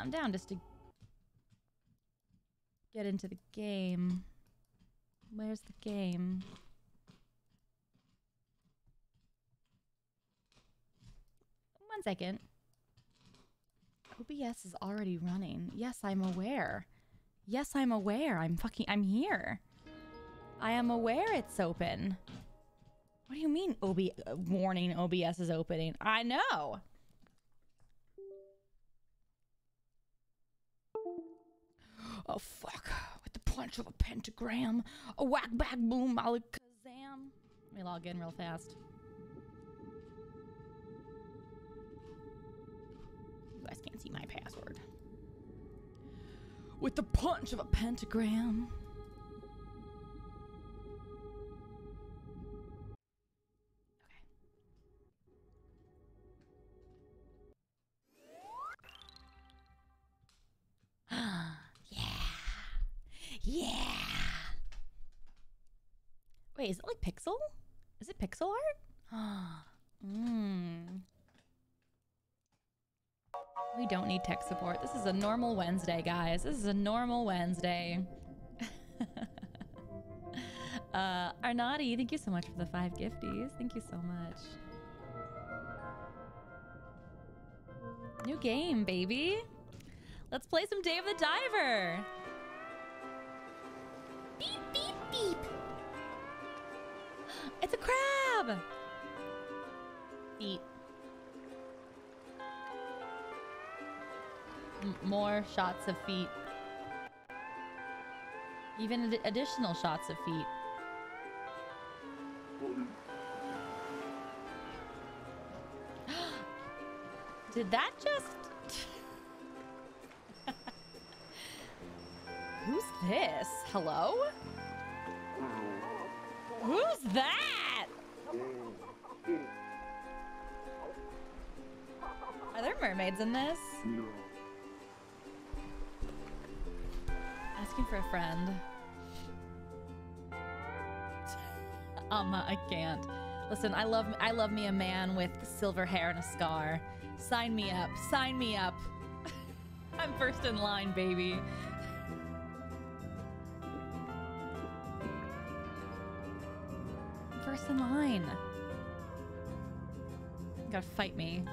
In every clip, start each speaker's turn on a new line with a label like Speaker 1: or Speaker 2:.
Speaker 1: I'm down just to get into the game. Where's the game? One second. OBS is already running. Yes, I'm aware. Yes, I'm aware. I'm fucking I'm here. I am aware it's open. What do you mean OB warning OBS is opening? I know. Oh fuck. With the punch of a pentagram, a whack back boom alakazam. Let me log in real fast. You guys can't see my password. With the punch of a pentagram. Pixel art? Mmm. We don't need tech support. This is a normal Wednesday, guys. This is a normal Wednesday. uh, Arnati, thank you so much for the five gifties. Thank you so much. New game, baby. Let's play some Dave the Diver. Crab. Feet. M- more shots of feet. Even ad- additional shots of feet. Did that just... Who's this? Hello? Who's that? Mermaids in this? Asking for a friend. um, I can't. Listen, I love I love me a man with silver hair and a scar. Sign me up. Sign me up. I'm first in line, baby. First in line. You gotta fight me.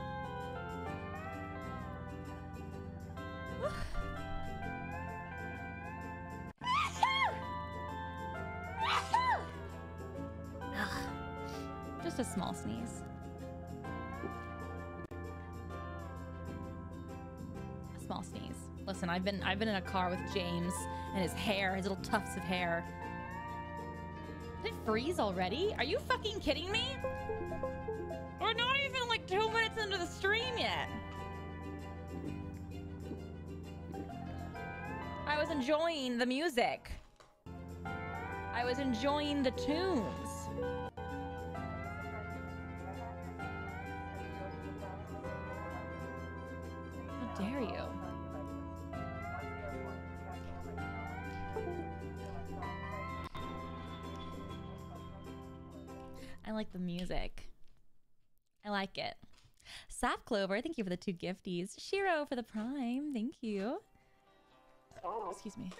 Speaker 1: Just a small sneeze. A small sneeze. Listen, I've been I've been in a car with James and his hair, his little tufts of hair. Did it freeze already? Are you fucking kidding me? We're not even like two minutes into the stream yet. I was enjoying the music. I was enjoying the tunes. Sap Clover, thank you for the two gifties. Shiro for the prime, thank you. Oh. Excuse me.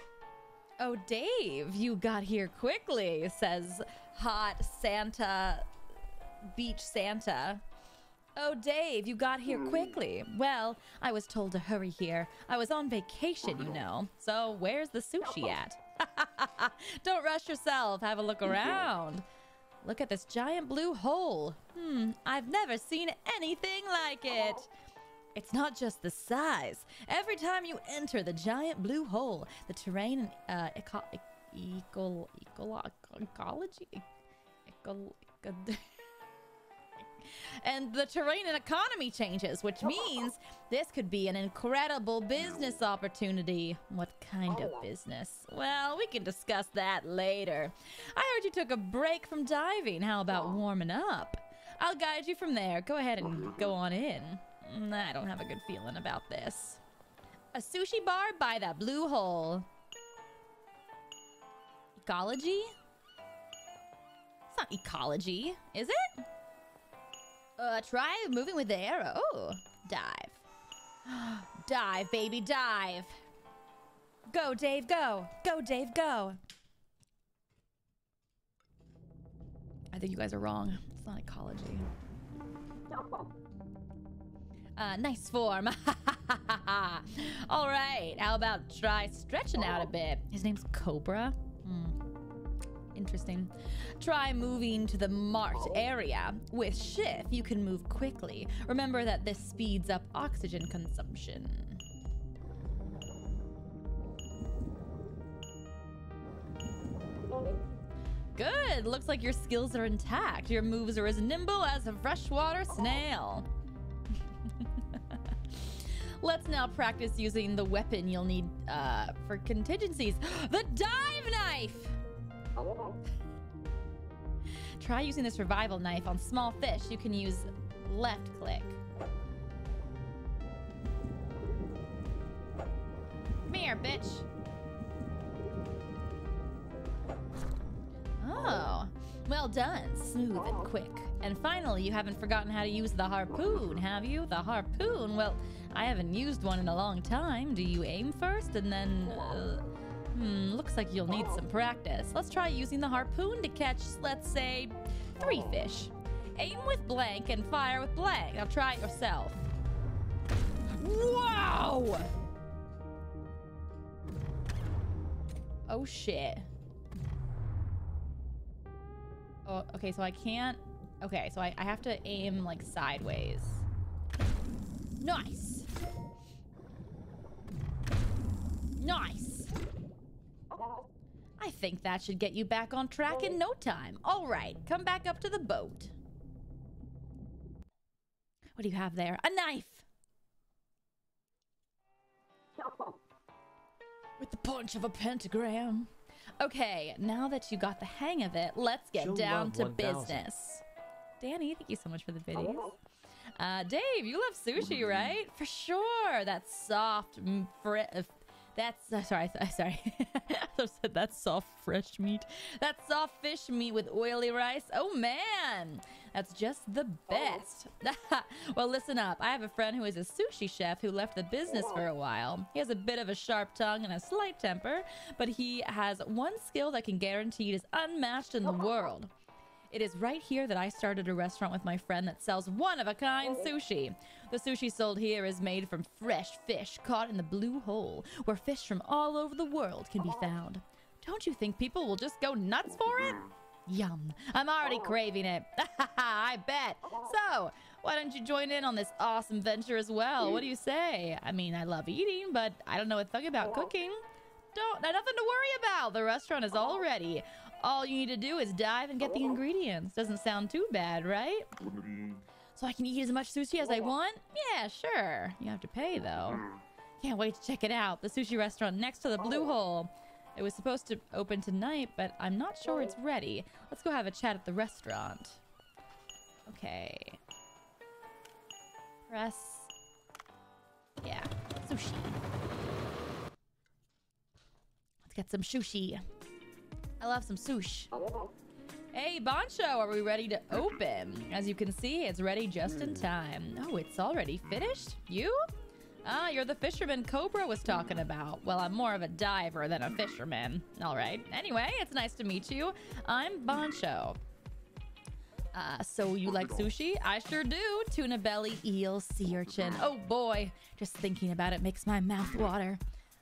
Speaker 1: Oh, Dave, you got here quickly, says Hot Santa Beach Santa. Oh, Dave, you got here hmm. quickly. Well, I was told to hurry here. I was on vacation, you know. So, where's the sushi oh. at? Don't rush yourself. Have a look mm-hmm. around. Look at this giant blue hole. Hmm, I've never seen anything like it. It's not just the size. Every time you enter the giant blue hole, the terrain and uh, eco- eco- eco- ecology, eco- eco- and the terrain and economy changes, which means this could be an incredible business opportunity. What kind of business? Well, we can discuss that later. I heard you took a break from diving. How about warming up? I'll guide you from there. Go ahead and go on in. Mm, I don't have a good feeling about this. A sushi bar by that blue hole. Ecology? It's not ecology, is it? Uh, try moving with the arrow. Oh, dive. dive, baby, dive. Go, Dave, go. Go, Dave, go. I think you guys are wrong. It's not ecology. Uh, nice form. All right. How about try stretching out a bit? His name's Cobra. Hmm. Interesting. Try moving to the marked area. With shift, you can move quickly. Remember that this speeds up oxygen consumption. Good. Looks like your skills are intact. Your moves are as nimble as a freshwater snail. Let's now practice using the weapon you'll need uh, for contingencies. the dive knife! Try using the survival knife on small fish. You can use left click. Come here, bitch. Oh, well done. Smooth and quick. And finally, you haven't forgotten how to use the harpoon, have you? The harpoon? Well, I haven't used one in a long time. Do you aim first and then... Uh, hmm, looks like you'll need some practice. Let's try using the harpoon to catch, let's say, three fish. Aim with blank and fire with blank. Now try it yourself. Wow! Oh shit. Oh, okay, so I can't... Okay, so I, I have to aim, like, sideways. Nice! Nice! I think that should get you back on track in no time. All right, come back up to the boat. What do you have there? A knife! With the punch of a pentagram. Okay, now that you got the hang of it, let's get down to 1, business. Danny, thank you so much for the videos. Uh, Dave, you love sushi, right? For sure. That soft, uh, that's uh, sorry, sorry. I said that's soft fresh meat. That soft fish meat with oily rice. Oh man, that's just the best. well, listen up. I have a friend who is a sushi chef who left the business for a while. He has a bit of a sharp tongue and a slight temper, but he has one skill that can guarantee it is unmatched in the world. It is right here that I started a restaurant with my friend that sells one of a kind sushi. The sushi sold here is made from fresh fish caught in the blue hole, where fish from all over the world can be found. Don't you think people will just go nuts for it? Yum. I'm already craving it. I bet. So, why don't you join in on this awesome venture as well? What do you say? I mean, I love eating, but I don't know a thing about cooking. Don't, uh, nothing to worry about. The restaurant is all ready. All you need to do is dive and get the ingredients. Doesn't sound too bad, right? So I can eat as much sushi as I oh. want? Yeah, sure. You have to pay, though. Hmm. Can't wait to check it out. The sushi restaurant next to the Blue oh. Hole. It was supposed to open tonight, but I'm not sure it's ready. Let's go have a chat at the restaurant. Okay. Press. Yeah, sushi. Let's get some sushi. I love some sush. Oh. Hey, Bancho, are we ready to open? As you can see, it's ready just in time. Oh, it's already finished? You? Ah, you're the fisherman Cobra was talking about. Well, I'm more of a diver than a fisherman. All right. Anyway, it's nice to meet you. I'm Bancho. Uh, so you like sushi? I sure do. Tuna belly, eel, sea urchin. Oh boy, just thinking about it makes my mouth water.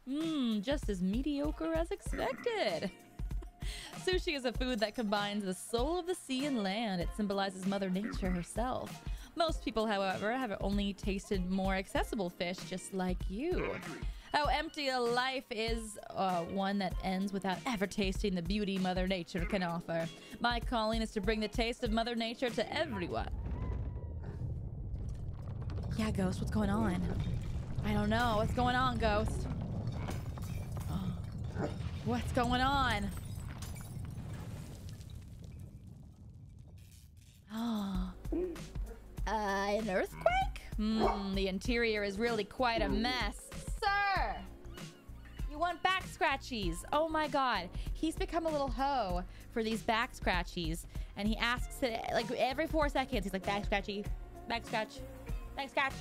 Speaker 1: Mmm, just as mediocre as expected. Sushi is a food that combines the soul of the sea and land. It symbolizes Mother Nature herself. Most people, however, have only tasted more accessible fish just like you. How empty a life is uh, one that ends without ever tasting the beauty Mother Nature can offer. My calling is to bring the taste of Mother Nature to everyone. Yeah, Ghost, what's going on? I don't know. What's going on, Ghost? What's going on? uh, an earthquake? Hmm, the interior is really quite a mess. Sir! You want back scratchies. Oh my god. He's become a little hoe for these back scratchies. And he asks it like every four seconds. He's like, back scratchy, back scratch, back scratch,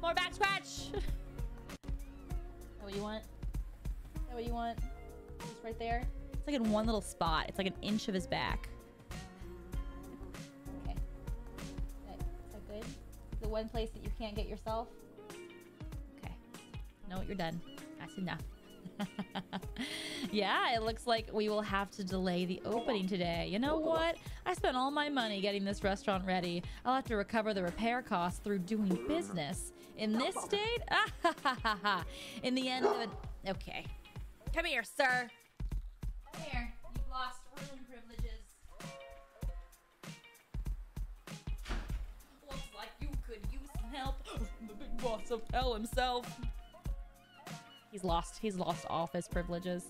Speaker 1: more back scratch. that what you want? That what you want? Just right there? It's like in one little spot. It's like an inch of his back. The one place that you can't get yourself? Okay. No, you're done. That's enough. yeah, it looks like we will have to delay the opening today. You know what? I spent all my money getting this restaurant ready. I'll have to recover the repair costs through doing business. In this state? In the end of it. Okay. Come here, sir. Come here. Boss of hell himself. He's lost. He's lost all his privileges.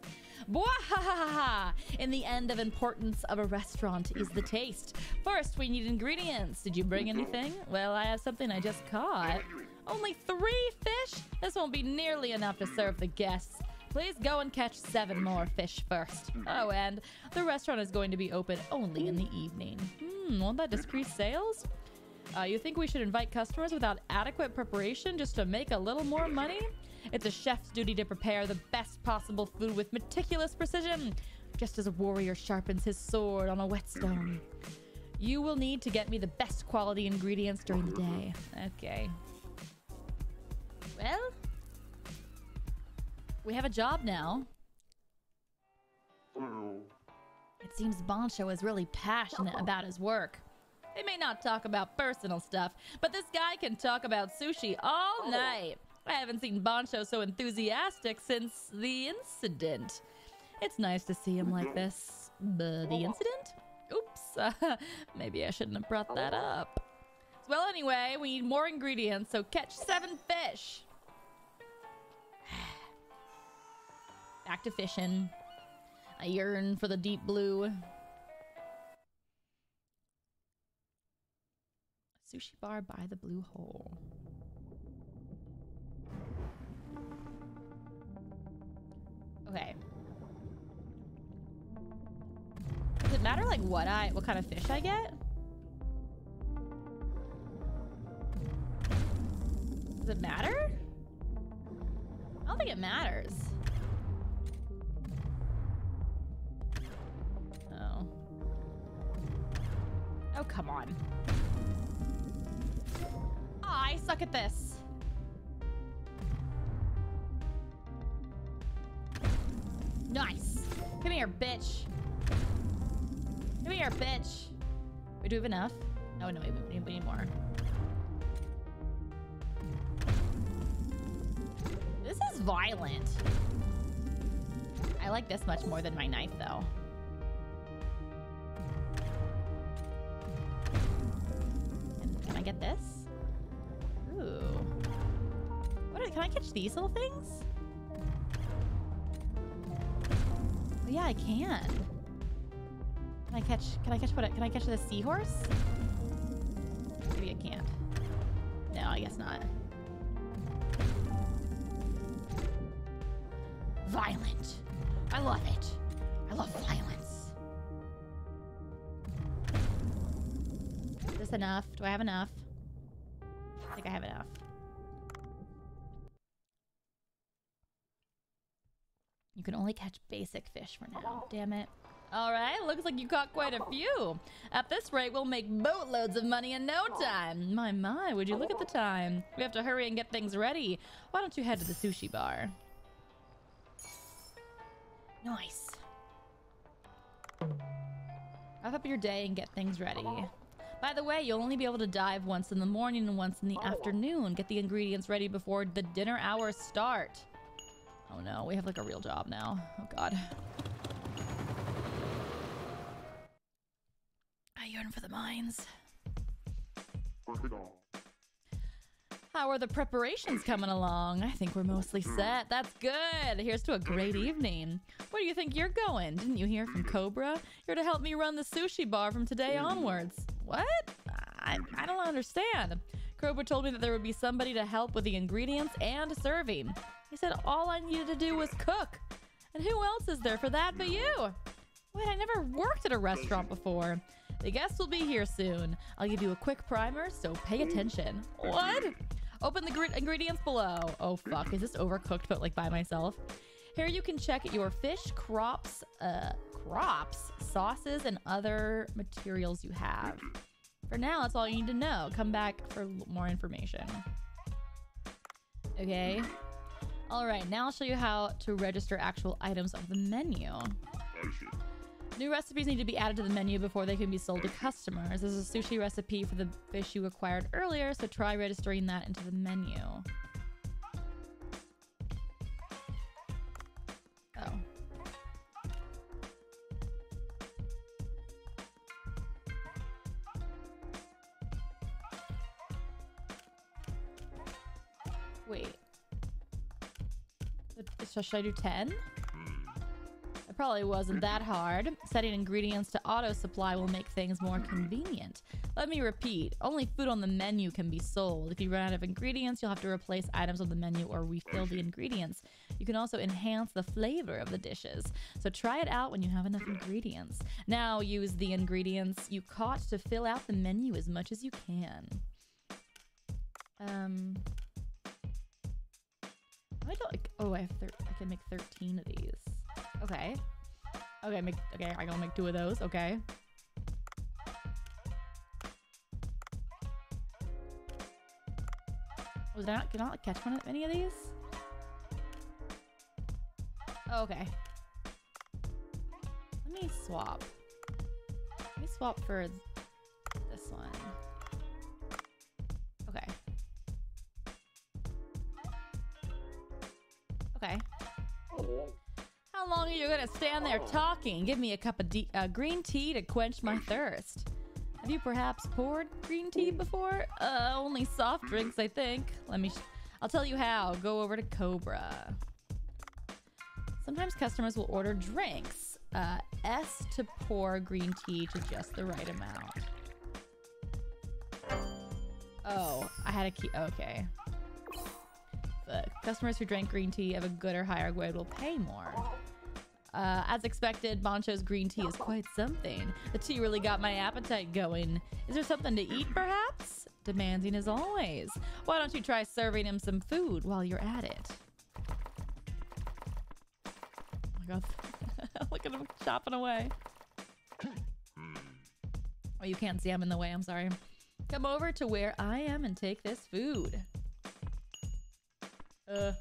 Speaker 1: Bwahaha! In the end of importance of a restaurant is the taste. First, we need ingredients. Did you bring anything? Well, I have something I just caught. Only three fish? This won't be nearly enough to serve the guests. Please go and catch seven more fish first. Oh, and the restaurant is going to be open only in the evening. Hmm, won't that decrease sales? Uh, you think we should invite customers without adequate preparation just to make a little more money? It's a chef's duty to prepare the best possible food with meticulous precision, just as a warrior sharpens his sword on a whetstone. You will need to get me the best quality ingredients during the day. Okay. Well, we have a job now. It seems Bancho is really passionate about his work. They may not talk about personal stuff, but this guy can talk about sushi all night. I haven't seen Bancho so enthusiastic since the incident. It's nice to see him like this. The, the incident? Oops, uh, maybe I shouldn't have brought that up. Well, anyway, we need more ingredients, so catch seven fish. Back to fishing. I yearn for the deep blue. Sushi bar by the blue hole. Okay. Does it matter like what I what kind of fish I get? Does it matter? I don't think it matters. Oh. Oh, come on. I suck at this. Nice. Come here, bitch. Come here, bitch. We do have enough? Oh, no, we need, we need more. This is violent. I like this much more than my knife, though. This? Ooh. What? Can I catch these little things? Oh, yeah, I can. Can I catch? Can I catch what? Can I catch the seahorse? Maybe I can't. No, I guess not. Violent. I love it. I love violence. Is this enough? Do I have enough? I think I have enough. You can only catch basic fish for now. Damn it. All right, looks like you caught quite a few. At this rate, we'll make boatloads of money in no time. My, my, would you look at the time? We have to hurry and get things ready. Why don't you head to the sushi bar? Nice. Wrap up your day and get things ready. By the way, you'll only be able to dive once in the morning and once in the oh. afternoon. Get the ingredients ready before the dinner hours start. Oh no, we have like a real job now. Oh god. I yearn for the mines. How are the preparations coming along? I think we're mostly set. That's good. Here's to a great evening. Where do you think you're going? Didn't you hear from Cobra? You're to help me run the sushi bar from today onwards. What? I, I don't understand. Cobra told me that there would be somebody to help with the ingredients and serving. He said all I needed to do was cook. And who else is there for that but you? Wait, I never worked at a restaurant before. The guests will be here soon. I'll give you a quick primer, so pay attention. What? Open the ingredients below. Oh fuck, is this overcooked but like by myself? Here you can check your fish, crops, uh, crops, sauces, and other materials you have. For now, that's all you need to know. Come back for more information. Okay. All right, now I'll show you how to register actual items of the menu. New recipes need to be added to the menu before they can be sold to customers. This is a sushi recipe for the fish you acquired earlier, so try registering that into the menu. So should I do 10? It probably wasn't that hard. Setting ingredients to auto supply will make things more convenient. Let me repeat, only food on the menu can be sold. If you run out of ingredients, you'll have to replace items on the menu or refill the ingredients. You can also enhance the flavor of the dishes. So try it out when you have enough ingredients. Now use the ingredients you caught to fill out the menu as much as you can. Um, I don't like. Oh, I have. I can make thirteen of these. Okay. Okay. Make. Okay. I gonna make two of those. Okay. Was I not? Can I not catch one of any of these? Oh, okay. Let me swap. Let me swap for How long are you gonna stand there talking? Give me a cup of de- uh, green tea to quench my thirst. Have you perhaps poured green tea before? Uh, only soft drinks, I think. Let me. I'll tell you how. Go over to Cobra. Sometimes customers will order drinks. Uh, S to pour green tea to just the right amount. Oh, I had a key. Okay. Customers who drank green tea of a good or higher grade will pay more. Uh, as expected, Bancho's green tea is quite something. The tea really got my appetite going. Is there something to eat, perhaps? Demanding as always. Why don't you try serving him some food while you're at it? Oh my god. Look at him chopping away. Oh, you can't see I'm in the way. I'm sorry. Come over to where I am and take this food. Uh,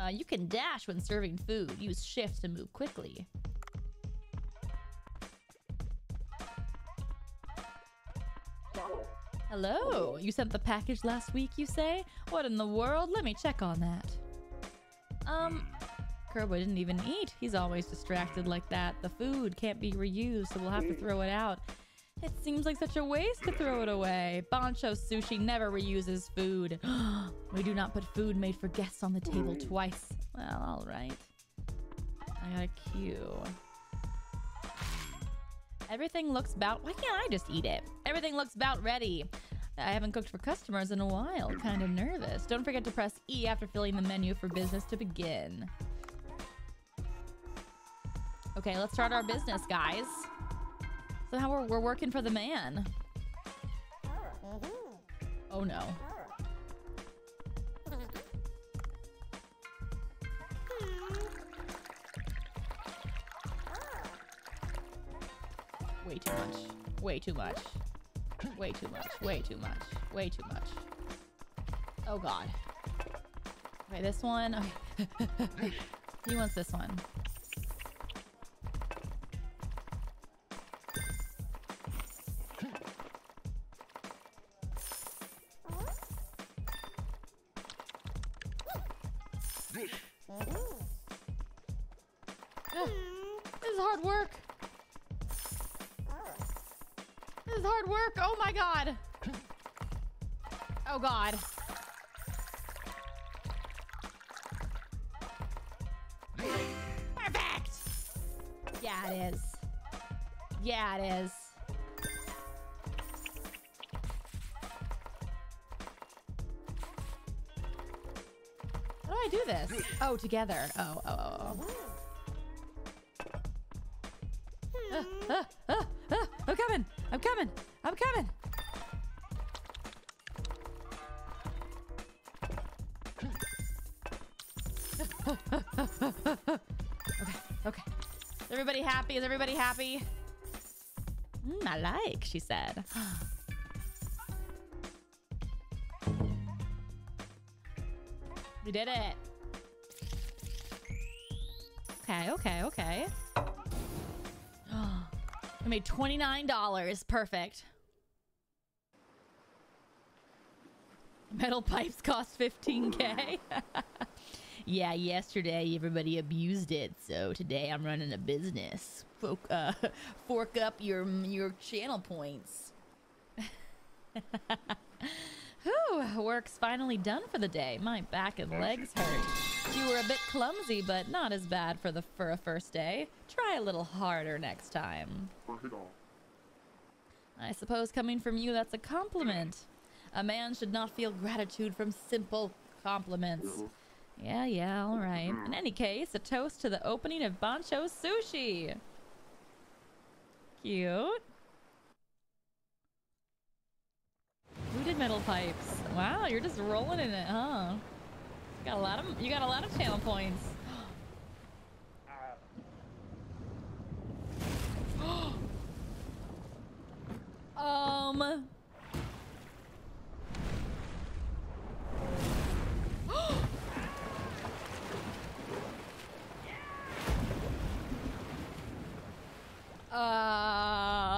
Speaker 1: uh, you can dash when serving food. Use shift to move quickly. Hello. You sent the package last week, you say? What in the world? Let me check on that. Um, Kerbo didn't even eat. He's always distracted like that. The food can't be reused, so we'll have to throw it out. It seems like such a waste to throw it away. Bancho Sushi never reuses food. we do not put food made for guests on the table twice. Well, all right. I got a queue. Everything looks about... Why can't I just eat it? Everything looks about ready. I haven't cooked for customers in a while. Kind of nervous. Don't forget to press E after filling the menu for business to begin. Okay, let's start our business, guys. So how we're, we're working for the man. Mm-hmm. Oh no. Way too much. Way too much. Way too much. Way too much. Way too much. Oh god. Okay, this one. He wants this one. Oh, together. Oh, oh, oh, oh. Ah, ah, ah, ah, I'm coming. I'm coming. I'm coming. okay, okay. Is everybody happy? Is everybody happy? Mm, I like, she said. we did it. Okay, okay, okay. I made $29. Perfect. Metal pipes cost 15k. yeah, yesterday everybody abused it, so today I'm running a business. Fork, uh, fork up your your channel points. Whew, work's finally done for the day. My back and legs hurt. You were a bit clumsy, but not as bad for the for a first day. Try a little harder next time. I suppose coming from you, that's a compliment. A man should not feel gratitude from simple compliments. Yeah, yeah, all right. In any case, a toast to the opening of Bancho Sushi. Cute. Who did metal pipes? Wow, you're just rolling in it, huh? Got a lot of you got a lot of channel points. um Um.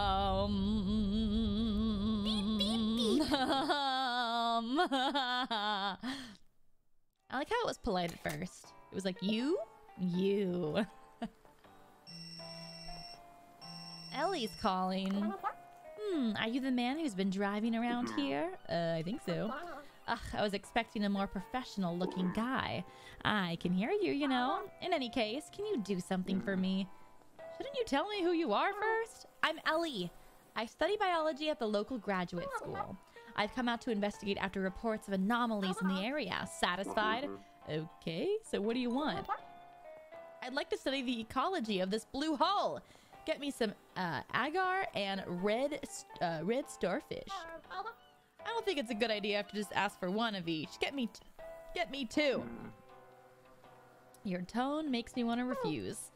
Speaker 1: Like how it was polite at first. It was like, you? You. Ellie's calling. Hmm, are you the man who's been driving around here? Uh, I think so. Ugh, I was expecting a more professional looking guy. I can hear you, you know. In any case, can you do something for me? Shouldn't you tell me who you are first? I'm Ellie. I study biology at the local graduate school. I've come out to investigate after reports of anomalies in the uh-huh. area. Satisfied? Okay, so what do you want? I'd like to study the ecology of this blue hole. Get me some uh, agar and red uh, red starfish. Uh, I don't think it's a good idea to just ask for one of each. Get me, get me two. Hmm. Your tone makes me want to hmm. refuse.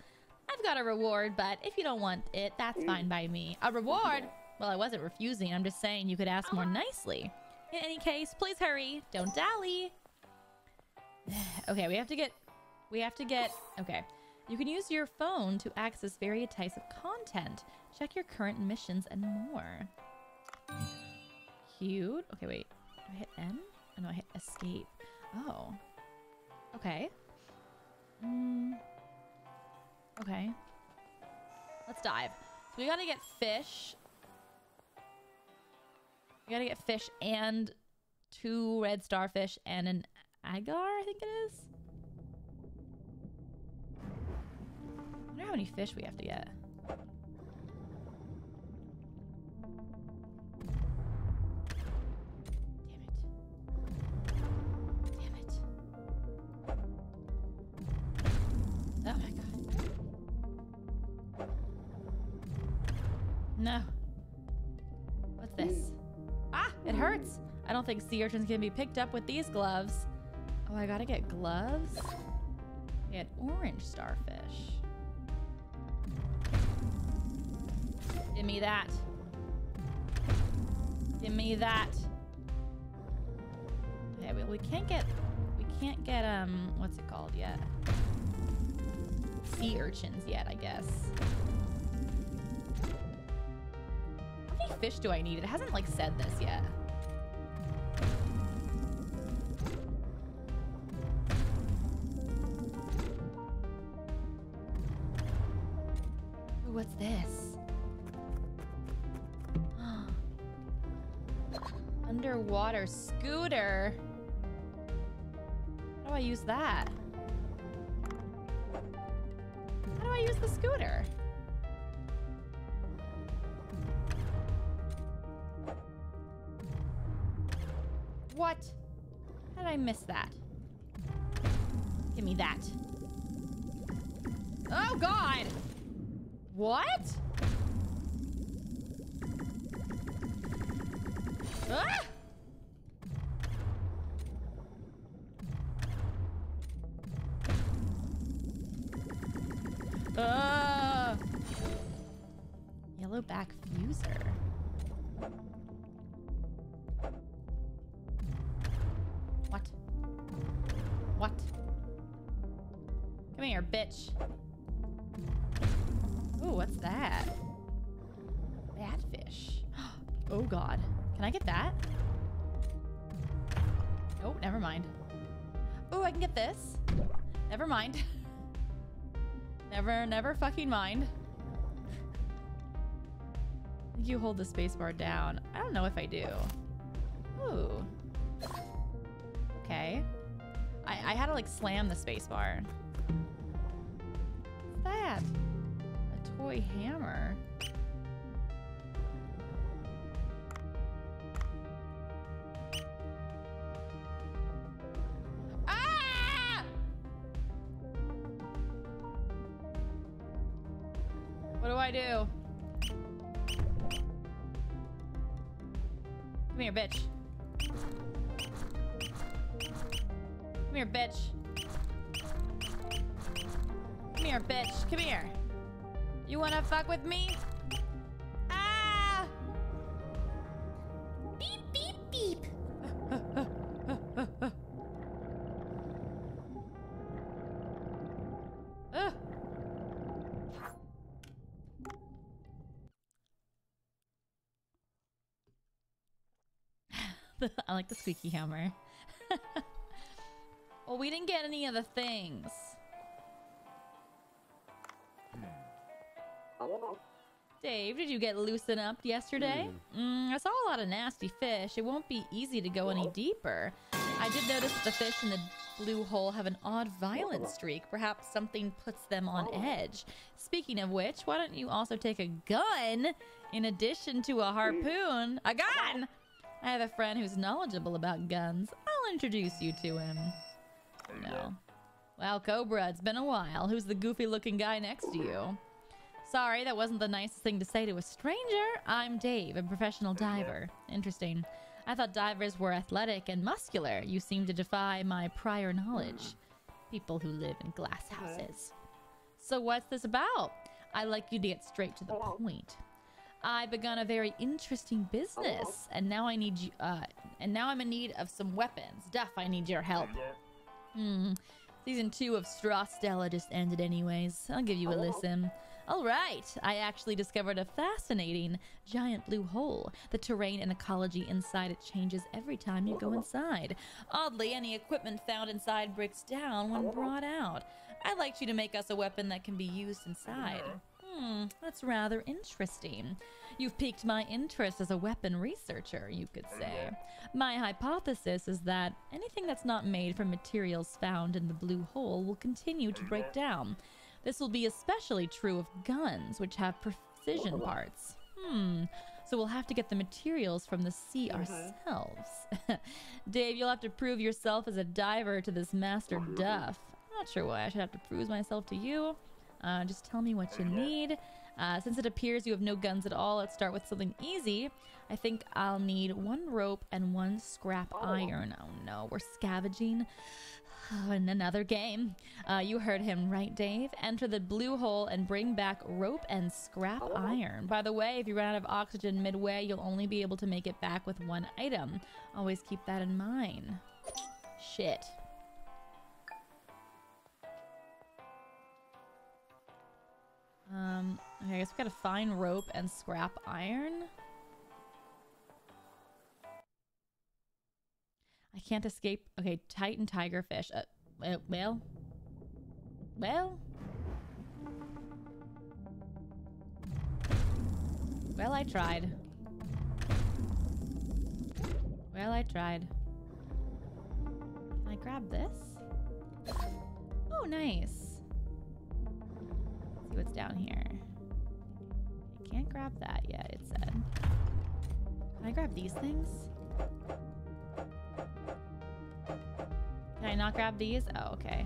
Speaker 1: I've got a reward, but if you don't want it, that's hmm. fine by me. A reward? Well, I wasn't refusing. I'm just saying you could ask more nicely. In any case, please hurry. Don't dally. okay, we have to get... We have to get... Okay. You can use your phone to access various types of content. Check your current missions and more. Cute. Okay, wait. Do I hit N? Oh, no, I hit escape. Oh. Okay. Hmm. Okay. Let's dive. So we gotta get fish. We gotta get fish and two red starfish and an agar, I think it is. I wonder how many fish we have to get. Damn it. Damn it. Oh my god. No. I don't think sea urchins can be picked up with these gloves. Oh, I gotta get gloves? Get orange starfish. Give me that. Give me that. Okay, we, we can't get, we can't get, um, what's it called yet? Sea urchins yet, I guess. How many fish do I need? It hasn't, like, said this yet. What's this? Underwater scooter. How do I use that? How do I use the scooter? What? How did I miss that? Give me that. Oh, God! What? Ah! Ah! Yellowback fuser. What? What? Come here, bitch. God. Can I get that? Oh, never mind. Oh, I can get this. Never mind. never, never fucking mind. You hold the spacebar down. I don't know if I do. Ooh. Okay. I, I had to like slam the spacebar. What's that? A toy hammer. Do Come here, bitch. Come here, bitch. Come here, bitch. Come here. You wanna fuck with me? Like the squeaky hammer. well, we didn't get any of the things. Dave, did you get loosened up yesterday? Mm, I saw a lot of nasty fish. It won't be easy to go any deeper. I did notice that the fish in the blue hole have an odd violent streak. Perhaps something puts them on edge. Speaking of which, why don't you also take a gun in addition to a harpoon? A gun! I have a friend who's knowledgeable about guns. I'll introduce you to him. No. Well, Cobra, it's been a while. Who's the goofy looking guy next to you? Sorry, that wasn't the nicest thing to say to a stranger. I'm Dave, a professional diver. Interesting. I thought divers were athletic and muscular. You seem to defy my prior knowledge. People who live in glass houses. So what's this about? I'd like you to get straight to the point. I've begun a very interesting business, and now I need you. Uh, and now I'm in need of some weapons. Duff, I need your help. Hmm. Season two of Straw Stella just ended, anyways. I'll give you a listen. All right, I actually discovered a fascinating giant blue hole. The terrain and ecology inside it changes every time you go inside. Oddly, any equipment found inside breaks down when brought out. I'd like you to make us a weapon that can be used inside. Hmm, that's rather interesting. You've piqued my interest as a weapon researcher, you could say. My hypothesis is that anything that's not made from materials found in the blue hole will continue to break down. This will be especially true of guns, which have precision parts. Hmm. So we'll have to get the materials from the sea ourselves. Dave, you'll have to prove yourself as a diver to this Master Duff. I'm not sure why I should have to prove myself to you. Uh, just tell me what you need. Uh, since it appears you have no guns at all, let's start with something easy. I think I'll need one rope and one scrap iron. Oh no, we're scavenging. Oh, in another game. Uh, you heard him right, Dave. Enter the blue hole and bring back rope and scrap iron. By the way, if you run out of oxygen midway, you'll only be able to make it back with one item. Always keep that in mind. Shit. Um, okay, I guess we gotta find rope and scrap iron. I can't escape. Okay, Titan tigerfish. Uh, well, well, well. Well, I tried. Well, I tried. Can I grab this? Oh, nice. What's down here. I can't grab that yet, it said. Can I grab these things? Can I not grab these? Oh, okay.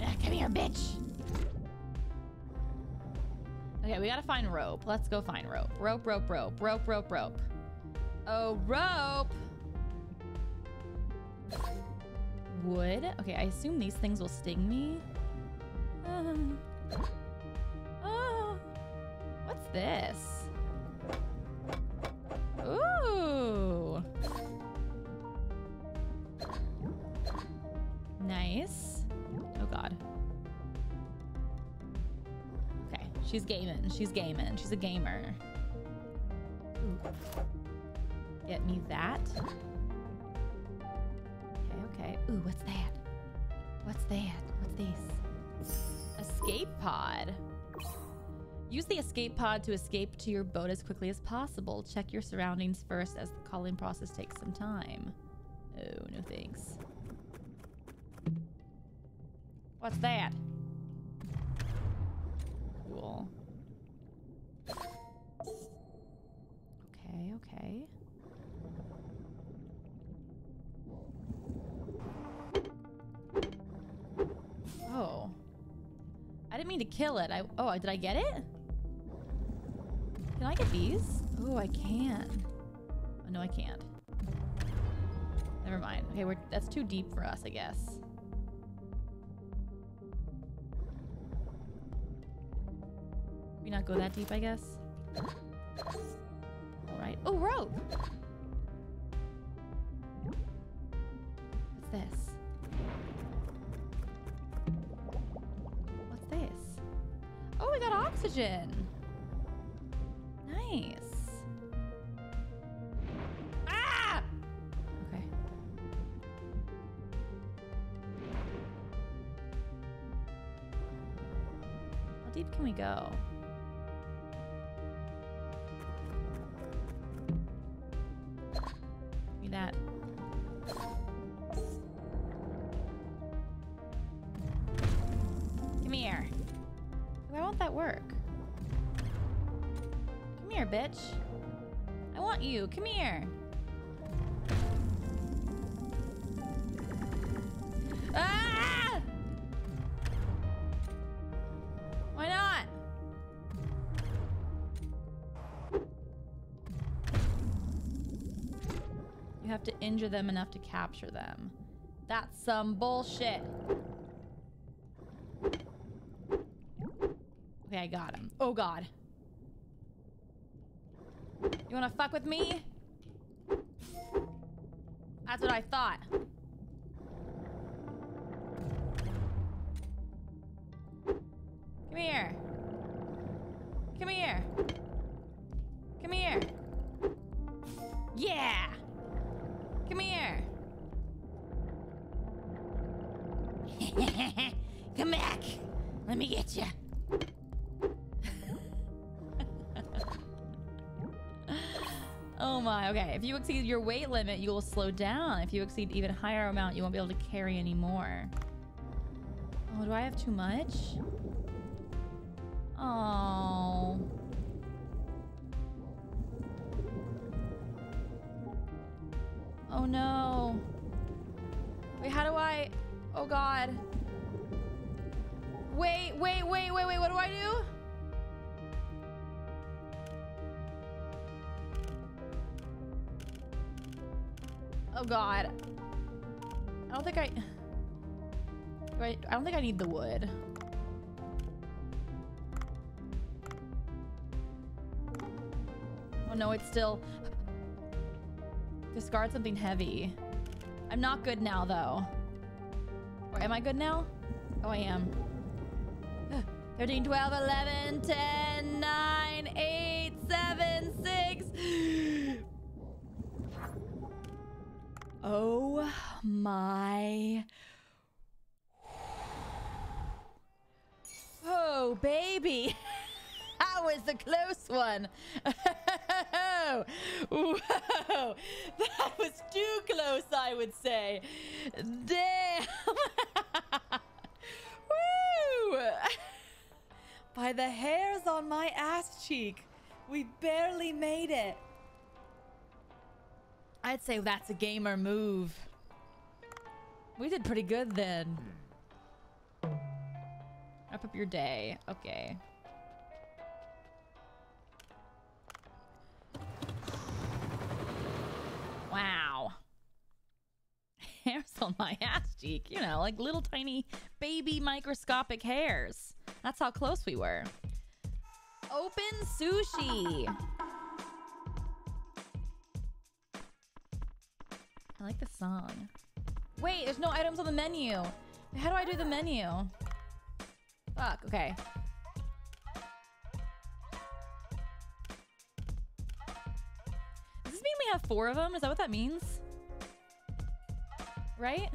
Speaker 1: Ah, come here, bitch. Okay, we gotta find rope. Let's go find rope. Rope, rope, rope, rope, rope, rope. Oh, rope. Wood. Okay, I assume these things will sting me. Um, oh, what's this? Ooh. Nice. Oh god. Okay, she's gaming. She's gaming. She's a gamer. Ooh. Get me that. Ooh, what's that? What's that? What's this? Escape pod. Use the escape pod to escape to your boat as quickly as possible. Check your surroundings first as the calling process takes some time. Oh, no thanks. What's that? Cool. Okay, okay. Didn't mean to kill it. I oh, did I get it? Can I get these? Oh, I can. Oh no, I can't. Never mind. Okay, we're that's too deep for us, I guess. We not go that deep, I guess. All right. Oh, rope. What's this? Oh, we got oxygen. Nice. Ah! Okay. How deep can we go? Come here. Ah! Why not? You have to injure them enough to capture them. That's some bullshit. Okay, I got him. Oh god. You wanna fuck with me? That's what I thought. You exceed your weight limit, you will slow down. If you exceed even higher amount, you won't be able to carry anymore. Oh, do I have too much? Oh. Oh no. Wait, how do I? Oh god. Wait, wait, wait, wait, wait. What do I do? Oh god. I don't think I. I don't think I need the wood. Oh no, it's still. Discard something heavy. I'm not good now though. Or am I good now? Oh, I am. 13, 12, 11, 10, 9, 8, Oh my. Oh, baby. That was a close one. Whoa. That was too close, I would say. Damn. Woo. By the hairs on my ass cheek, we barely made it. I'd say that's a gamer move. We did pretty good then. Hmm. Wrap up your day. Okay. Wow. hairs on my ass cheek. You know, like little tiny baby microscopic hairs. That's how close we were. Open sushi. I like the song. Wait, there's no items on the menu. How do I do the menu? Fuck, okay. Does this mean we have four of them? Is that what that means? Right?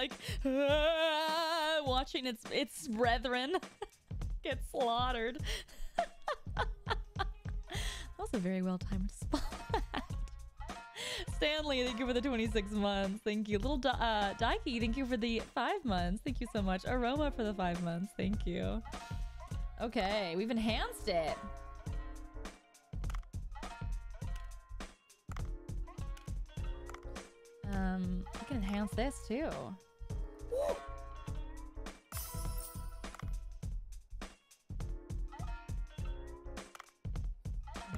Speaker 1: Like "Ah," watching its its brethren get slaughtered. that was a very well-timed spot. Stanley, thank you for the 26 months. Thank you. Little uh, Daiki, thank you for the five months. Thank you so much. Aroma for the five months. Thank you. Okay, we've enhanced it. Um, we can enhance this too. I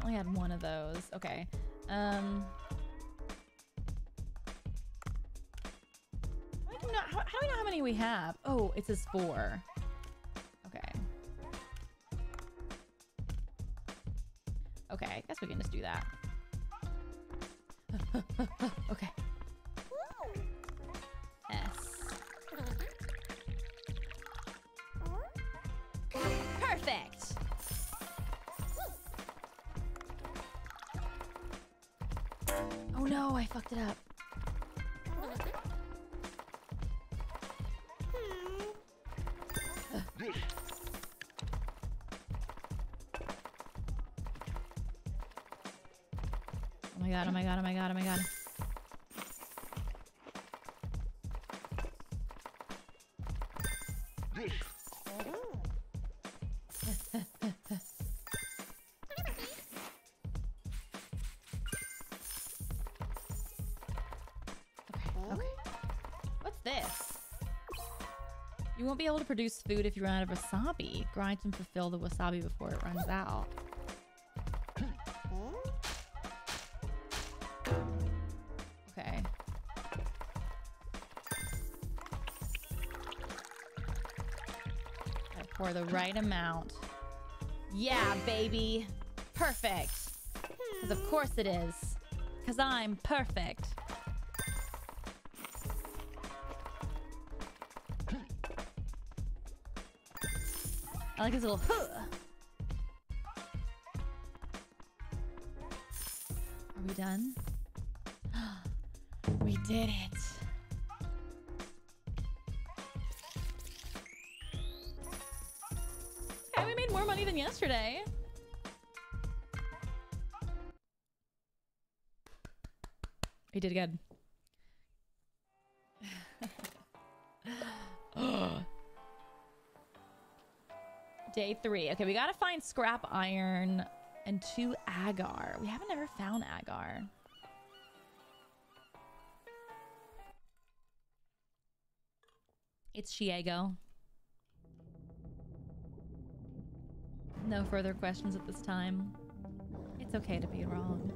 Speaker 1: only had one of those. Okay. Um. How do, know, how, how do we know how many we have? Oh, it says four. Okay. Okay, I guess we can just do that. okay. No, I fucked it up. Oh my god, oh my god, oh my god, oh my god. Won't be able to produce food if you run out of wasabi. Grind and fulfill the wasabi before it runs out. Okay. I pour the right amount. Yeah, baby. Perfect. Because of course it is. Because I'm perfect. I like his little huh. Are we done? we did it. Okay, we made more money than yesterday. We did good. Day three. Okay, we gotta find scrap iron and two agar. We haven't ever found agar. It's Chiego. No further questions at this time. It's okay to be wrong.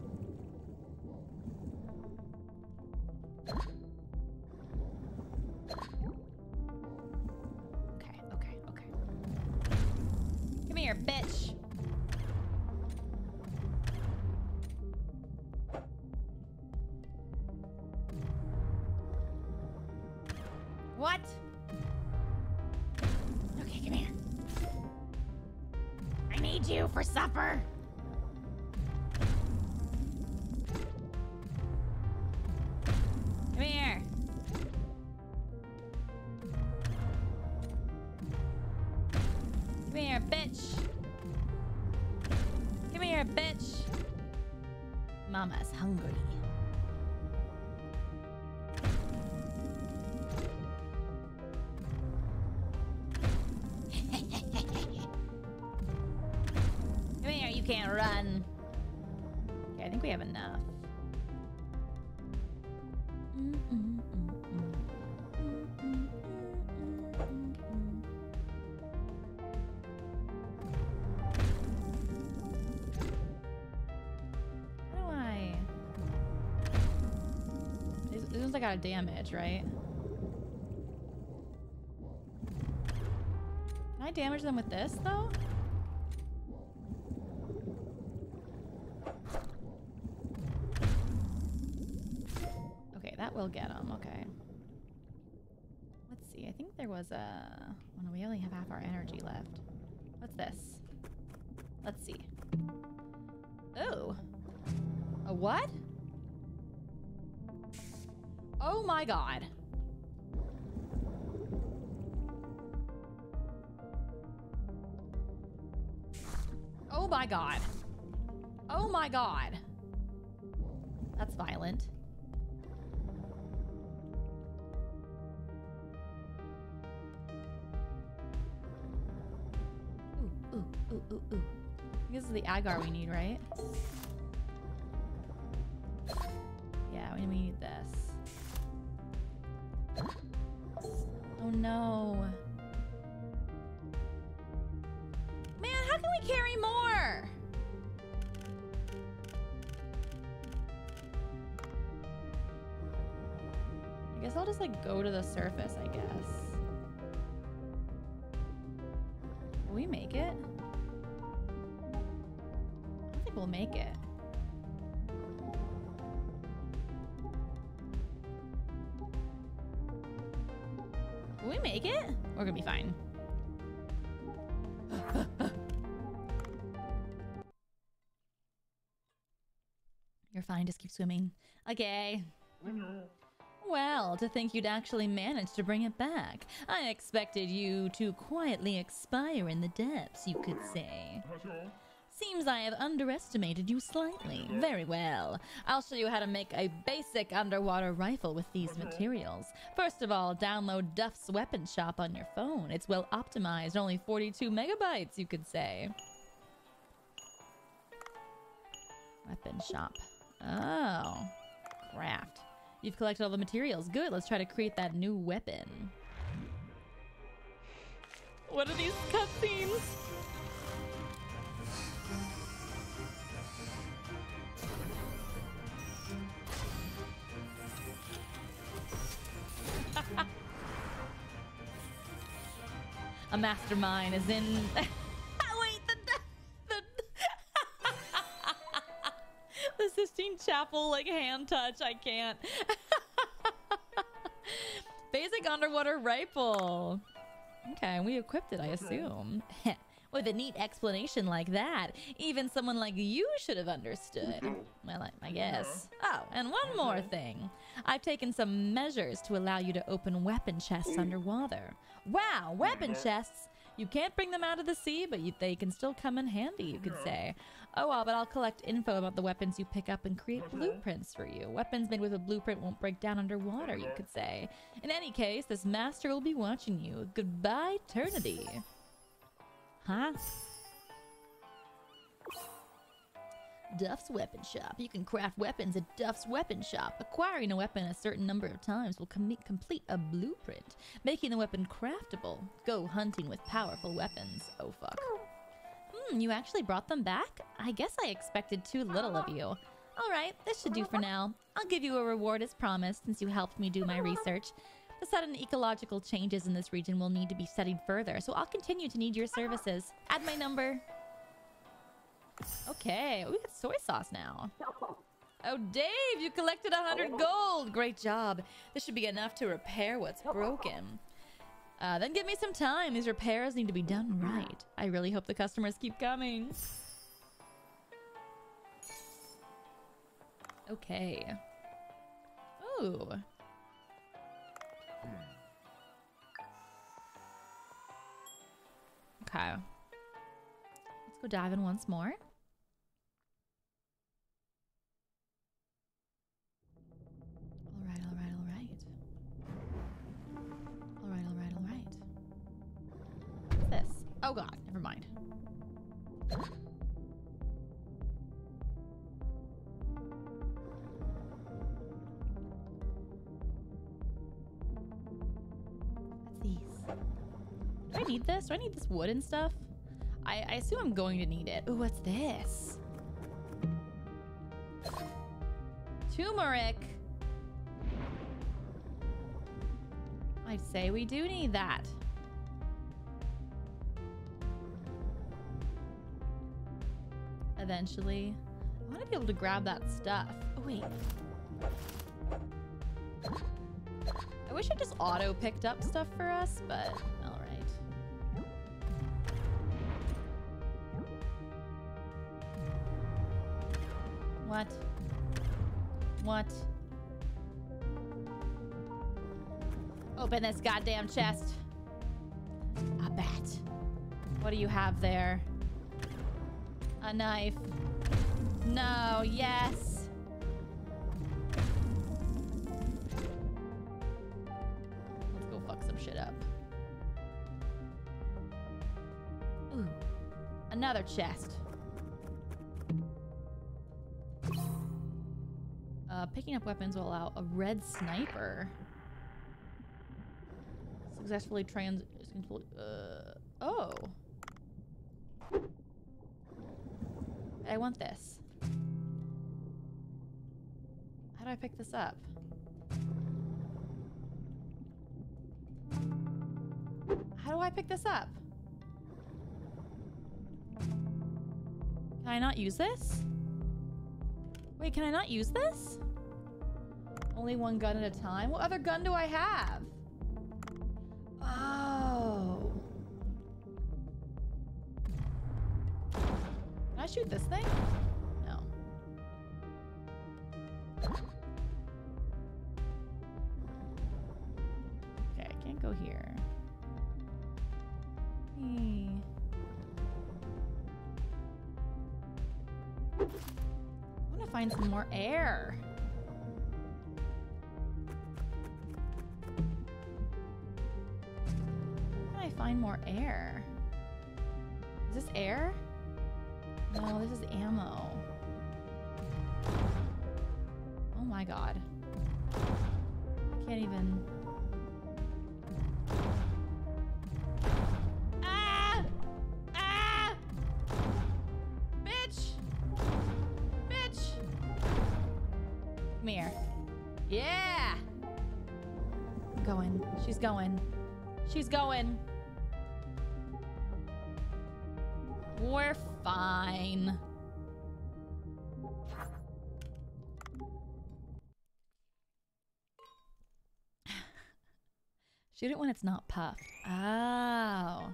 Speaker 1: Of damage, right? Can I damage them with this though? Okay, that will get them. Okay. Let's see. I think there was a. No, we only have half our energy left. What's this? God. Oh my god. Oh my god. That's violent. Ooh, ooh, ooh, ooh, ooh. This is the agar we need, right? Yeah, we need this. Oh no. Man, how can we carry more? I guess I'll just like go to the surface, I guess. Fine, just keep swimming. Okay. Mm-hmm. Well, to think you'd actually manage to bring it back. I expected you to quietly expire in the depths, you could say. Mm-hmm. Seems I have underestimated you slightly. Very well. I'll show you how to make a basic underwater rifle with these mm-hmm. materials. First of all, download Duff's Weapon Shop on your phone. It's well optimized, only 42 megabytes, you could say. Weapon shop. Oh. Craft. You've collected all the materials. Good, let's try to create that new weapon. What are these cutscenes? A mastermind is in. Sistine Chapel like hand touch. I can't. Basic underwater rifle. Okay, we equipped it, I assume. With a neat explanation like that, even someone like you should have understood. Well, I, I guess. Oh, and one mm-hmm. more thing. I've taken some measures to allow you to open weapon chests underwater. Wow, weapon chests! You can't bring them out of the sea, but you, they can still come in handy, you could say. Oh well, but I'll collect info about the weapons you pick up and create mm-hmm. blueprints for you. Weapons made with a blueprint won't break down underwater, you mm-hmm. could say. In any case, this master will be watching you. Goodbye, eternity. Huh? Duff's Weapon Shop. You can craft weapons at Duff's Weapon Shop. Acquiring a weapon a certain number of times will com- complete a blueprint, making the weapon craftable. Go hunting with powerful weapons. Oh fuck. Hmm, you actually brought them back? I guess I expected too little of you. Alright, this should do for now. I'll give you a reward as promised since you helped me do my research. The sudden ecological changes in this region will need to be studied further, so I'll continue to need your services. Add my number. Okay, we got soy sauce now. Oh, Dave, you collected a hundred gold. Great job. This should be enough to repair what's broken. Uh, then give me some time. These repairs need to be done right. I really hope the customers keep coming. Okay. Ooh. Okay. Let's go dive in once more. Oh god, never mind. Do I need this? Do I need this wood and stuff? I, I assume I'm going to need it. Ooh, what's this? Turmeric. I'd say we do need that. Eventually. I want to be able to grab that stuff. Oh, wait. I wish I just auto picked up stuff for us, but all right. What? What? Open this goddamn chest. A bat. What do you have there? A knife. No, yes. Let's go fuck some shit up. Ooh. Another chest. Uh, picking up weapons will allow a red sniper. Successfully trans... Uh, I want this. How do I pick this up? How do I pick this up? Can I not use this? Wait, can I not use this? Only one gun at a time? What other gun do I have? Shoot this thing? No. Okay, I can't go here. I want to find some more air. She's going. She's going. We're fine. Shoot it when it's not puffed. Oh.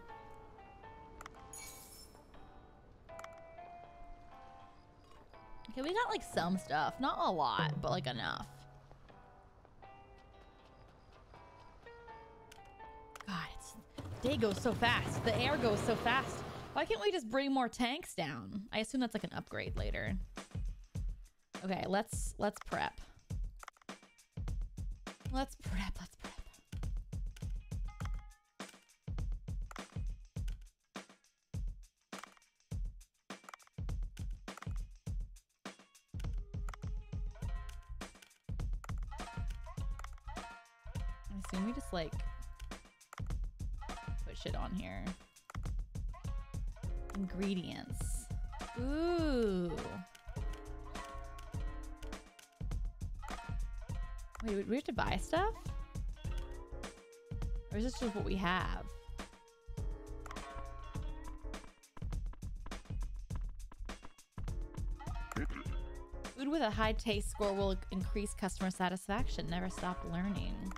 Speaker 1: Okay, we got like some stuff. Not a lot, but like enough. Day goes so fast. The air goes so fast. Why can't we just bring more tanks down? I assume that's like an upgrade later. Okay, let's let's prep. Let's prep, let's here. Ingredients. Ooh. Wait, we have to buy stuff? Or is this just what we have? Food with a high taste score will increase customer satisfaction. Never stop learning.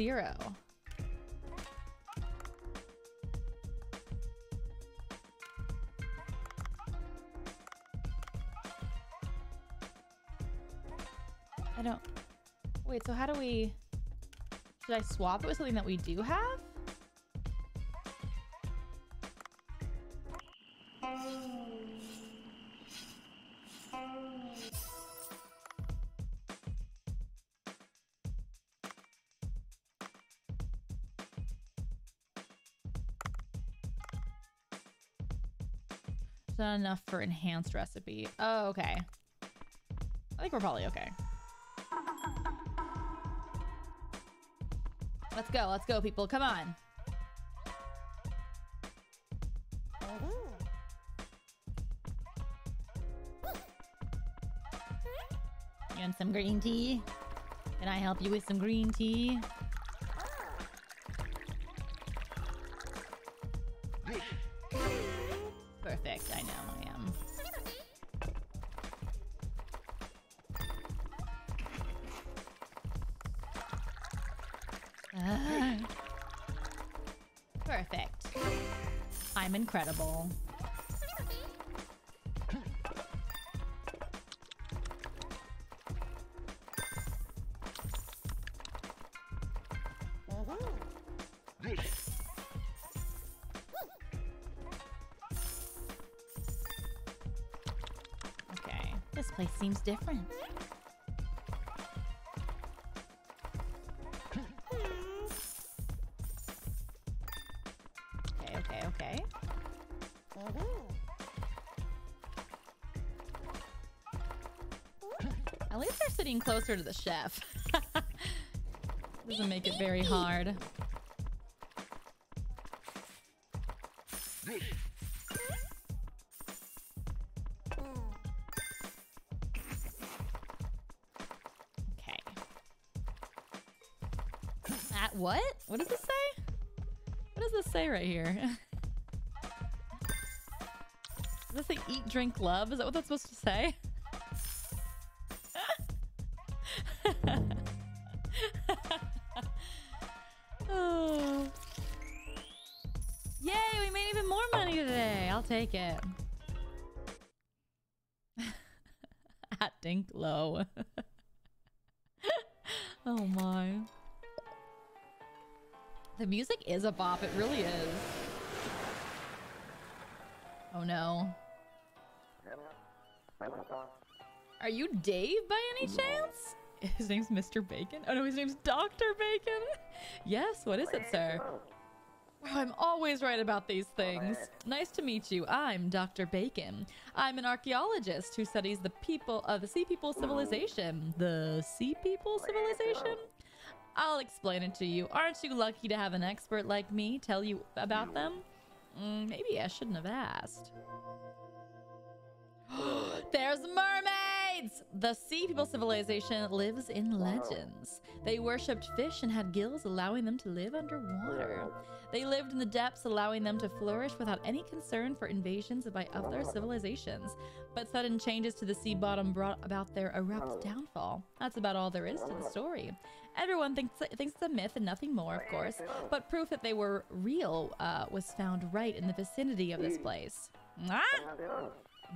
Speaker 1: zero. I don't... Wait, so how do we... Should I swap it with something that we do have? Enough for enhanced recipe. Oh, okay. I think we're probably okay. Let's go, let's go, people. Come on. You want some green tea? Can I help you with some green tea? Perfect. I'm incredible. Okay, this place seems different. Closer to the chef. Doesn't make it very hard. Okay. At what? What does this say? What does this say right here? Does this say eat, drink, love? Is that what that's supposed to say? today. It. At Dinklow. Oh my. The music is a bop. It really is. Oh no. Are you Dave by any chance? His name's Mr. Bacon? Oh no, his name's Dr. Bacon. yes, what is it, sir? I'm always right about these things. Nice to meet you. I'm Dr. Bacon. I'm an archaeologist who studies the people of the Sea People civilization. The Sea People civilization? I'll explain it to you. Aren't you lucky to have an expert like me tell you about them? Mm, maybe I shouldn't have asked. There's The Sea People civilization lives in legends. They worshipped fish and had gills, allowing them to live underwater. They lived in the depths, allowing them to flourish without any concern for invasions by other civilizations. But sudden changes to the sea bottom brought about their abrupt downfall. That's about all there is to the story. Everyone thinks thinks it's a myth and nothing more, of course. But proof that they were real uh, was found right in the vicinity of this place. Ah!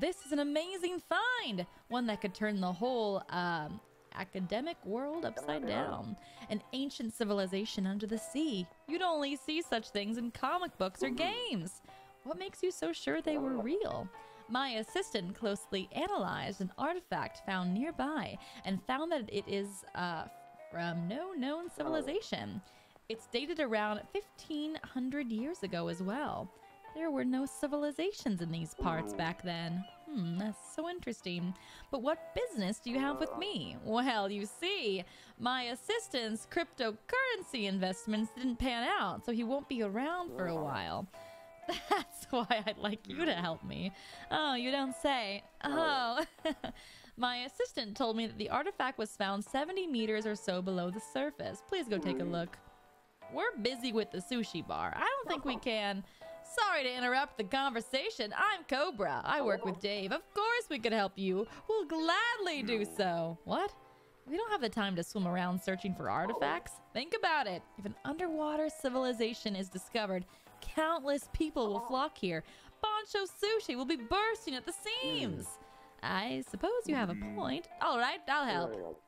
Speaker 1: This is an amazing find! One that could turn the whole um, academic world upside down. An ancient civilization under the sea. You'd only see such things in comic books or games. What makes you so sure they were real? My assistant closely analyzed an artifact found nearby and found that it is uh, from no known civilization. It's dated around 1500 years ago as well. There were no civilizations in these parts back then. Hmm, that's so interesting. But what business do you have with me? Well, you see, my assistant's cryptocurrency investments didn't pan out, so he won't be around for a while. That's why I'd like you to help me. Oh, you don't say. Oh. My assistant told me that the artifact was found 70 meters or so below the surface. Please go take a look. We're busy with the sushi bar. I don't think we can. Sorry to interrupt the conversation. I'm Cobra. I work with Dave. Of course we could help you. We'll gladly do so. What? We don't have the time to swim around searching for artifacts. Think about it. If an underwater civilization is discovered, countless people will flock here. Bancho Sushi will be bursting at the seams. I suppose you have a point. All right, I'll help.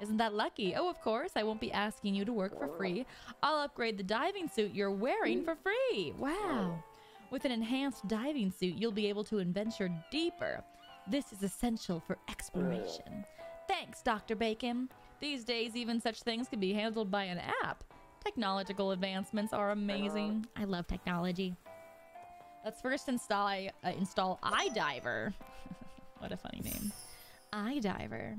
Speaker 1: Isn't that lucky? Oh, of course, I won't be asking you to work for free. I'll upgrade the diving suit you're wearing for free. Wow. With an enhanced diving suit, you'll be able to adventure deeper. This is essential for exploration. Thanks, Dr. Bacon. These days, even such things can be handled by an app. Technological advancements are amazing. I love technology. Let's first install uh, install iDiver. what a funny name. iDiver.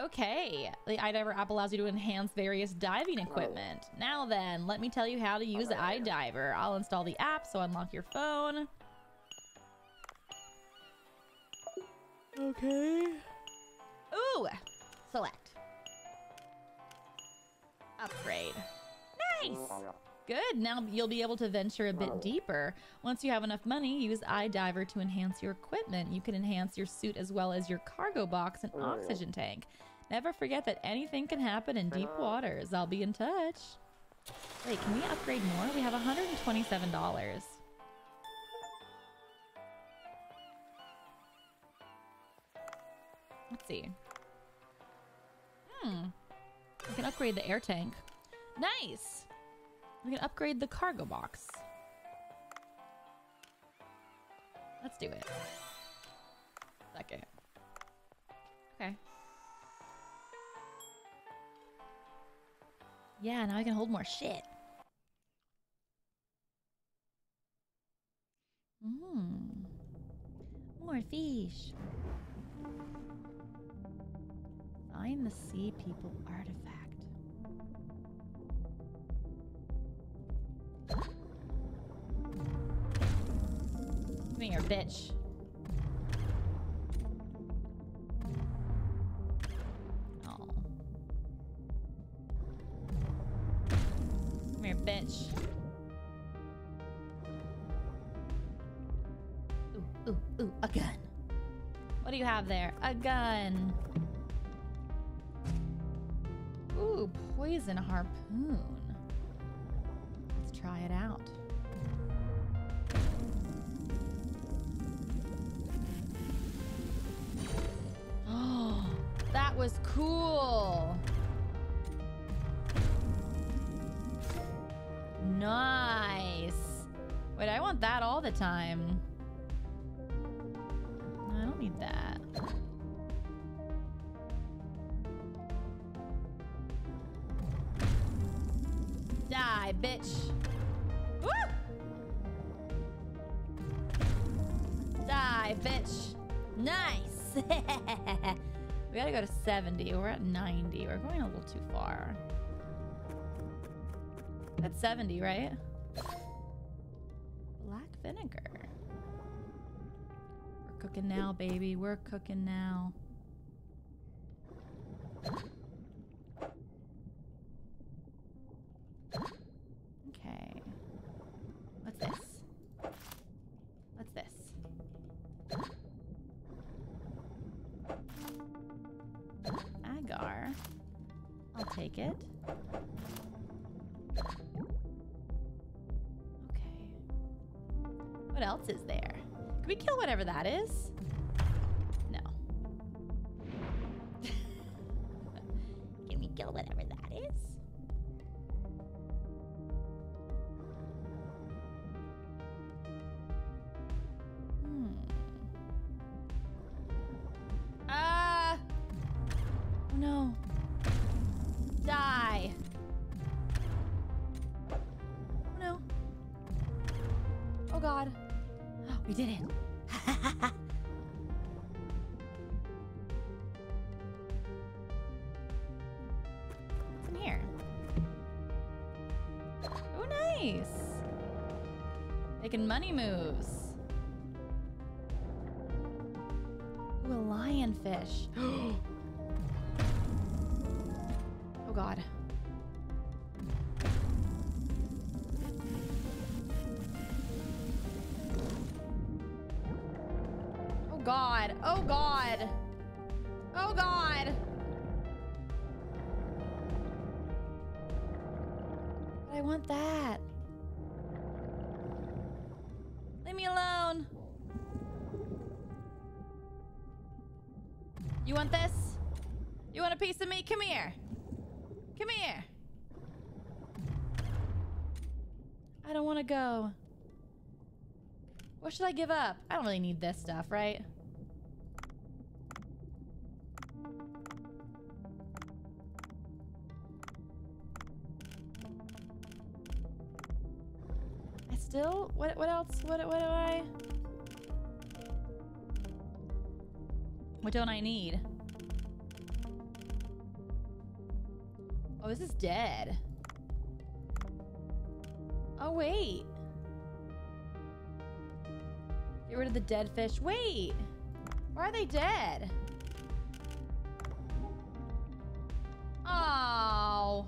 Speaker 1: Okay, the iDiver app allows you to enhance various diving oh. equipment. Now then, let me tell you how to use iDiver. I'll install the app, so unlock your phone. Okay. Ooh, select. Upgrade. Nice! Good, now you'll be able to venture a bit deeper. Once you have enough money, use iDiver to enhance your equipment. You can enhance your suit as well as your cargo box and oh. oxygen tank. Never forget that anything can happen in deep waters. I'll be in touch. Wait, can we upgrade more? We have $127. Let's see. Hmm. We can upgrade the air tank. Nice! We can upgrade the cargo box. Let's do it. Second. Okay. Yeah, now I can hold more shit. Mmm. More fish. Find the sea people artifact. Come here, bitch. Do you have there? A gun. Ooh, poison harpoon. Let's try it out. Oh, that was cool. Nice. Wait, I want that all the time. Bitch. Woo! Die, bitch. Nice. we gotta go to 70. We're at 90. We're going a little too far. That's 70, right? Black vinegar. We're cooking now, baby. We're cooking now. Take it. Okay. What else is there? Can we kill whatever that is? Making What should I give up? I don't really need this stuff, right? I still what what else? What what do I What don't I need? Oh, this is dead. Oh, wait. The dead fish. Wait. Why are they dead? Oh.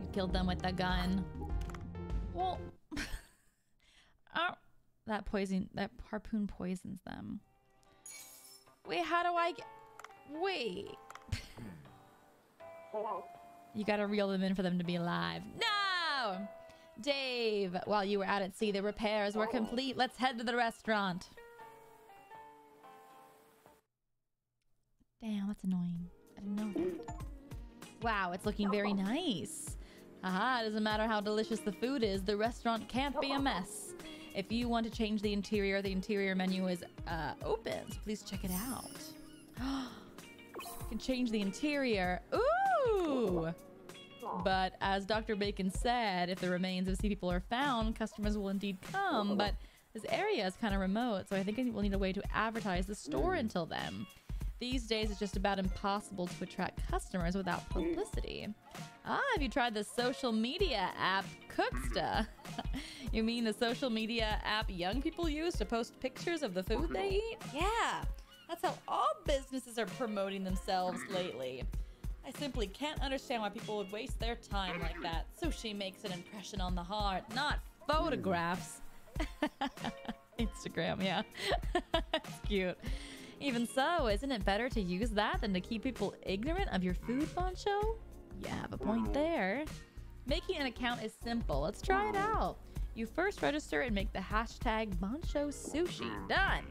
Speaker 1: You killed them with the gun. Well, oh, that poison, that harpoon poisons them. Wait, how do I get? Wait. You gotta reel them in for them to be alive. No! Dave, while you were out at sea, the repairs were complete. Let's head to the restaurant. Damn, that's annoying. I didn't know that. Wow, it's looking very nice. Aha, it doesn't matter how delicious the food is, the restaurant can't be a mess. If you want to change the interior, the interior menu is uh, open, so please check it out. you can change the interior. Ooh! But as Dr. Bacon said, if the remains of sea people are found, customers will indeed come. But this area is kind of remote, so I think we'll need a way to advertise the store mm. until then. These days, it's just about impossible to attract customers without mm. publicity. Ah, have you tried the social media app Cooksta? you mean the social media app young people use to post pictures of the food they mm-hmm. eat? Yeah, that's how all businesses are promoting themselves lately. I simply can't understand why people would waste their time like that. Sushi makes an impression on the heart, not photographs. Instagram, yeah. That's cute. Even so, isn't it better to use that than to keep people ignorant of your food, Bancho? You have a point there. Making an account is simple. Let's try it out. You first register and make the hashtag Bancho Sushi. Done.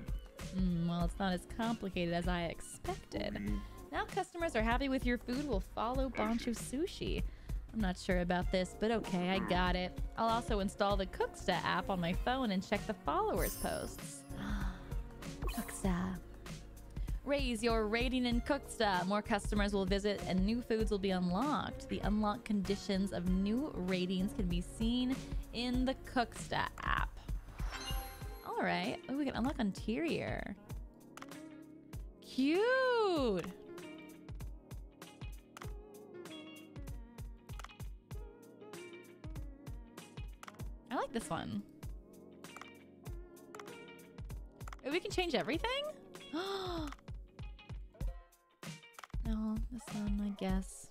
Speaker 1: Mm, well, it's not as complicated as I expected. Now customers are happy with your food will follow Bancho Sushi. I'm not sure about this, but okay, I got it. I'll also install the Cooksta app on my phone and check the followers posts. Cooksta. Raise your rating in Cooksta. More customers will visit and new foods will be unlocked. The unlocked conditions of new ratings can be seen in the Cooksta app. All right. Oh, we can unlock interior. Cute. I like this one. Oh, we can change everything? no, this one, I guess.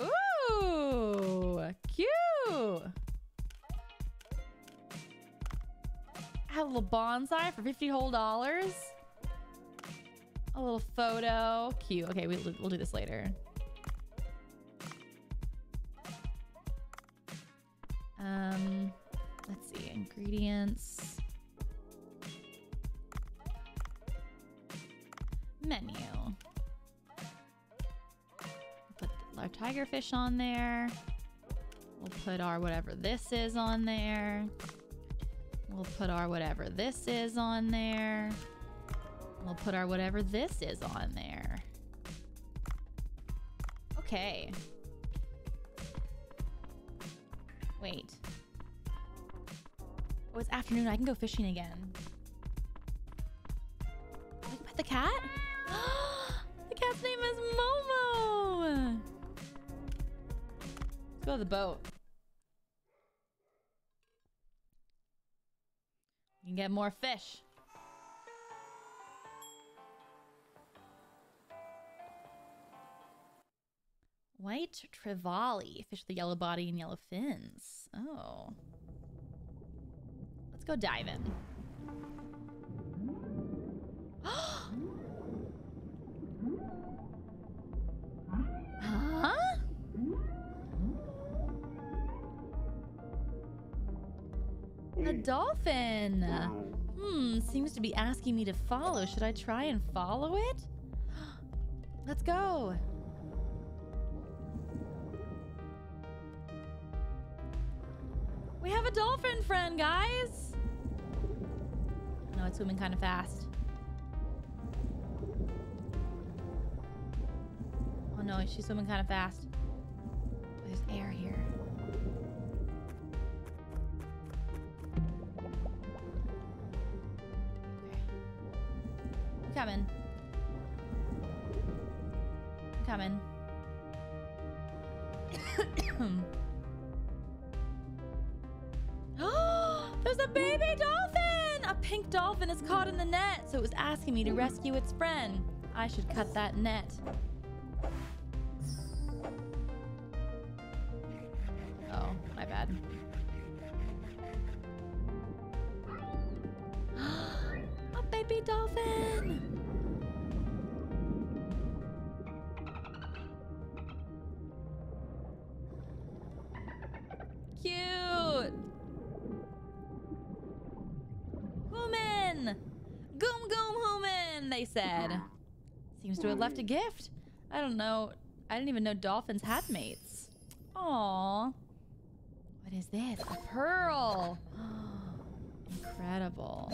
Speaker 1: Ooh, cute. I have a little bonsai for 50 whole dollars. A little photo. Cute. Okay, we, we'll do this later. Um, let's see. Ingredients. Menu. Put our tiger fish on there. We'll put our whatever this is on there. We'll put our whatever this is on there. We'll put our whatever this is on there. Okay. Wait. Oh, it's afternoon. I can go fishing again. I pet the cat? the cat's name is Momo. Let's go to the boat. We can get more fish. White trevally, fish with a yellow body and yellow fins. Oh. Let's go diving. huh? A dolphin. Hmm, seems to be asking me to follow. Should I try and follow it? Let's go. We have a dolphin friend, guys. No, it's swimming kind of fast. Oh no, she's swimming kind of fast. There's air here. Okay. I'm coming. I'm coming. A baby dolphin! A pink dolphin is caught in the net, so it was asking me to rescue its friend. I should cut that net. Left a gift. I don't know. I didn't even know dolphins had mates. Aww. What is this? A pearl. Incredible.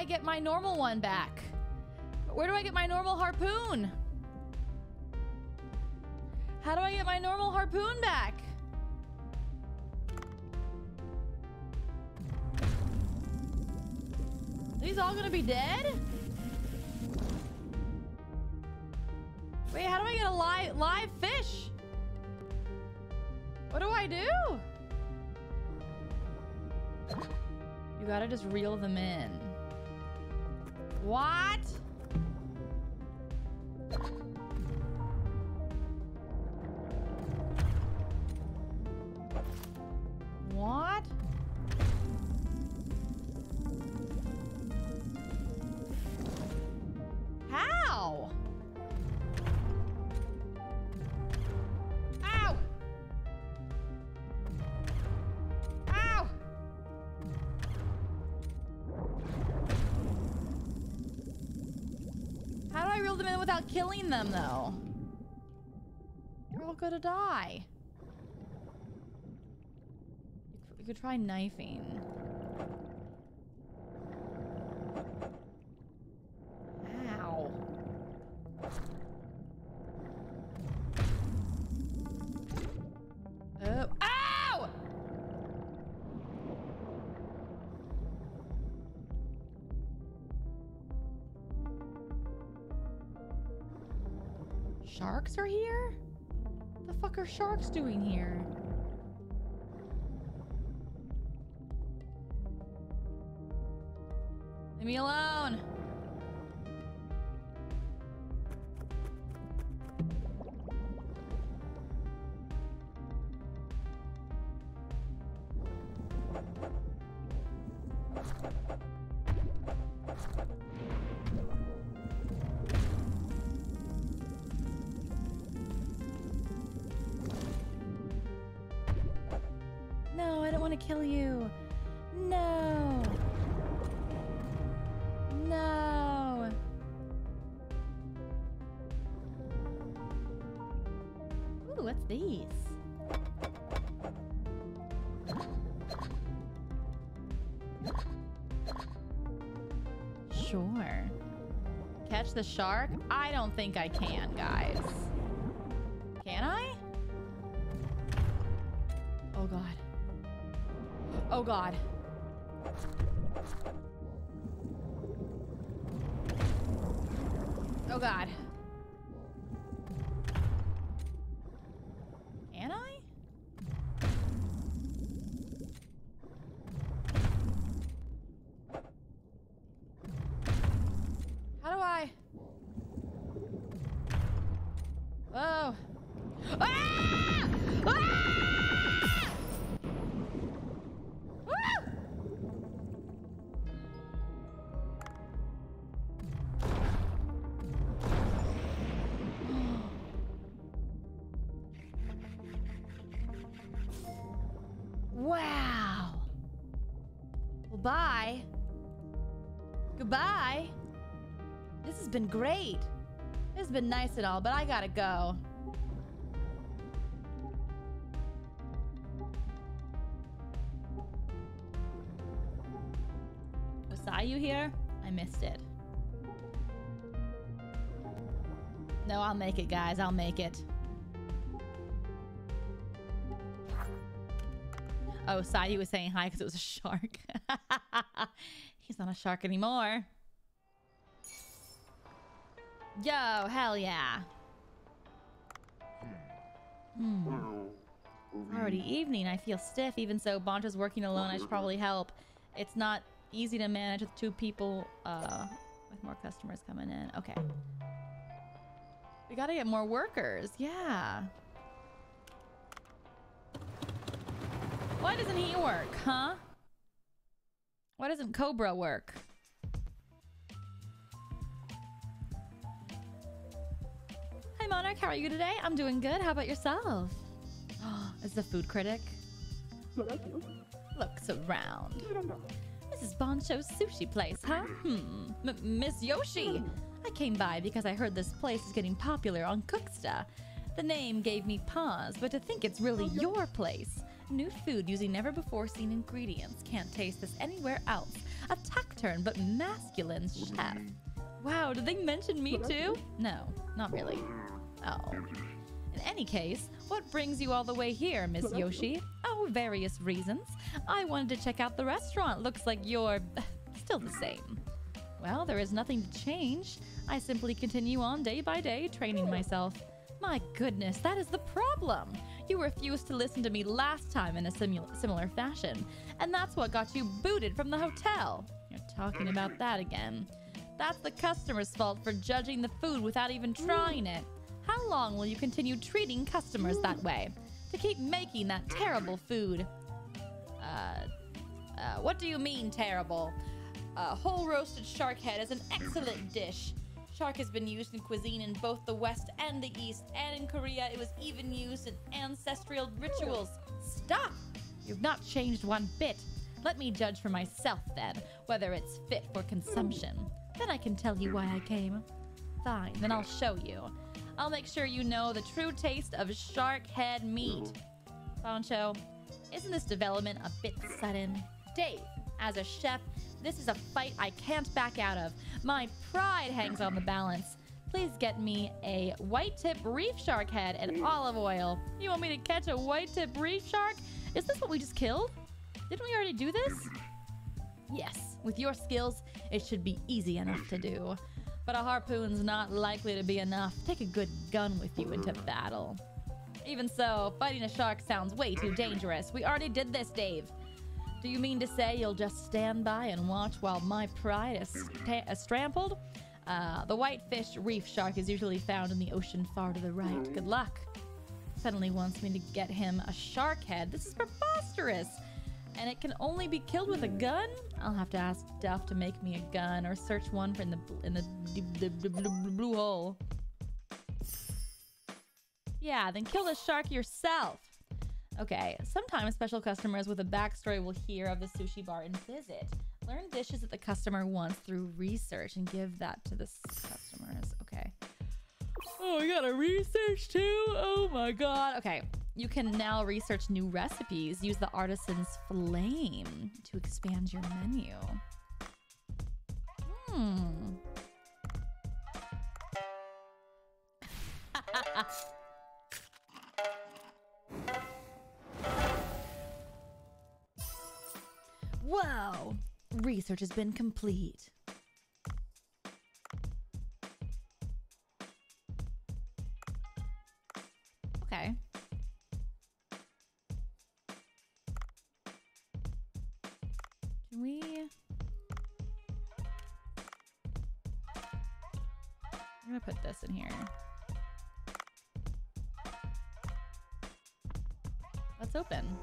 Speaker 1: I get my normal one back? Where do I get my normal harpoon? How do I get my normal harpoon back? Are these all gonna be dead? Wait, how do I get a live live fish? What do I do? You gotta just reel them in. What? Killing them, though? They're all gonna die. You could try knifing. Sharks doing here? Leave Catch the shark? I don't think I can, guys. Can I? Oh god. Oh god. Been great. It's been nice and all, but I gotta go. Was you here? I missed it. No, I'll make it, guys. I'll make it. Oh, Sayu was saying hi because it was a shark. He's not a shark anymore. Yo, hell yeah. Hmm. Already evening. I feel stiff. Even so, Bancho's working alone. I should probably help. It's not easy to manage with two people uh, with more customers coming in. Okay. We gotta get more workers. Yeah. Why doesn't he work, huh? Why doesn't Cobra work? Monarch. How are you today? I'm doing good. How about yourself? Is the food critic? Looks around. This is Bancho's sushi place, huh? Hmm. M Miss Yoshi. I came by because I heard this place is getting popular on Cooksta. The name gave me pause, but to think it's really your place. New food using never before seen ingredients. Can't taste this anywhere else. A taciturn but masculine chef. Wow, did they mention me too? No, not really. Oh. In any case, what brings you all the way here, Miss Yoshi? Oh, various reasons. I wanted to check out the restaurant. Looks like you're still the same. Well, there is nothing to change. I simply continue on day by day, training hmm. myself. My goodness, that is the problem. You refused to listen to me last time in a similar fashion, and that's what got you booted from the hotel. You're talking about that again. That's the customer's fault for judging the food without even trying it. How long will you continue treating customers that way? To keep making that terrible food? Uh, uh what do you mean terrible? A whole roasted shark head is an excellent dish. Shark has been used in cuisine in both the West and the East, and in Korea it was even used in ancestral rituals. Stop! You've not changed one bit. Let me judge for myself then, whether it's fit for consumption. Then I can tell you why I came. Fine, then I'll show you. I'll make sure you know the true taste of shark head meat. Bancho, isn't this development a bit sudden? Dave, as a chef, this is a fight I can't back out of. My pride hangs on the balance. Please get me a white tip reef shark head and olive oil. You want me to catch a white tip reef shark? Is this what we just killed? Didn't we already do this? Yes, with your skills, it should be easy enough to do. But a harpoon's not likely to be enough. Take a good gun with you into battle. Even so, fighting a shark sounds way too dangerous. We already did this, Dave. Do you mean to say you'll just stand by and watch while my pride is, is trampled? Uh, the whitefish reef shark is usually found in the ocean far to the right. Good luck. Suddenly wants me to get him a shark head. This is preposterous. And it can only be killed with a gun? I'll have to ask Duff to make me a gun or search one in the in the, the, the, the blue hole. Yeah, then kill the shark yourself. Okay, sometimes special customers with a backstory will hear of the sushi bar and visit. Learn dishes that the customer wants through research and give that to the customers. Okay. Oh, we gotta research too? Oh my god. Okay, you can now research new recipes. Use the artisan's flame to expand your menu. Hmm. Whoa! Research has been complete. This in here. Let's open.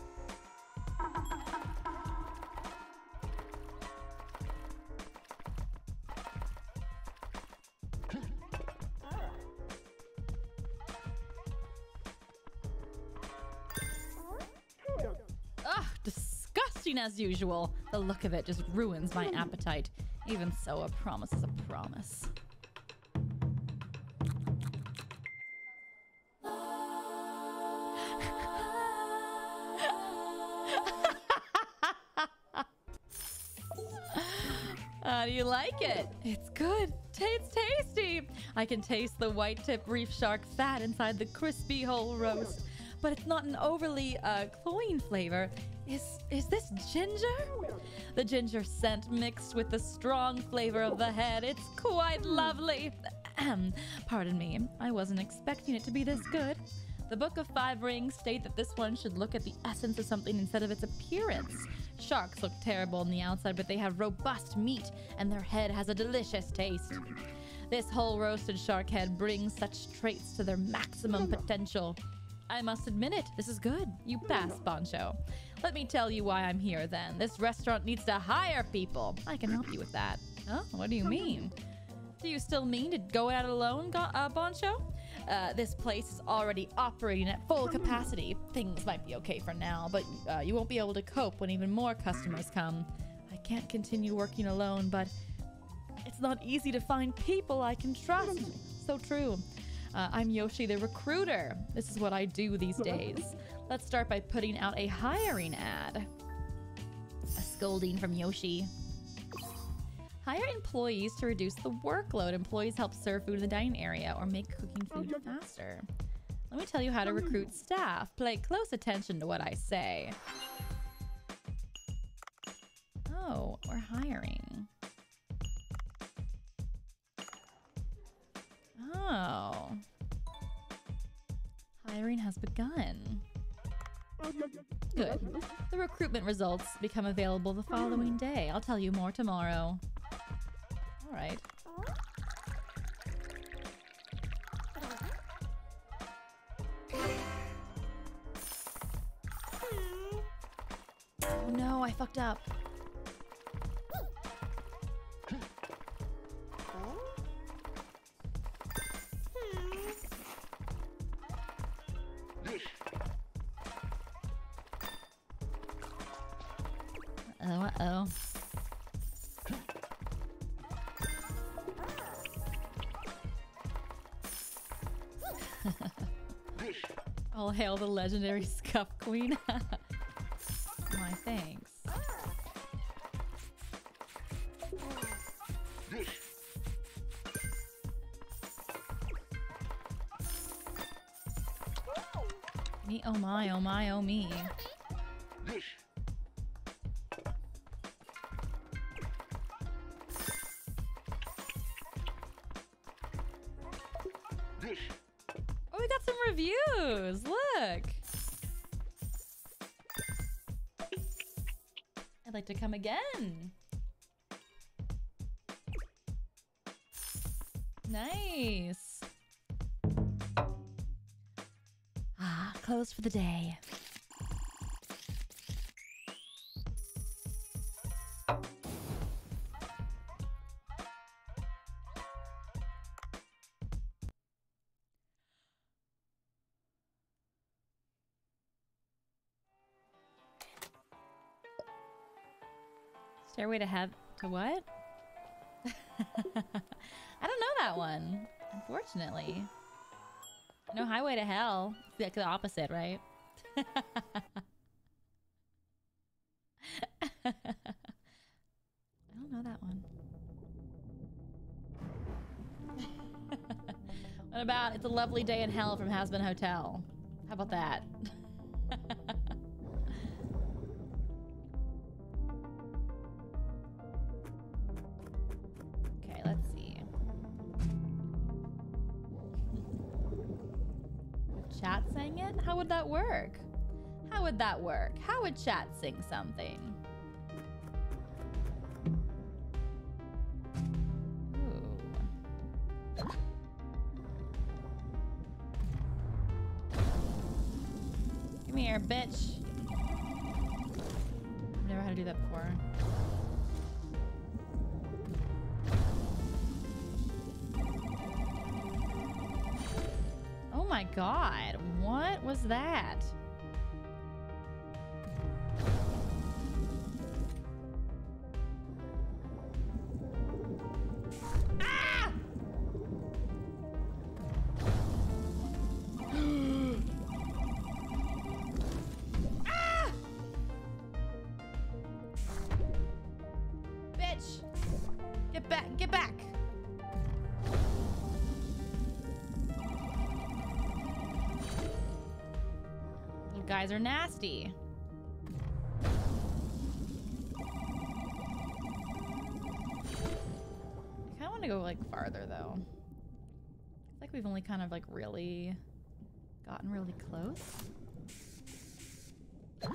Speaker 1: revolting as usual. The look of it just ruins my appetite. Even so, a promise is a promise. You like it? It's good. It's tasty. I can taste the white tip reef shark fat inside the crispy whole roast, but it's not an overly uh, cloying flavor. Is is this ginger? The ginger scent mixed with the strong flavor of the head. It's quite lovely. Pardon me. I wasn't expecting it to be this good. The Book of Five Rings state that this one should look at the essence of something instead of its appearance. Sharks look terrible on the outside, but they have robust meat, and their head has a delicious taste. This whole roasted shark head brings such traits to their maximum mm. potential. I must admit it, this is good. You mm. pass, Bancho. Let me tell you why I'm here then. This restaurant needs to hire people. I can help you with that. Huh? What do you mm. mean? Do you still mean to go out alone, uh, Bancho? Uh, this place is already operating at full capacity. Things might be okay for now, but uh, you won't be able to cope when even more customers come. I can't continue working alone, but it's not easy to find people I can trust. So true. Uh, I'm Yoshi the recruiter. This is what I do these days. Let's start by putting out a hiring ad. A scolding from Yoshi. Hire employees to reduce the workload. Employees help serve food in the dining area or make cooking food faster. Let me tell you how to recruit staff. Pay close attention to what I say. Oh, we're hiring. Oh. Hiring has begun. Good. The recruitment results become available the following hmm. day. I'll tell you more tomorrow. Alright. Oh no, I fucked up. Hail the legendary Scuff Queen. to come again. Nice. Ah, closed for the day. Stairway to have to what? I don't know that one, unfortunately. No highway to hell. It's like the opposite, right? I don't know that one. what about It's a Lovely Day in Hell from Hazbin Hotel? How about that? Something? Guys are nasty. I kind of want to go like farther though. It's like we've only kind of like really gotten really close. Okay.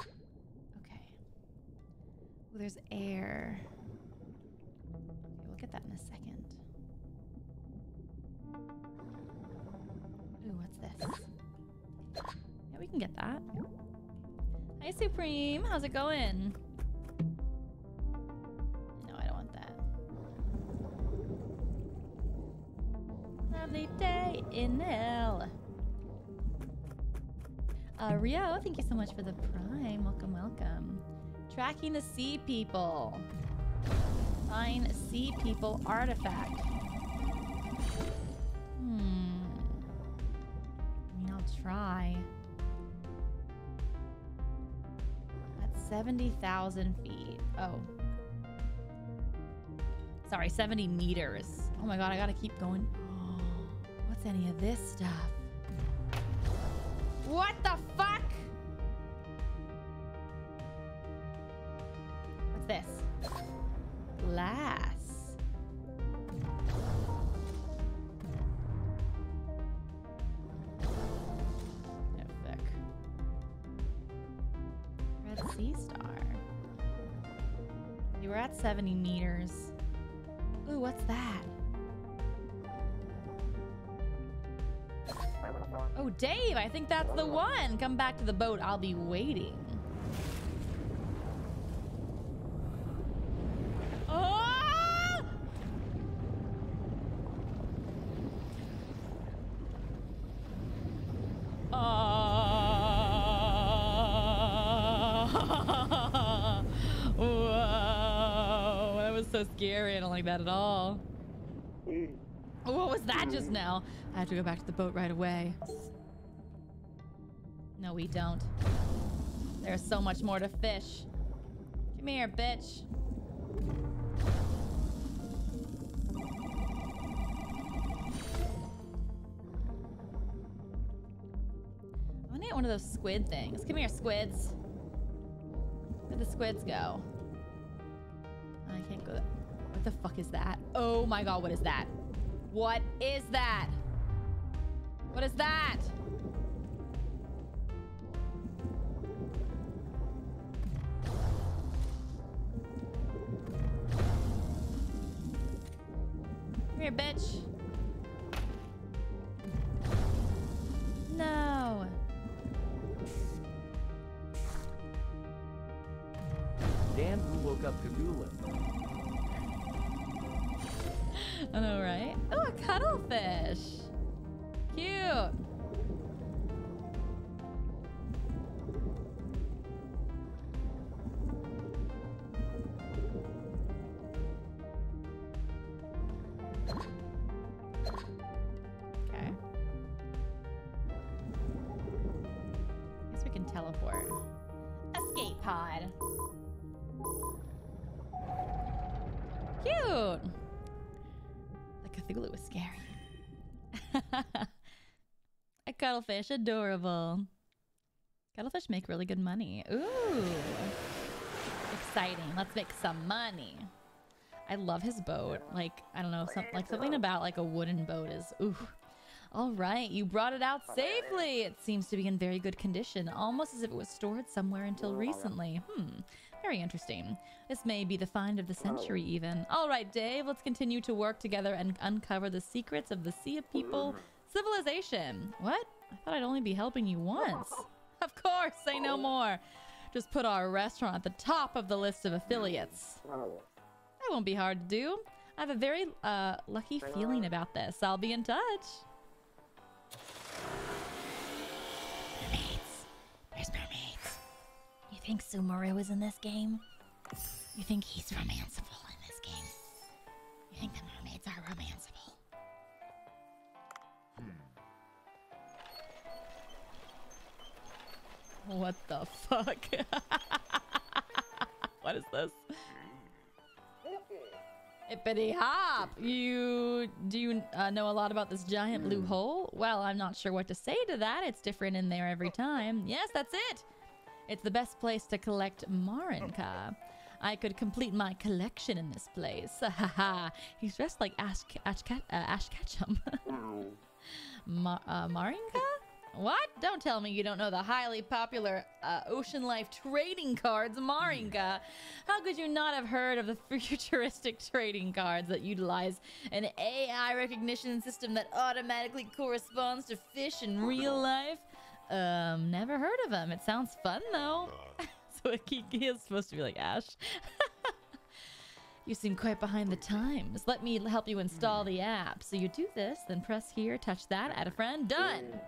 Speaker 1: Oh, there's air. Okay, we'll get that in a second. Ooh, what's this? Yeah, we can get that. Hi, Supreme. How's it going? No, I don't want that. Lovely day in hell. Uh, Rio, thank you so much for the prime. Welcome, welcome. Tracking the sea people. Find sea people artifact. Hmm. I mean, I'll try. 70,000 feet. Oh. Sorry, 70 meters. Oh my god, I gotta keep going. What's any of this stuff? What the fuck? What's this? Glass. 70 meters. Ooh, what's that? Oh, Dave, I think that's the one. Come back to the boat. I'll be waiting. Scary. I don't like that at all. Mm. What was that just mm. now? I have to go back to the boat right away. No, we don't. There's so much more to fish. Come here, bitch. I want to get one of those squid things. Come here, squids. Where'd the squids go? I can't go. What the fuck is that? Oh my god, what is that? What is that? What is that? Cuttlefish, adorable. Cuttlefish make really good money. Ooh. Exciting. Let's make some money. I love his boat. Like, I don't know, some, like something about like a wooden boat is ooh. All right, you brought it out safely. It seems to be in very good condition, almost as if it was stored somewhere until recently. Hmm, very interesting. This may be the find of the century, even. All right, Dave, let's continue to work together and uncover the secrets of the Sea of People civilization. What? I thought I'd only be helping you once. Of course, say no more. Just put our restaurant at the top of the list of affiliates. That won't be hard to do. I have a very uh, lucky feeling about this. I'll be in touch. Mermaids. There's mermaids. You think Sumaru is in this game? You think he's romanceable in this game? You think the What the fuck? what is this? Hippity hop! You do you uh, know a lot about this giant blue hole? Well, I'm not sure what to say to that. It's different in there every time. Yes, that's it. It's the best place to collect Marinca. I could complete my collection in this place. Ha! He's dressed like Ash, Ash, uh, Ash Ketchum. Ma- uh, Marinca? What? Don't tell me you don't know the highly popular uh, Ocean Life trading cards, Marinca. How could you not have heard of the futuristic trading cards that utilize an AI recognition system that automatically corresponds to fish in real life? Um, never heard of them. It sounds fun though. so he, he is supposed to be like Ash. You seem quite behind the times. Let me help you install the app. So you do this, then press here, touch that, add a friend, done.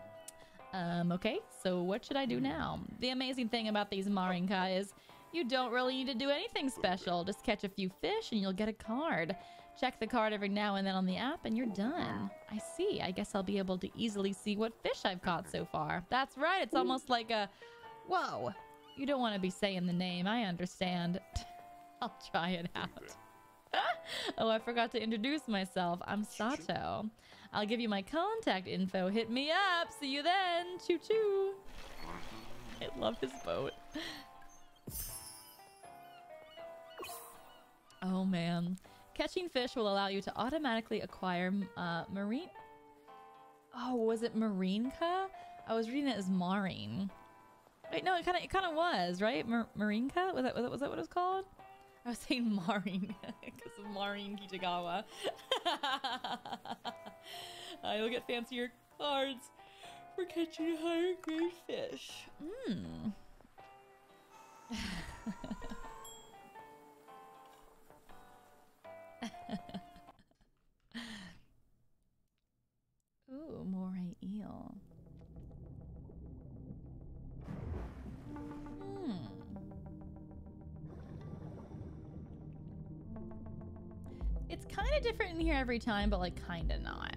Speaker 1: Um, okay, so what should I do now? The amazing thing about these Marinca is you don't really need to do anything special. Just catch a few fish and you'll get a card. Check the card every now and then on the app and you're done. I see. I guess I'll be able to easily see what fish I've caught so far. That's right. It's almost like a... Whoa. You don't want to be saying the name. I understand. I'll try it out. oh, I forgot to introduce myself. I'm Sato. I'll give you my contact info. Hit me up. See you then. Choo choo. I love his boat. Oh man. Catching fish will allow you to automatically acquire uh, marine. Oh, was it Marinca? I was reading it as Marine. Wait, no, it kind of it kind of was right. Mar- Marinca was that, was that was that what it was called? I was saying Marin because of Marin Kitagawa. uh, you'll get fancier cards for catching higher grade fish. Hmm. different in here every time, but like kind of not.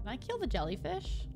Speaker 1: Can I kill the jellyfish?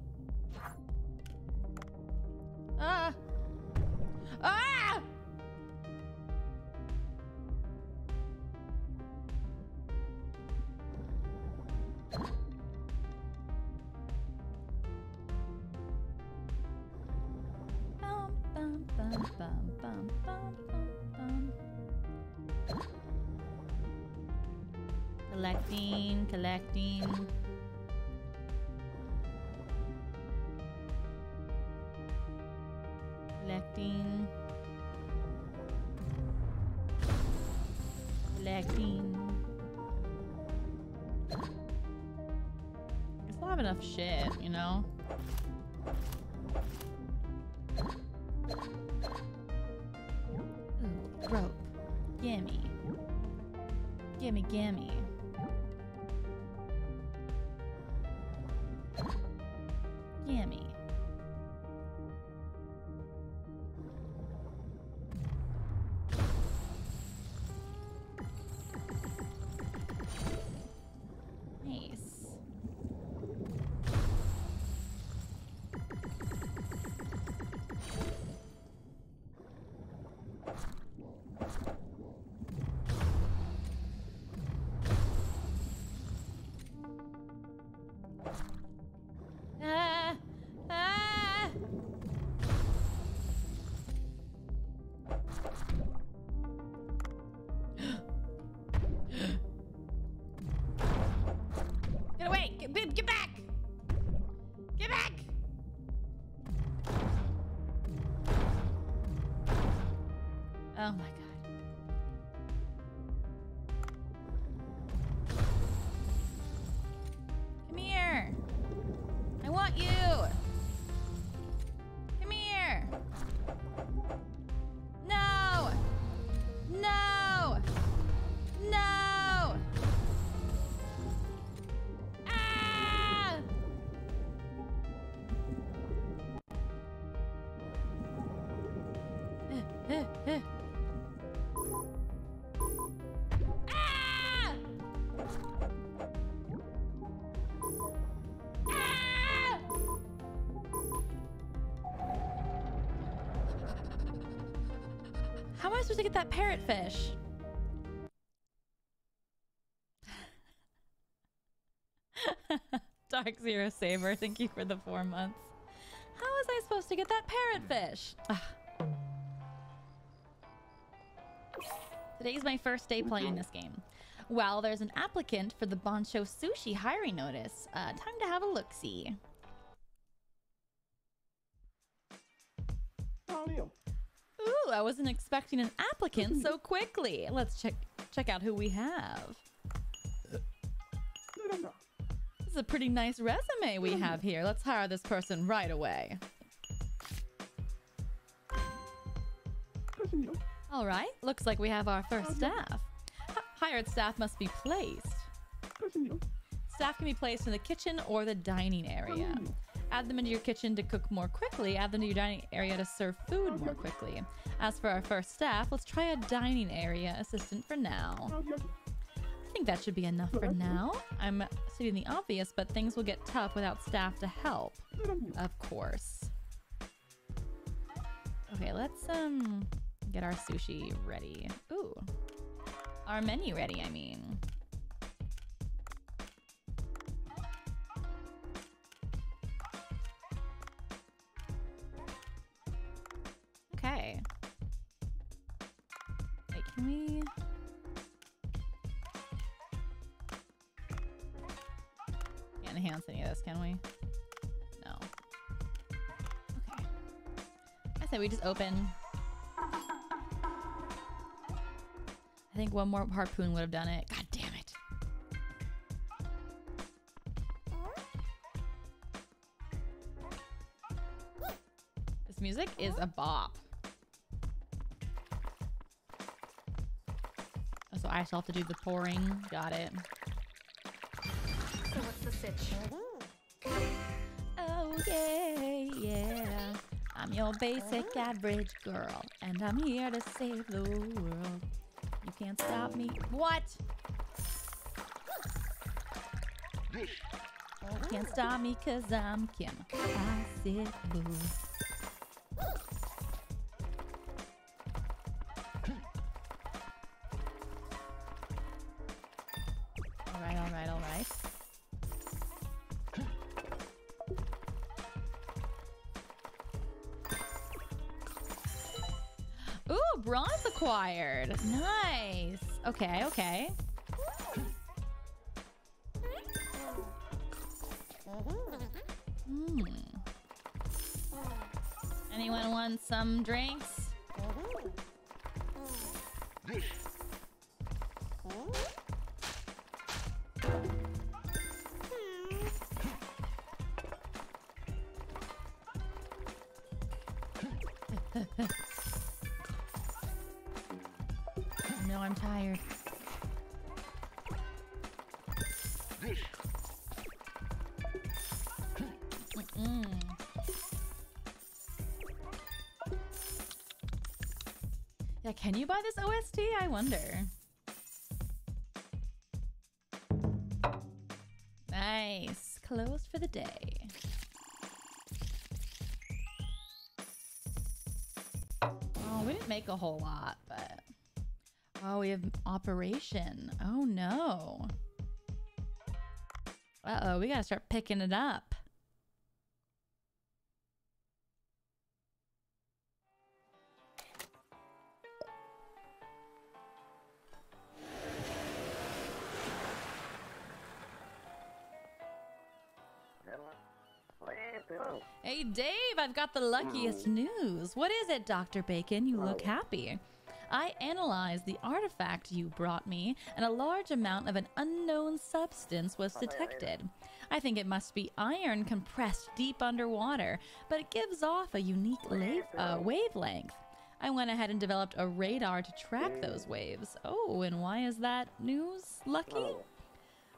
Speaker 1: Get that parrotfish? Dark Zero Saber, thank you for the four months. How was I supposed to get that parrotfish? Today's my first day playing this game. Well, there's an applicant for the Bancho Sushi hiring notice. Uh, time to have a look-see. I wasn't expecting an applicant so quickly. Let's check check out who we have. This is a pretty nice resume we have here. Let's hire this person right away. All right, looks like we have our first staff. H- hired staff must be placed. Staff can be placed in the kitchen or the dining area. Add them into your kitchen to cook more quickly. Add them to your dining area to serve food more quickly. As for our first staff, let's try a dining area assistant for now. I think that should be enough for now. I'm stating the obvious, but things will get tough without staff to help. Of course. Okay, let's um get our sushi ready. Ooh. Our menu ready, I mean. We just open. I think one more harpoon would have done it. God damn it. This music is a bop. So I still have to do the pouring. Got it.
Speaker 2: So what's the?
Speaker 1: I'm your basic oh. average girl, and I'm here to save the world. You can't stop me. What? You can't stop me cause I'm Kim. I sit blue. Okay, okay. Hmm. Anyone want some drinks? Can you buy this OST? I wonder. Nice. Closed for the day. Oh, we didn't make a whole lot, but. Oh, we have operation. Oh no. Uh oh, we gotta start picking it up. I've got the luckiest news. What is it, Dr. Bacon? You look happy. I analyzed the artifact you brought me, and a large amount of an unknown substance was detected. I think it must be iron compressed deep underwater, but it gives off a unique la- uh, wavelength. I went ahead and developed a radar to track those waves. Oh, and why is that news, Lucky?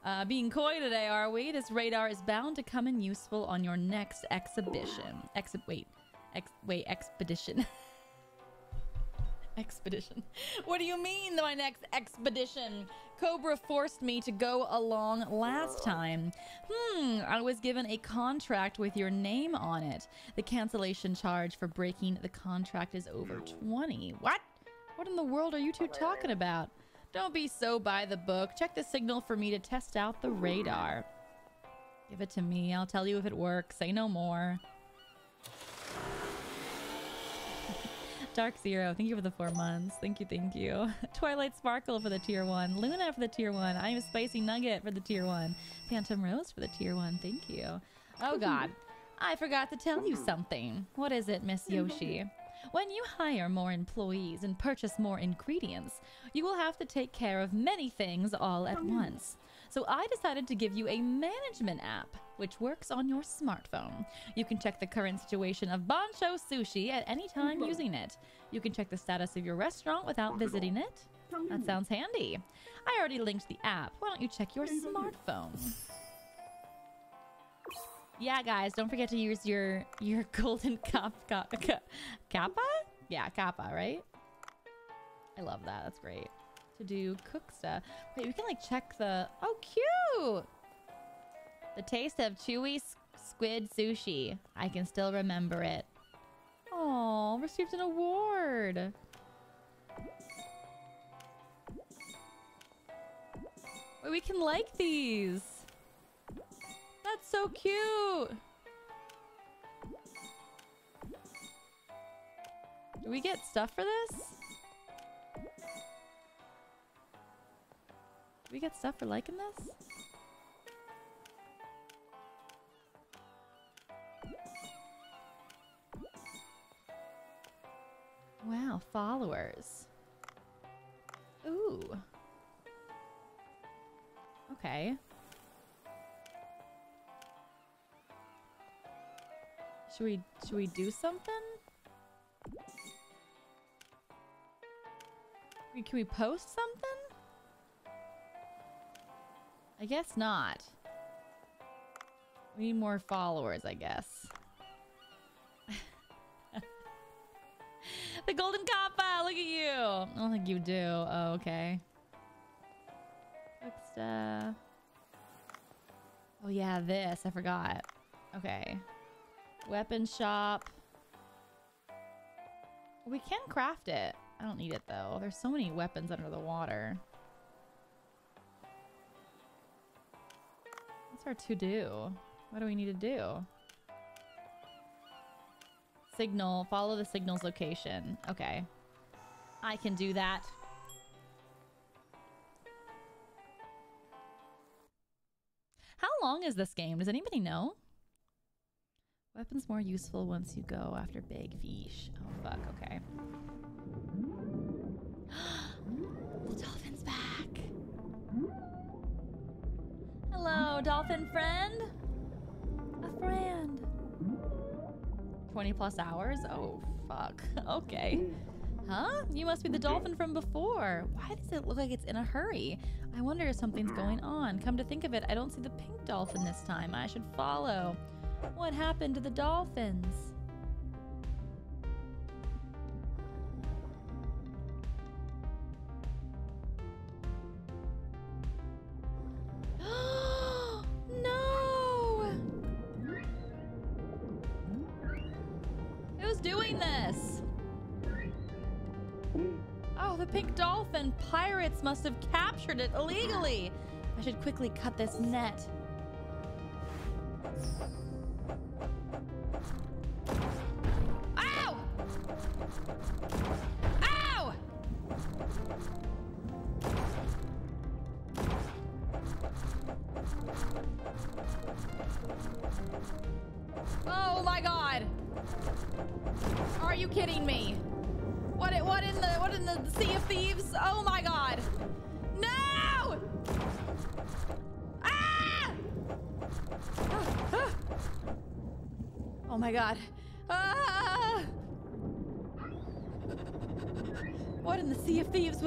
Speaker 1: Uh, being coy today, are we? This radar is bound to come in useful on your next exhibition. Ex- wait, ex- wait, expedition. expedition. What do you mean, my next expedition? Cobra forced me to go along last time. Hmm, I was given a contract with your name on it. The cancellation charge for breaking the contract is over 20. What? What in the world are you two talking about? Don't be so by the book. Check the signal for me to test out the radar. Give it to me. I'll tell you if it works. Say no more. Dark Zero, thank you for the four months. Thank you, thank you. Twilight Sparkle for the tier one. Luna for the tier one. I'm a Spicy Nugget for the tier one. Phantom Rose for the tier one. Thank you. Oh God, I forgot to tell you something. What is it, Miss Yoshi? When you hire more employees and purchase more ingredients, you will have to take care of many things all at once. So I decided to give you a management app, which works on your smartphone. You can check the current situation of Bancho Sushi at any time using it. You can check the status of your restaurant without visiting it. That sounds handy. I already linked the app. Why don't you check your smartphone? Yeah, guys, don't forget to use your your golden cap, cap kappa? Yeah, kappa, right? I love that. That's great. To do cook stuff. Wait, we can like check the. Oh, cute! The taste of chewy squid sushi. I can still remember it. Oh, received an award. Wait, we can like these. That's so cute. Do we get stuff for this? Do we get stuff for liking this? Wow, followers. Ooh. Okay. Should we should we do something? Can we post something? I guess not. We need more followers, I guess. the golden kappa! Uh, look at you! I don't think you do. Oh, okay. Quick stuff. Oh yeah, this. I forgot. Okay. Weapon shop. We can craft it. I don't need it though. There's so many weapons under the water. What's our to do? What do we need to do? Signal. Follow the signal's location. Okay. I can do that. How long is this game? Does anybody know? Weapons more useful once you go after big fish. Oh fuck, okay. the dolphin's back. Hello, dolphin friend. A friend. 20 plus hours? Oh fuck. Okay. Huh? You must be the dolphin from before. Why does it look like it's in a hurry? I wonder if something's going on. Come to think of it, I don't see the pink dolphin this time. I should follow. What happened to the dolphins? no! Who's doing this? Oh, the pink dolphin! Pirates must have captured it illegally! I should quickly cut this net.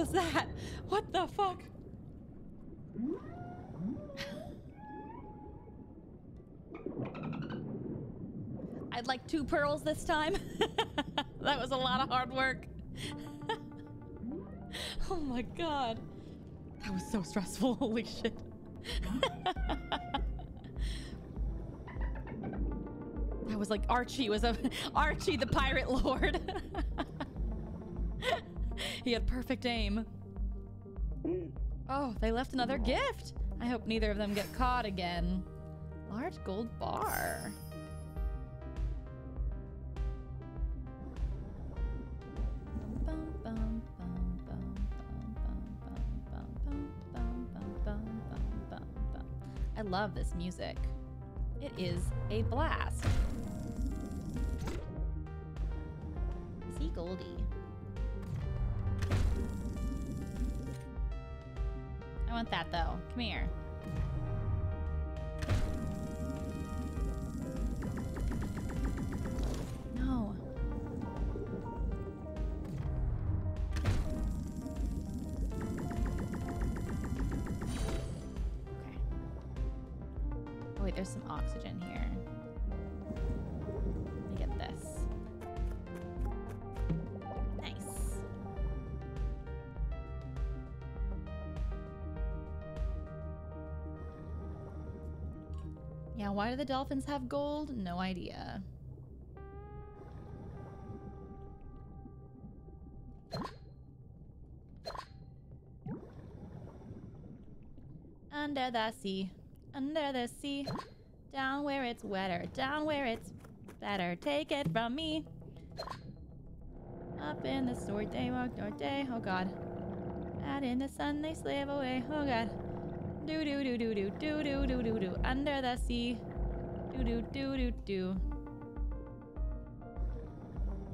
Speaker 1: Was that? What the fuck? I'd like two pearls this time. that was a lot of hard work. oh my god. That was so stressful. Holy shit. that was like Archie was a Archie the pirate lord. he had perfect aim. Oh, they left another gift. I hope neither of them get caught again. Large gold bar. I love this music. It is a blast. See Goldie. I want that though. Come here. Yeah, why do the dolphins have gold? No idea. Under the sea, under the sea, down where it's wetter, down where it's better. Take it from me. Up in the sword they walk north day. Oh god. Out in the sun, they slave away. Oh god. Do do do do do do do do do do under the sea. Do do do do do.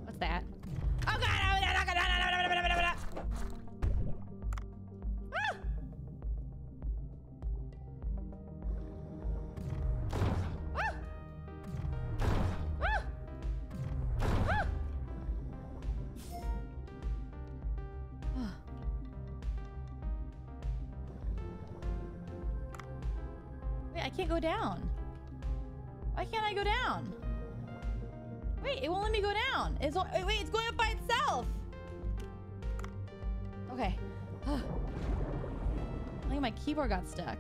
Speaker 1: What's that? Can't go down. Why can't I go down? Wait, it won't let me go down. It's wait, it's going up by itself. Okay. I think my keyboard got stuck.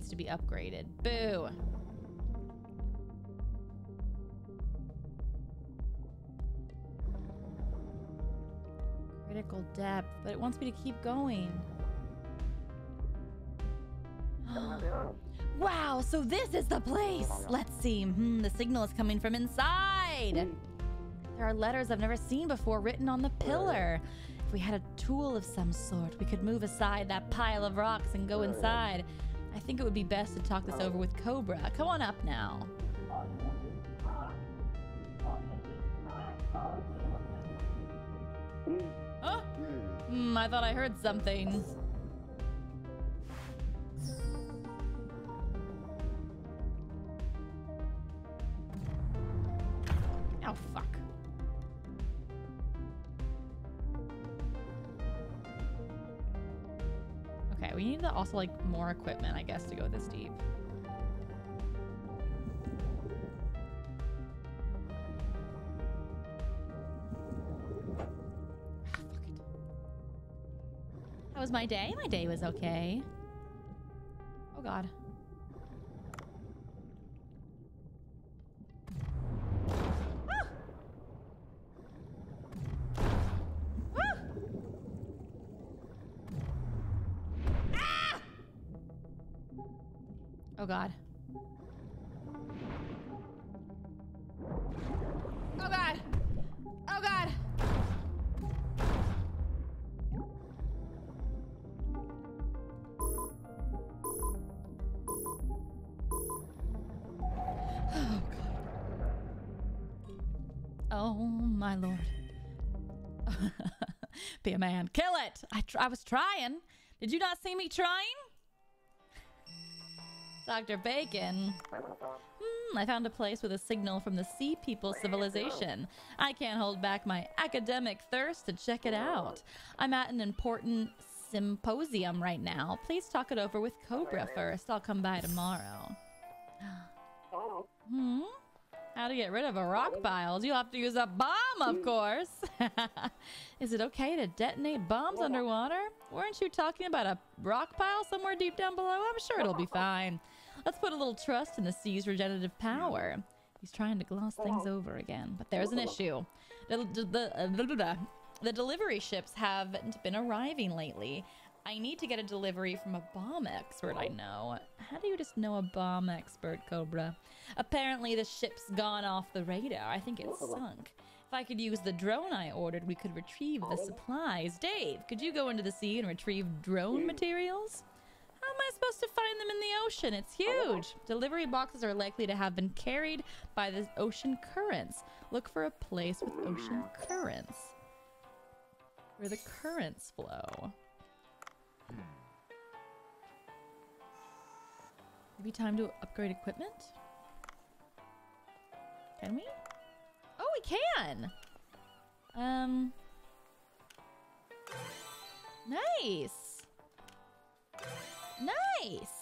Speaker 1: Needs to be upgraded. Boo. Critical depth, but it wants me to keep going. wow, so this is the place. Let's see. Hmm, the signal is coming from inside. There are letters I've never seen before written on the pillar. If we had a tool of some sort, we could move aside that pile of rocks and go inside. I think it would be best to talk this over with Cobra. Come on up now. Huh? Hmm, I thought I heard something. Also, like, more equipment, I guess, to go this deep. Ah. How was my day? My day was okay. Oh, God. Be a man. Kill it! I, I was trying. Did you not see me trying? Dr. Bacon. Hmm, I found a place with a signal from the Sea People civilization. I can't hold back my academic thirst to check it out. I'm at an important symposium right now. Please talk it over with Cobra first. I'll come by tomorrow. Hmm? How to get rid of a rock pile? You'll have to use a bomb, of hmm. course. Is it okay to detonate bombs underwater? Weren't you talking about a rock pile somewhere deep down below? I'm sure it'll be fine. Let's put a little trust in the sea's regenerative power. He's trying to gloss things over again, but there's an issue. The, the, blah. the delivery ships haven't been arriving lately. I need to get a delivery from a bomb expert I know. How do you just know a bomb expert, Cobra? Apparently, the ship's gone off the radar. I think it's oh. sunk. If I could use the drone I ordered, we could retrieve the oh. supplies. Dave, could you go into the sea and retrieve drone hmm. materials? How am I supposed to find them in the ocean? It's oh. huge. Delivery boxes are likely to have been carried by the ocean currents. Look for a place with ocean currents. Where the currents flow. Maybe time to upgrade equipment? Can we? Oh, we can! Um. Nice! Nice! Nice!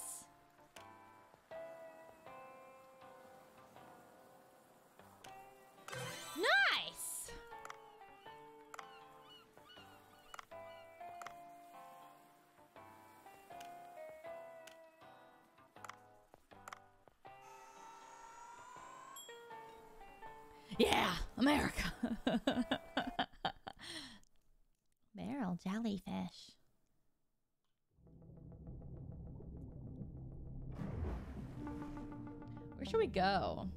Speaker 1: America. Barrel jellyfish. Where should we go?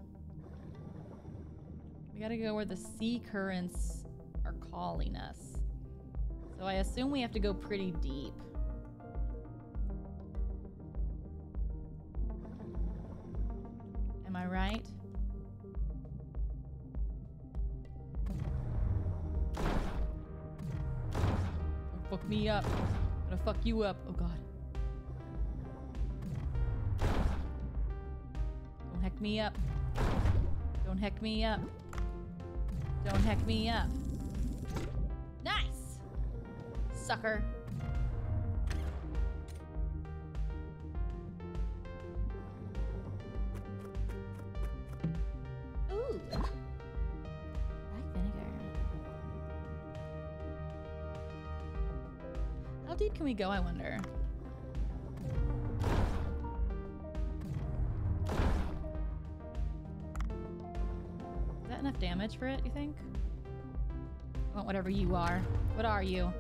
Speaker 1: We gotta go where the sea currents are calling us. So I assume we have to go pretty deep. Am I right? Fuck me up. I'm gonna fuck you up. Oh god. Don't heck me up. Don't heck me up. Don't heck me up. Nice! Sucker. Go, I wonder? Is that enough damage for it, you think? I want whatever you are. What are you?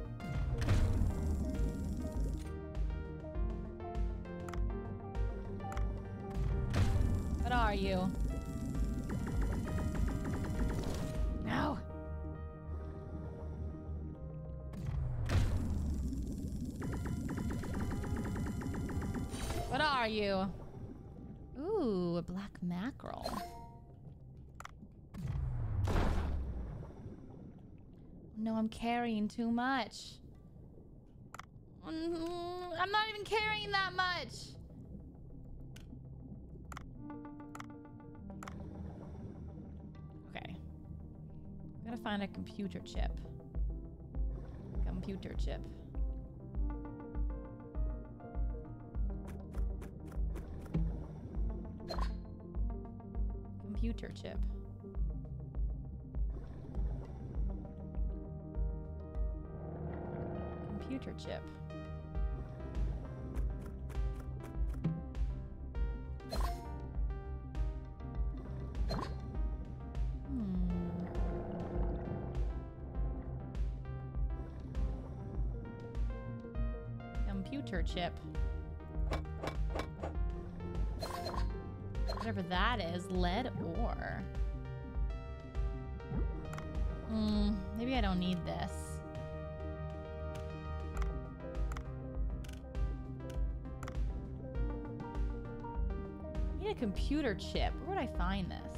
Speaker 1: What are you? Are you? Ooh, a black mackerel. No, I'm carrying too much. Mm, I'm not even carrying that much. Okay. Gotta find a computer chip. Computer chip. Computer chip. Computer chip. Hmm. Computer chip. Whatever that is, lead ore. Hmm, maybe I don't need this. I need a computer chip. Where would I find this?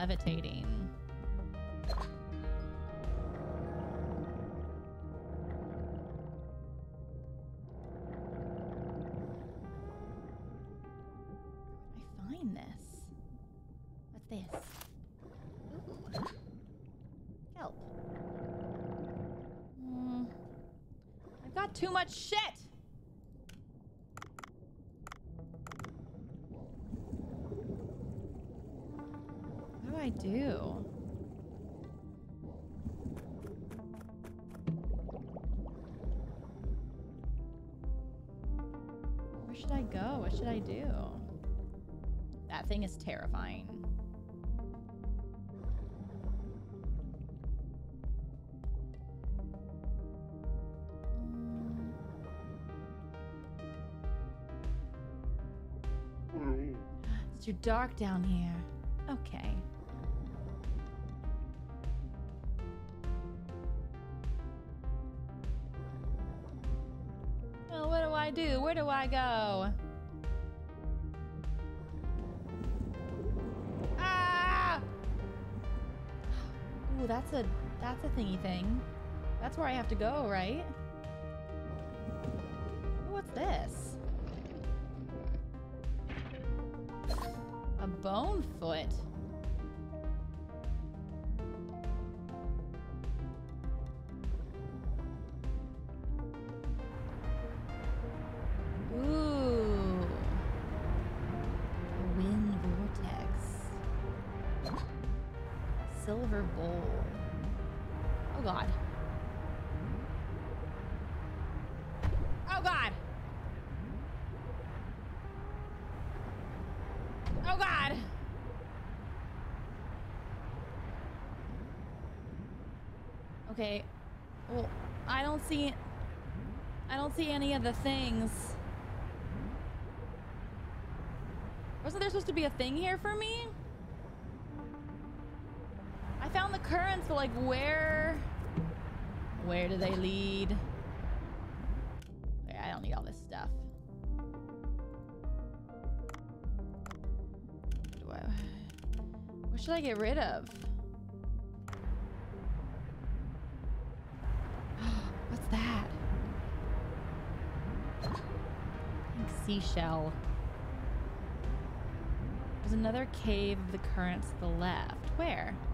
Speaker 1: Levitating. Terrifying. It's too dark down here. Okay. Well, what do I do? Where do I go? That's a thingy thing. That's where I have to go, right? What's this? Okay. Well, I don't see I don't see any of the things. Wasn't there supposed to be a thing here for me? I found the currents, but like where where do they lead? I don't need all this stuff. What should I get rid of? Seashell. There's another cave of the currents to the left. Where? Where?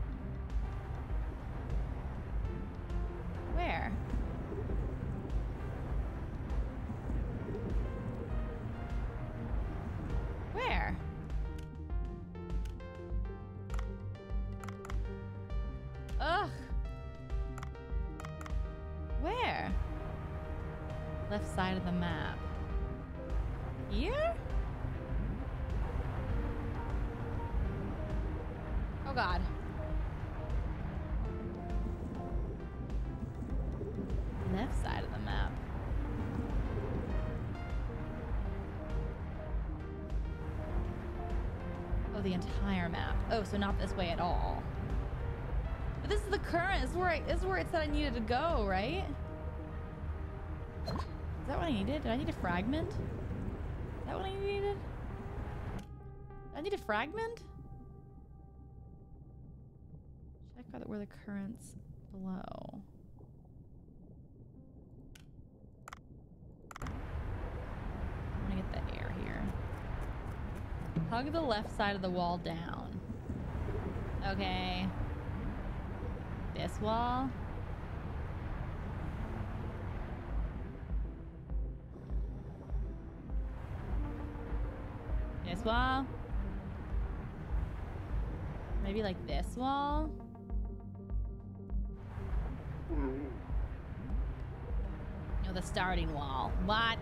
Speaker 1: So not this way at all. But this is the current. This is where I, this is where it said I needed to go, right? Is that what I needed? Did I need a fragment? Is that what I needed? I need a fragment? Check out where the currents below. I'm gonna get the air here. Hug the left side of the wall down. Okay. This wall. This wall. Maybe like this wall. Mm-hmm. No, the starting wall. What?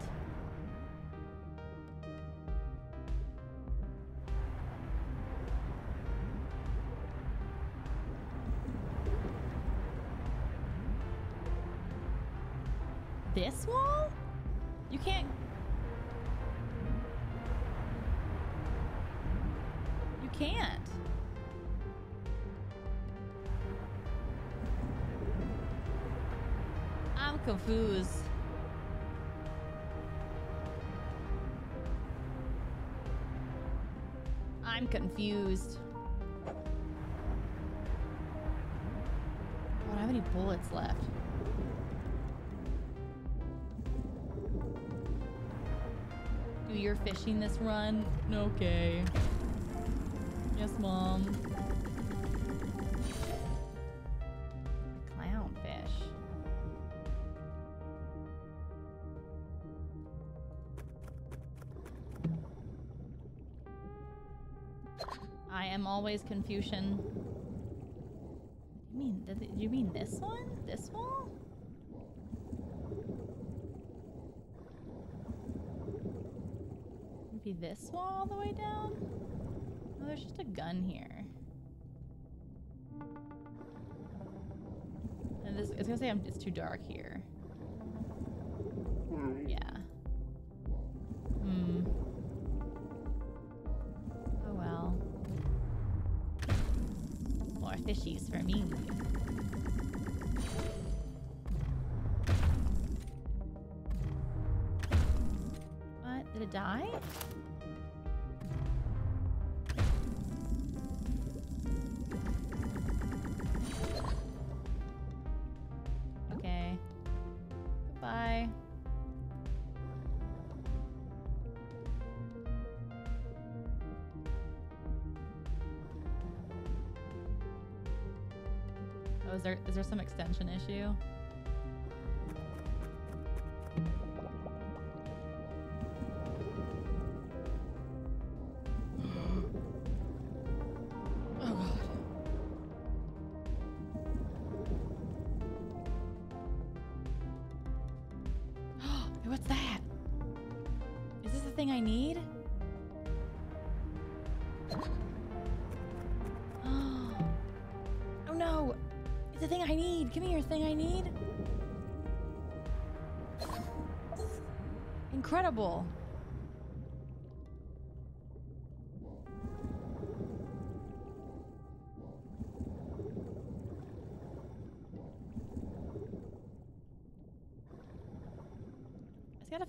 Speaker 1: Fishing this run? Okay. Yes, mom. Clownfish. I am always Confucian. You mean? Did it- you mean this one? This wall? Maybe this wall all the way down? Oh, there's just a gun here. And this, it's gonna say I'm, it's too dark here. Yeah. Hmm. Oh well. More fishies for me. Die? Okay. Goodbye. Oh, is there is there some extension issue?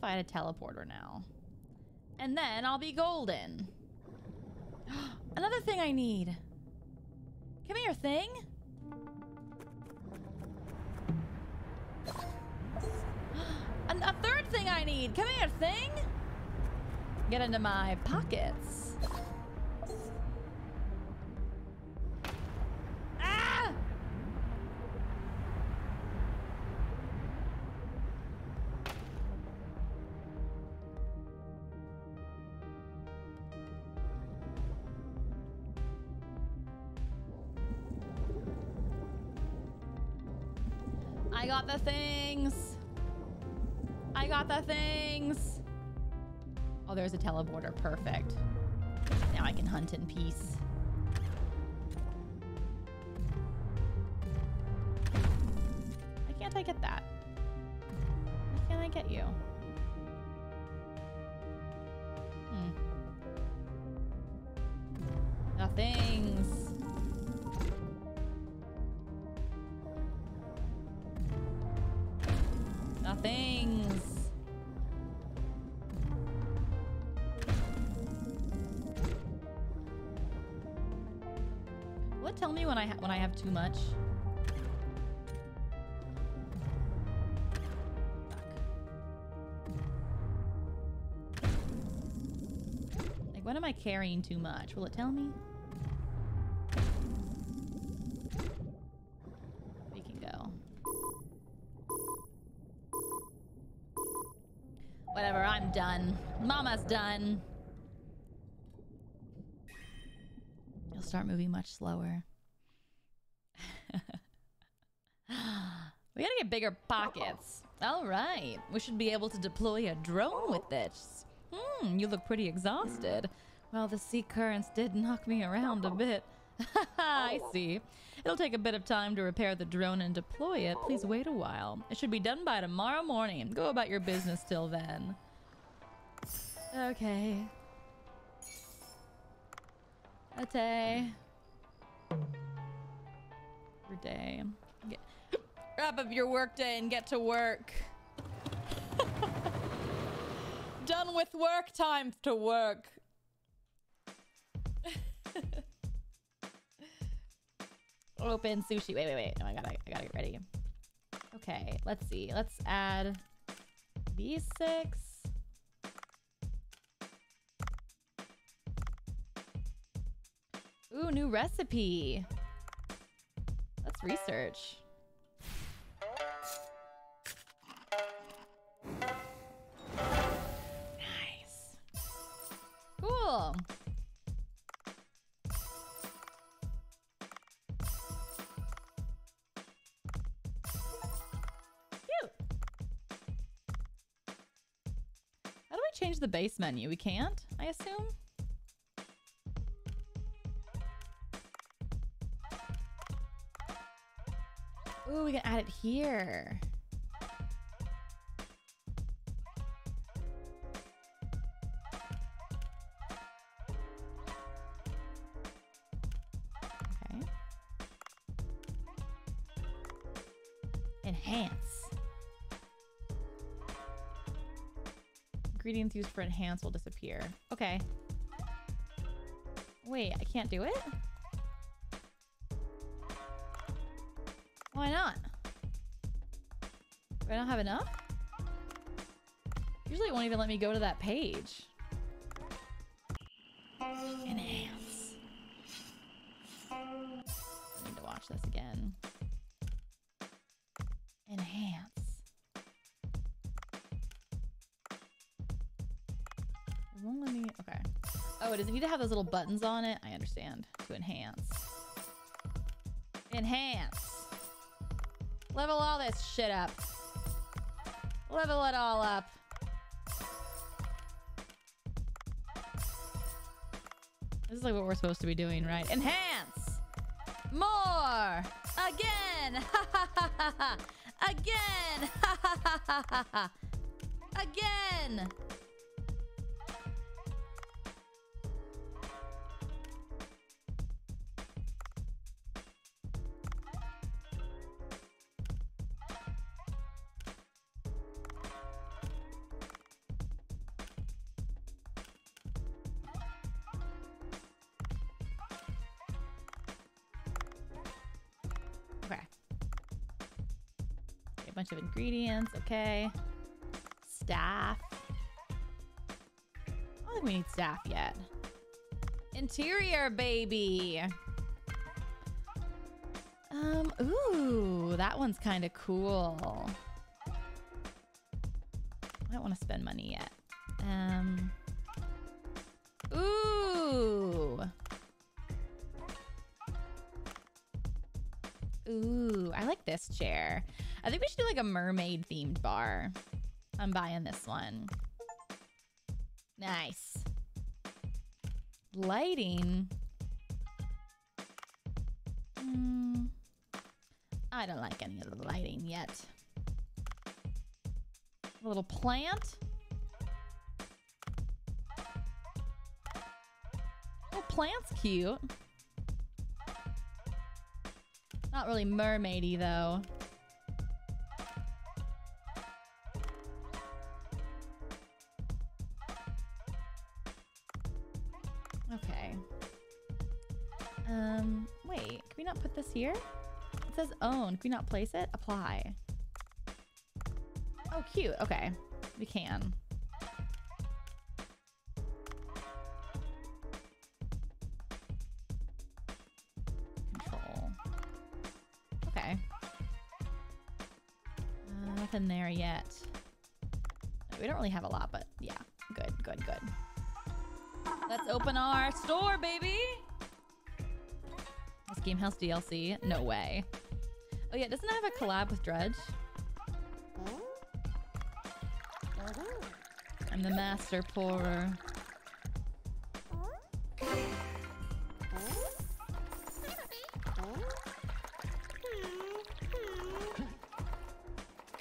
Speaker 1: Find a teleporter now. And then I'll be golden. Another thing I need. Give me your thing. A third thing I need. Come here, thing. Get into my pockets. Perfect. Now I can hunt in peace. Why can't I get that? Me when I when I have too much? Like when am I carrying too much? Will it tell me? We can go. Whatever, I'm done. Mama's done. You'll start moving much slower. we gotta get bigger pockets. All right, we should be able to deploy a drone with this. Hmm, you look pretty exhausted. Well, the sea currents did knock me around a bit. I see. It'll take a bit of time to repair the drone and deploy it. Please wait a while. It should be done by tomorrow morning. Go about your business till then. Okay. Okay. Your day. Wrap up your work day and get to work. Done with work, time to work. Open sushi. Wait, wait, wait. No, I gotta, I gotta get ready. Okay, let's see. Let's add these six. Ooh, new recipe. Let's research. Cute. How do I change the base menu? We can't, I assume? Ooh, we can add it here. Ingredients used for enhance will disappear. Okay. Wait, I can't do it? Why not? Do I not have enough? Usually it won't even let me go to that page. Does it need to have those little buttons on it? I understand. To enhance. Enhance. Level all this shit up. Level it all up. This is like what we're supposed to be doing, right? Enhance! More! Again! Again! Again! Ingredients. Okay. Staff. I don't think we need staff yet. Interior, baby. Um, ooh, that one's kind of cool. I don't want to spend money yet. Um, ooh. Ooh, I like this chair. I think we should do like a mermaid themed bar. I'm buying this one. Nice. Lighting. Hmm. I don't like any of the lighting yet. A little plant. Oh, plant's cute. Not really mermaidy though. Here? It says own. Can we not place it? Apply. Oh, cute. Okay. We can. Control. Okay. Uh, nothing there yet. We don't really have a lot, but yeah. Good, good, good. Let's open our store, baby! Game House DLC? No way. Oh yeah, doesn't it have a collab with Dredge? I'm the master pourer.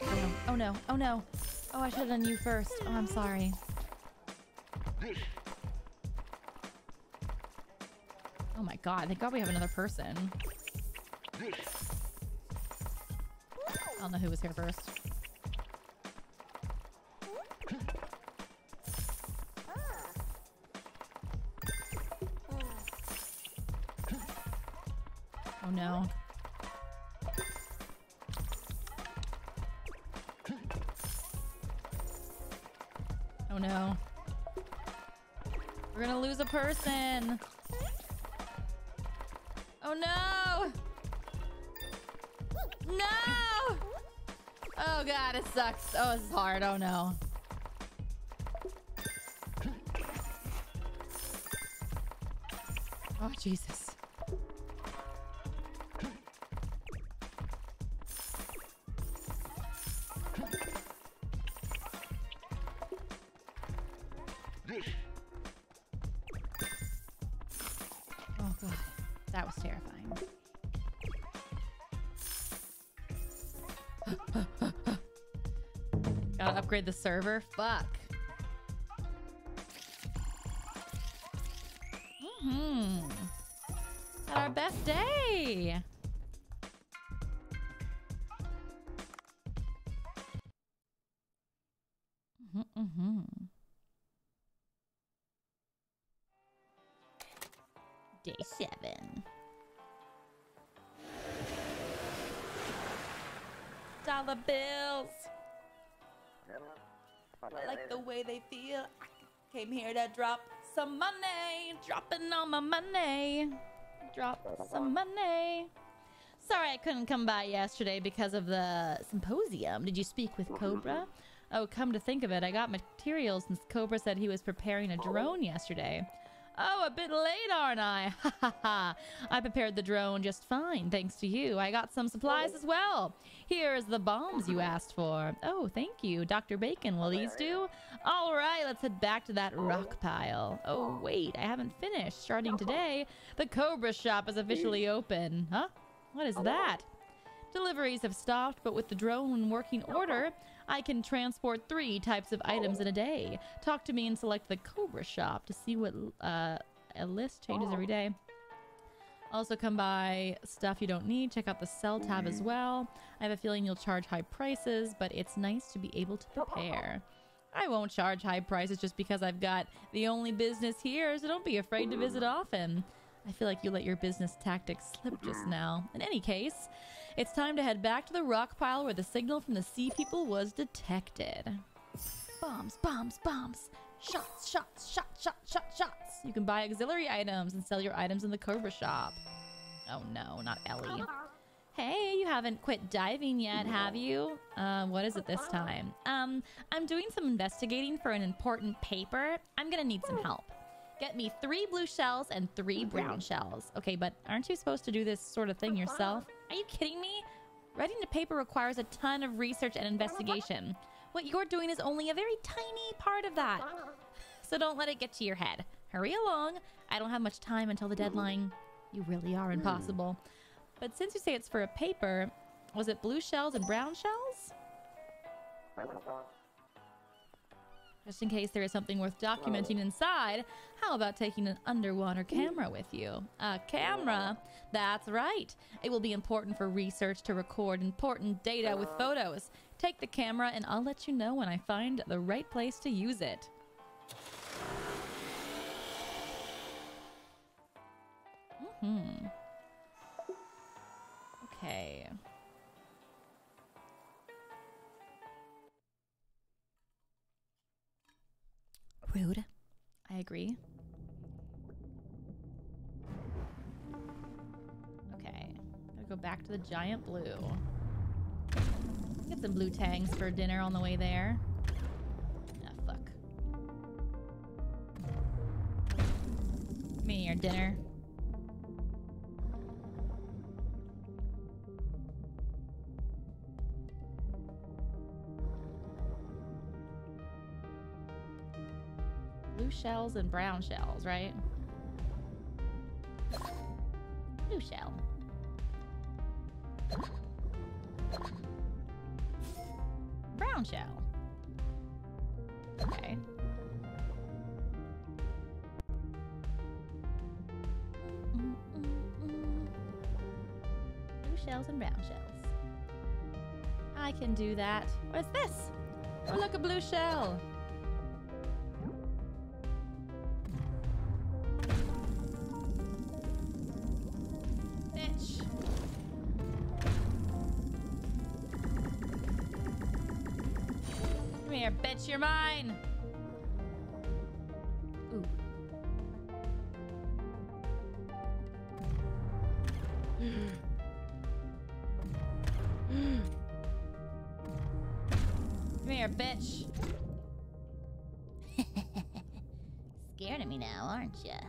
Speaker 1: Oh oh no, oh no. Oh, I should have done you first. Oh, I'm sorry. god. Thank god we have another person. I don't know who was here first. Oh no. Oh no. We're gonna lose a person. Sucks. Oh, this is hard. Oh no. Upgrade the server. Fuck. Drop some money. Dropping all my money. Drop some money. Sorry I couldn't come by yesterday because of the symposium. Did you speak with Cobra? Mm-hmm. Oh, come to think of it, I got materials since Cobra said he was preparing a drone yesterday. A bit late, aren't I? Ha ha ha. I prepared the drone just fine, thanks to you. I got some supplies as well. Here's the bombs you asked for. Oh, thank you. Dr. Bacon, will these do? All right, let's head back to that rock pile. Oh, wait, I haven't finished. Starting today, the Cobra shop is officially open. Huh? What is that? Deliveries have stopped, but with the drone in working order, I can transport three types of items in a day. Talk to me and select the Cobra shop to see what uh, a list changes every oh. day. Also, come by stuff you don't need. Check out the sell tab as mm-hmm. well. I have a feeling you'll charge high prices, but it's nice to be able to prepare. I won't charge high prices just because I've got the only business here, so don't be afraid to visit often. I feel like you let your business tactics slip just mm-hmm. now. In any case, it's time to head back to the rock pile where the signal from the sea people was detected. Bombs, bombs, bombs. Shots, shots, shots, shots, shots, shots. You can buy auxiliary items and sell your items in the Cobra shop. Oh no, not Ellie. Hey, you haven't quit diving yet, have you? Uh, what is it this time? Um, I'm doing some investigating for an important paper. I'm gonna need some help. Get me three blue shells and three brown shells. Okay, but aren't you supposed to do this sort of thing yourself? Are you kidding me? Writing a paper requires a ton of research and investigation. What you're doing is only a very tiny part of that. So don't let it get to your head. Hurry along. I don't have much time until the deadline. You really are hmm. impossible. But since you say it's for a paper, was it blue shells and brown shells? Just in case there is something worth documenting oh. inside, how about taking an underwater camera with you? A camera? That's right. It will be important for research to record important data with uh-huh. photos. Take the camera and I'll let you know when I find the right place to use it. Hmm. Okay. Rude. I agree. Okay. Gotta go back to the giant blue. Get some blue tangs for dinner on the way there. Ah, fuck. Give me your dinner. Shells and brown shells, right? Blue shell. Brown shell. Okay. Blue shells and brown shells. I can do that. What's this? Oh, look, a blue shell. Aren't?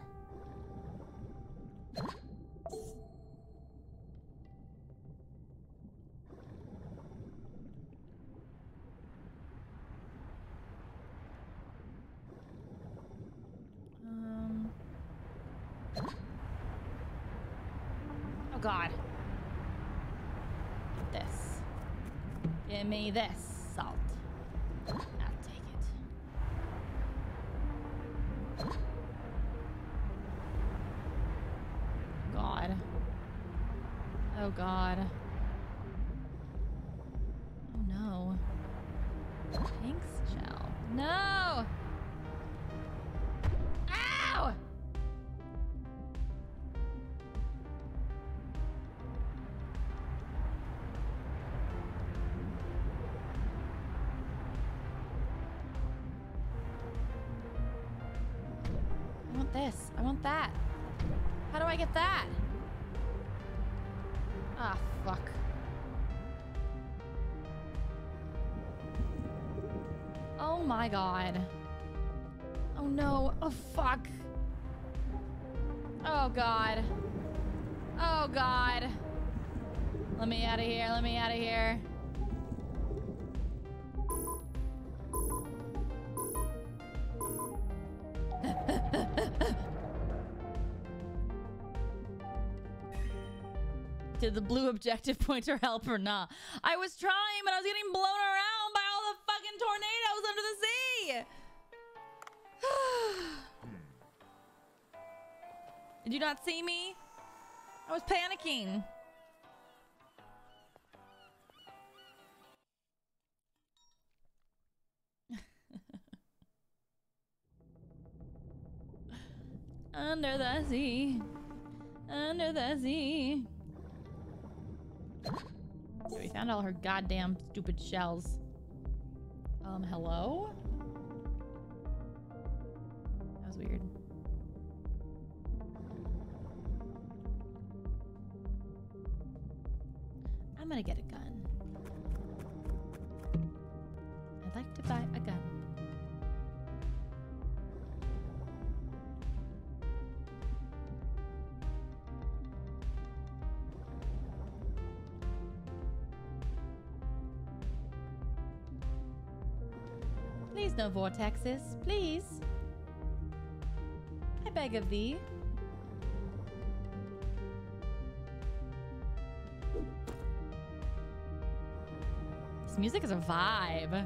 Speaker 1: Um. Oh God. This. Give me this god. Oh no. Oh fuck. Oh god. Oh god. Let me out of here. Let me out of here. Did the blue objective pointer help or not? I was trying, but I was getting blown you not see me? I was panicking. Under the sea. Under the sea. Okay, we found all her goddamn stupid shells. Um, hello? Gonna get a gun. I'd like to buy a gun. Please no vortexes, please. I beg of thee. Music is a vibe.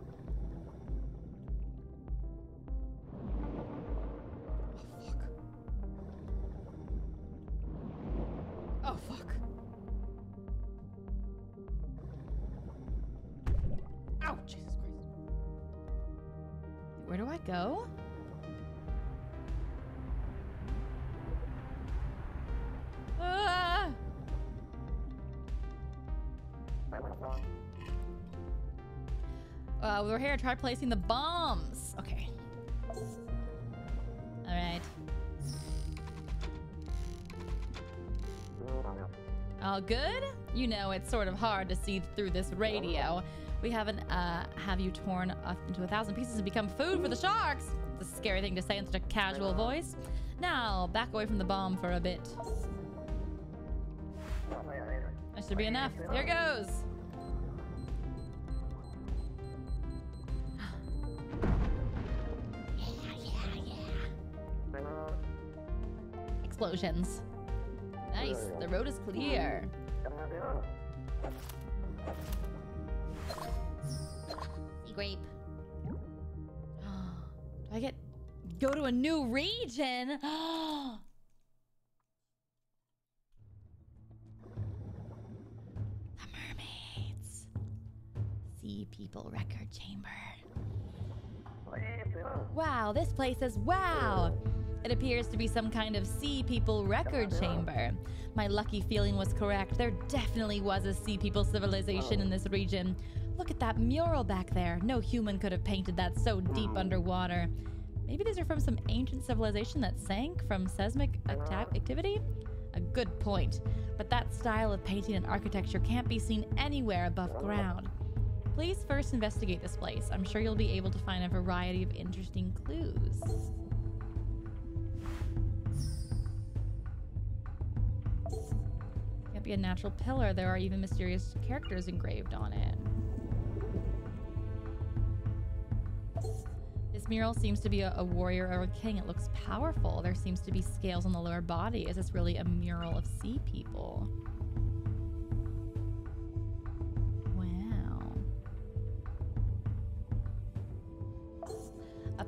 Speaker 1: Try placing the bombs. Okay. All right. All good? You know, it's sort of hard to see through this radio. We haven't uh, have you torn up into a thousand pieces and become food for the sharks. It's a scary thing to say in such a casual voice. Now, back away from the bomb for a bit. That should be enough. Here goes. Explosions. Nice. The road is clear. Grape. Do I get go to a new region? the mermaids. Sea people record chamber. Wow, this place is wow. It appears to be some kind of sea people record chamber. My lucky feeling was correct. There definitely was a sea people civilization in this region. Look at that mural back there. No human could have painted that so deep underwater. Maybe these are from some ancient civilization that sank from seismic activity? A good point. But that style of painting and architecture can't be seen anywhere above ground. Please first investigate this place. I'm sure you'll be able to find a variety of interesting clues. Can't be a natural pillar. There are even mysterious characters engraved on it. This mural seems to be a, a warrior or a king. It looks powerful. There seems to be scales on the lower body. Is this really a mural of sea people?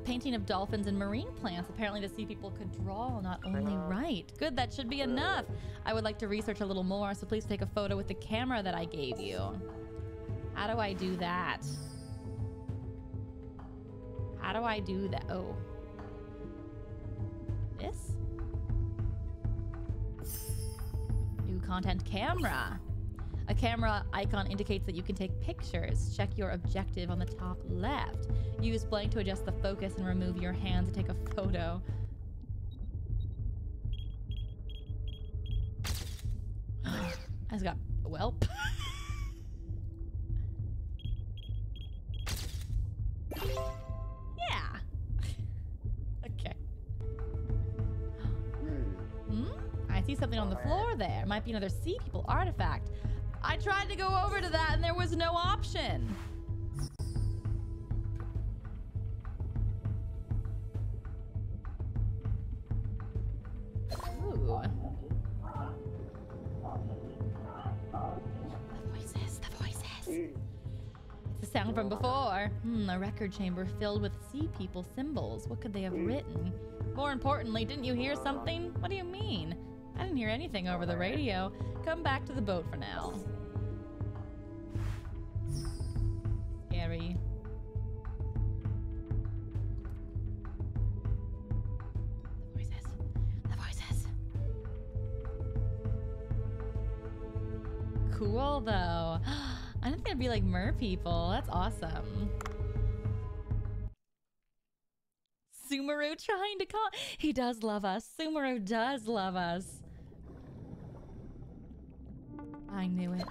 Speaker 1: Painting of dolphins and marine plants. Apparently, the sea people could draw, not only write. Good, that should be enough. I would like to research a little more, so please take a photo with the camera that I gave you. How do I do that? How do I do that? Oh. This? New content camera. A camera icon indicates that you can take pictures. Check your objective on the top left. Use blank to adjust the focus and remove your hand to take a photo. I just got welp. yeah. okay. Hmm? I see something on the floor there. Might be another sea people artifact. I tried to go over to that and there was no option. Ooh. The voices, the voices. It's the sound from before. Hmm, a record chamber filled with sea people symbols. What could they have written? More importantly, didn't you hear something? What do you mean? I didn't hear anything over the radio. Come back to the boat for now. Like mer people. That's awesome. Sumaru trying to call. He does love us. Sumaru does love us. I knew it.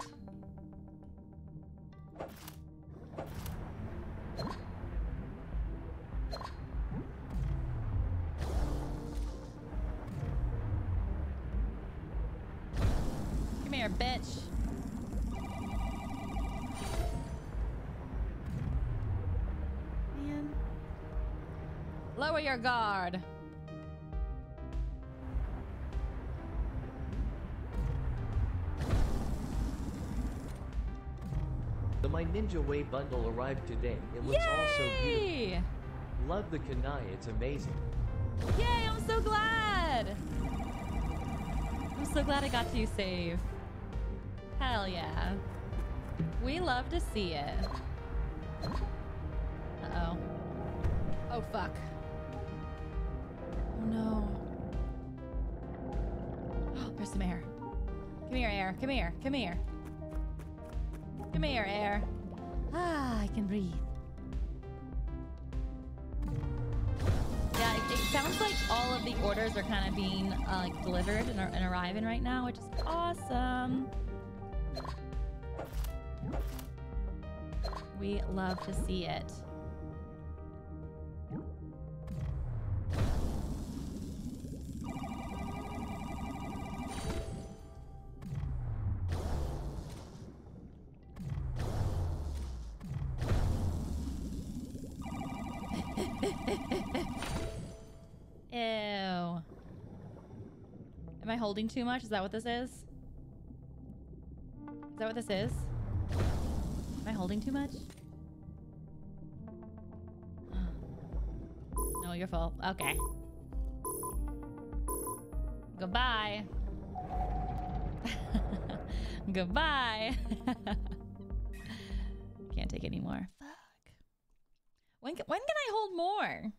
Speaker 1: Guard.
Speaker 3: The My Ninja Way bundle arrived today. It looks all so beautiful. Love the kunai, it's amazing.
Speaker 1: Yay, I'm so glad! I'm so glad I got to save. Hell yeah. We love to see it. Uh-oh. Oh, fuck. Oh, no. There's some air. Come here, air. Come here. Come here. Come here, air. Ah, I can breathe. Yeah, it, it sounds like all of the orders are kind of being uh, like delivered and, and arriving right now, which is awesome. We love to see it. Holding too much? Is that what this is? Is that what this is? Am I holding too much? no, your fault. Okay. Goodbye. Goodbye. Can't take any more. Fuck. When can, when can I hold more?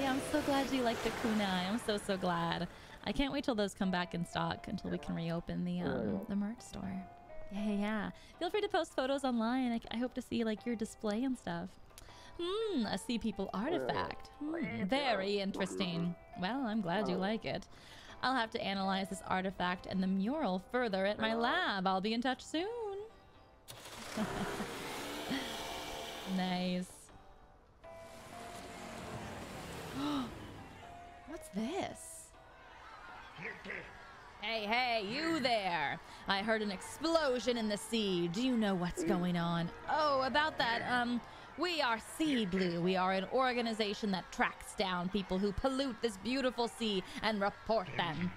Speaker 1: Yeah, I'm so glad you like the kunai. I'm so so glad. I can't wait till those come back in stock until we can reopen the um, the merch store. Yeah, yeah, yeah. Feel free to post photos online. I, I hope to see like your display and stuff. Hmm, a sea people artifact. Hmm, very interesting. Well, I'm glad you like it. I'll have to analyze this artifact and the mural further at my lab. I'll be in touch soon. nice. What's this? Hey, hey, you there! I heard an explosion in the sea. Do you know what's going on? Oh, about that, um, we are Sea Blue. We are an organization that tracks down people who pollute this beautiful sea and report them.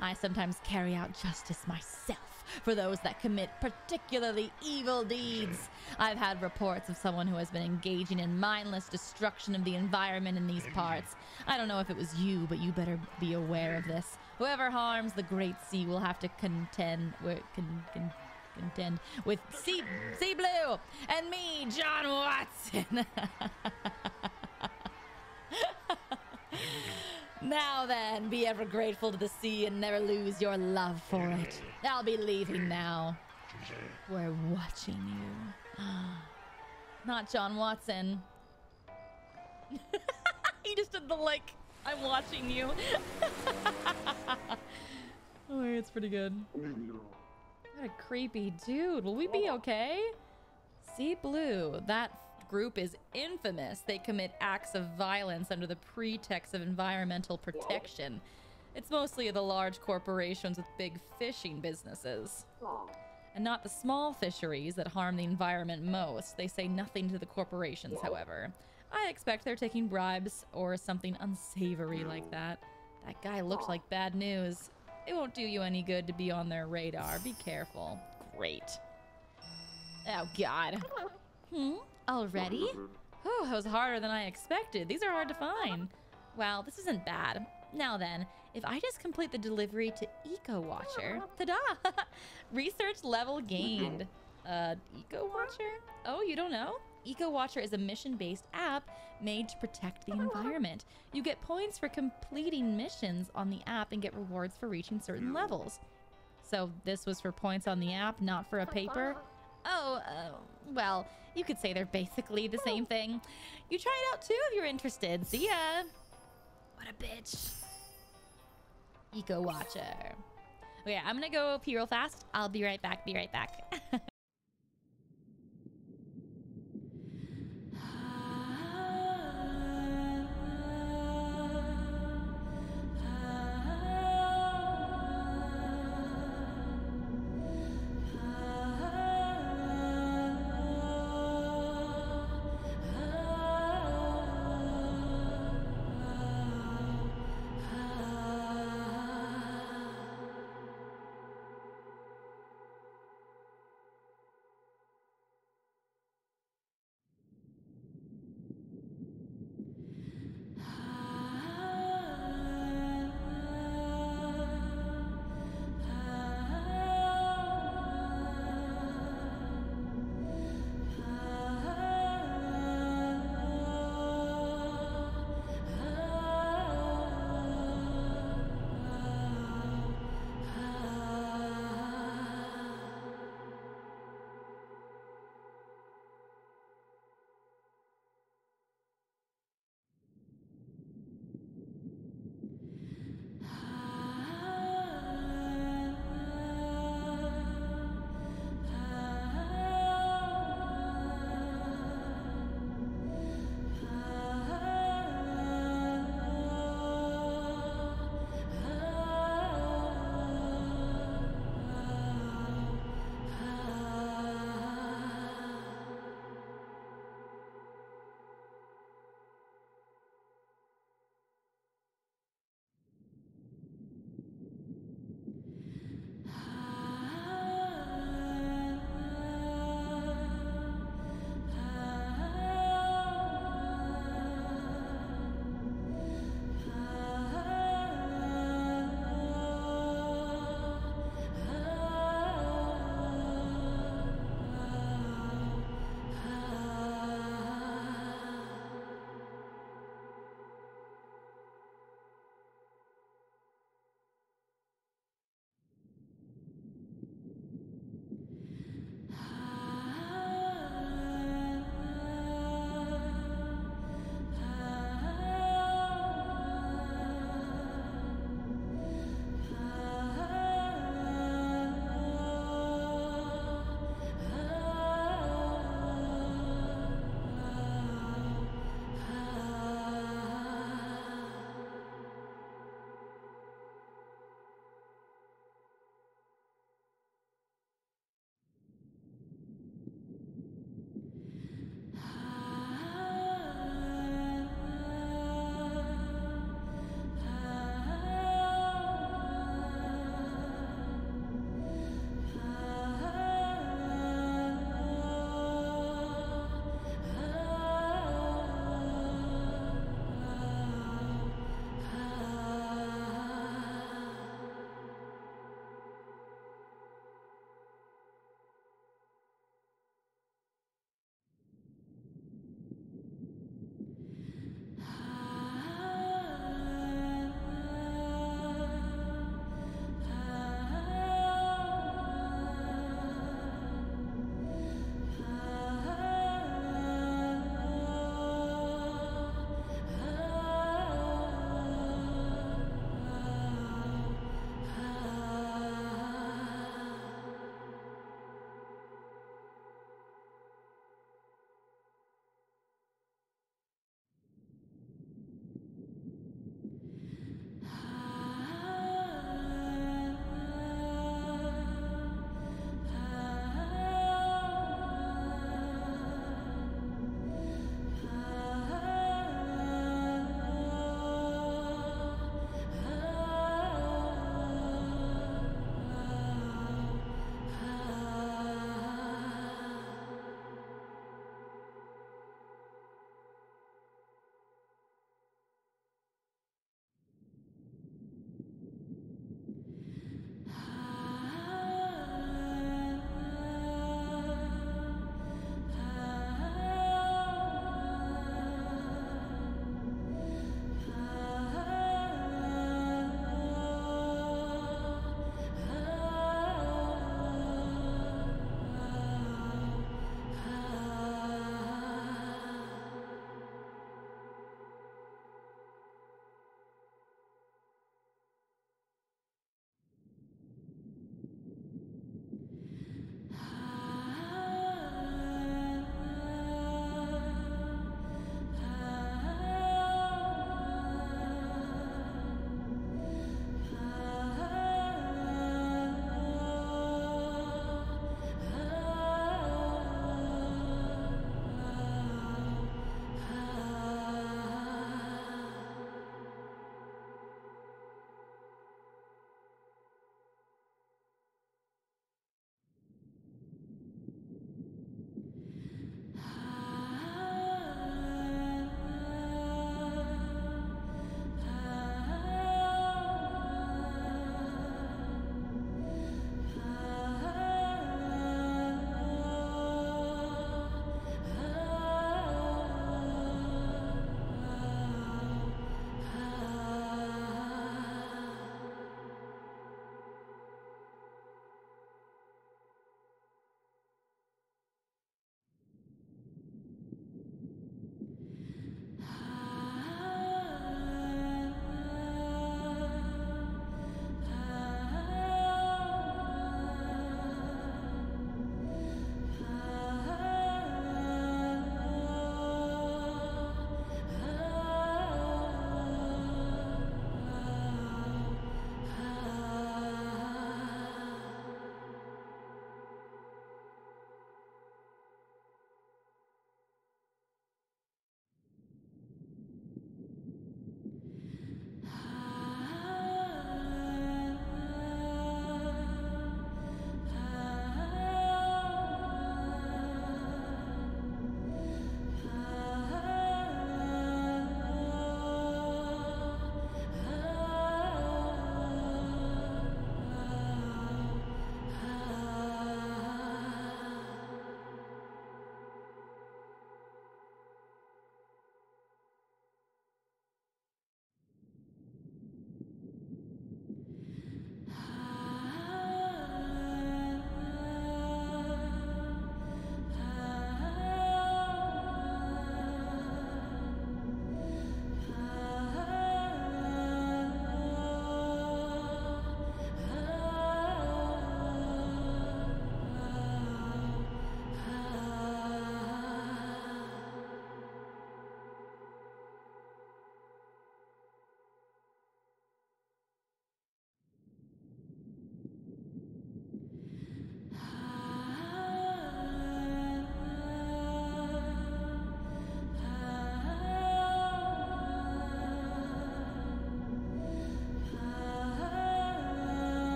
Speaker 1: I sometimes carry out justice myself for those that commit particularly evil deeds. I've had reports of someone who has been engaging in mindless destruction of the environment in these parts. I don't know if it was you, but you better be aware of this. Whoever harms the Great Sea will have to contend with, con, con, contend with Sea, sea Blue and me, John Watson. Now then, be ever grateful to the sea and never lose your love for it. I'll be leaving now. We're watching you. Not John Watson. he just did the like, I'm watching you. oh, it's pretty good. What a creepy dude. Will we be oh. okay? Sea Blue, that group is infamous. They commit acts of violence under the pretext of environmental protection. It's mostly the large corporations with big fishing businesses. And not the small fisheries that harm the environment most. They say nothing to the corporations, however. I expect they're taking bribes or something unsavory like that. That guy looked like bad news. It won't do you any good to be on their radar. Be careful. Great. Oh, God. Hmm? Already? Oh, that was harder than I expected. These are hard to find. Well, this isn't bad. Now then, if I just complete the delivery to Eco Watcher, ta-da! Research level gained. Uh, Eco Watcher? Oh, you don't know? Eco Watcher is a mission-based app made to protect the environment. You get points for completing missions on the app and get rewards for reaching certain levels. So this was for points on the app, not for a paper? Oh, uh, well, you could say they're basically the same thing. You try it out too if you're interested. See ya. What a bitch. Eco Watcher. Okay, I'm gonna go pee real fast. I'll be right back. Be right back.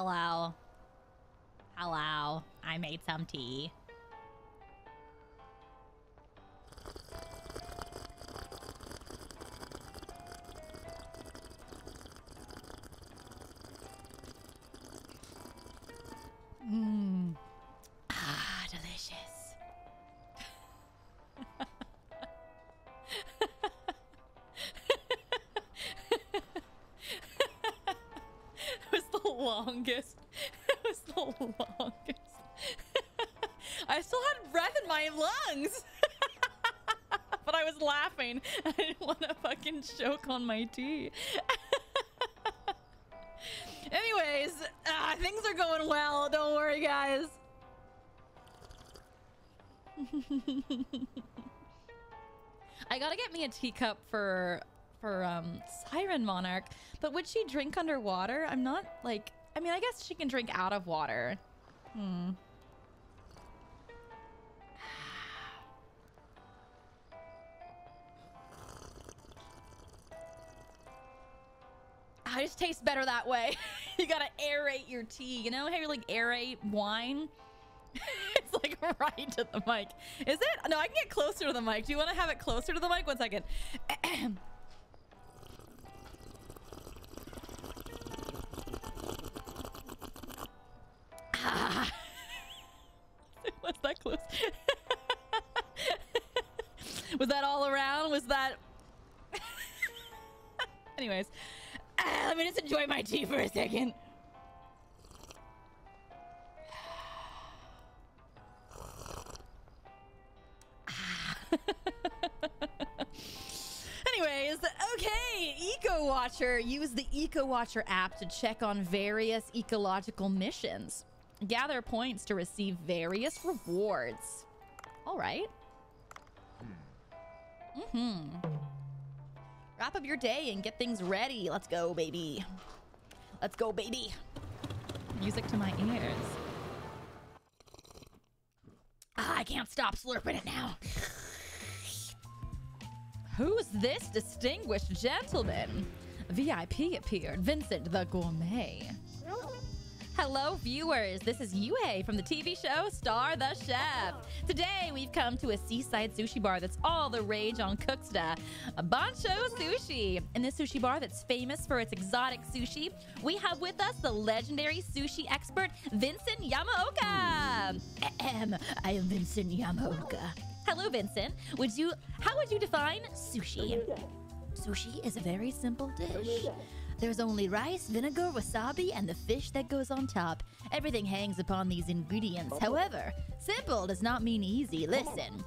Speaker 1: Hello. Hello. I made some tea. Fucking choke on my tea. Anyways, uh, things are going well. Don't worry, guys. I gotta get me a teacup for for um Siren Monarch, but would she drink underwater? I'm not like I mean I guess she can drink out of water. Hmm. Tastes better that way. you gotta aerate your tea. You know how you like aerate wine? it's like right to the mic. Is it? No, I can get closer to the mic. Do you want to have it closer to the mic? One second. Ah. Was that close? Was that all around? Was that... Anyways. Ah, let me just enjoy my tea for a second. Anyways, okay, Eco Watcher. Use the Eco Watcher app to check on various ecological missions. Gather points to receive various rewards. All right. Mm-hmm. Wrap up your day and get things ready. Let's go, baby. Let's go, baby. Music to my ears. Ah, I can't stop slurping it now. Who's this distinguished gentleman? VIP appeared, Vincent the Gourmet. Hello, viewers. This is Yue from the TV show Star the Chef. Today, we've come to a seaside sushi bar that's all the rage on Cooksta, Bancho Sushi. In this sushi bar that's famous for its exotic sushi, we have with us the legendary sushi expert Vincent Yamaoka. Ahem, I am Vincent Yamaoka. Hello, Vincent. Would you? How would you define sushi? Sushi is a very simple dish. There's only rice, vinegar, wasabi, and the fish that goes on top. Everything hangs upon these ingredients. Oh. However, simple does not mean easy. Listen.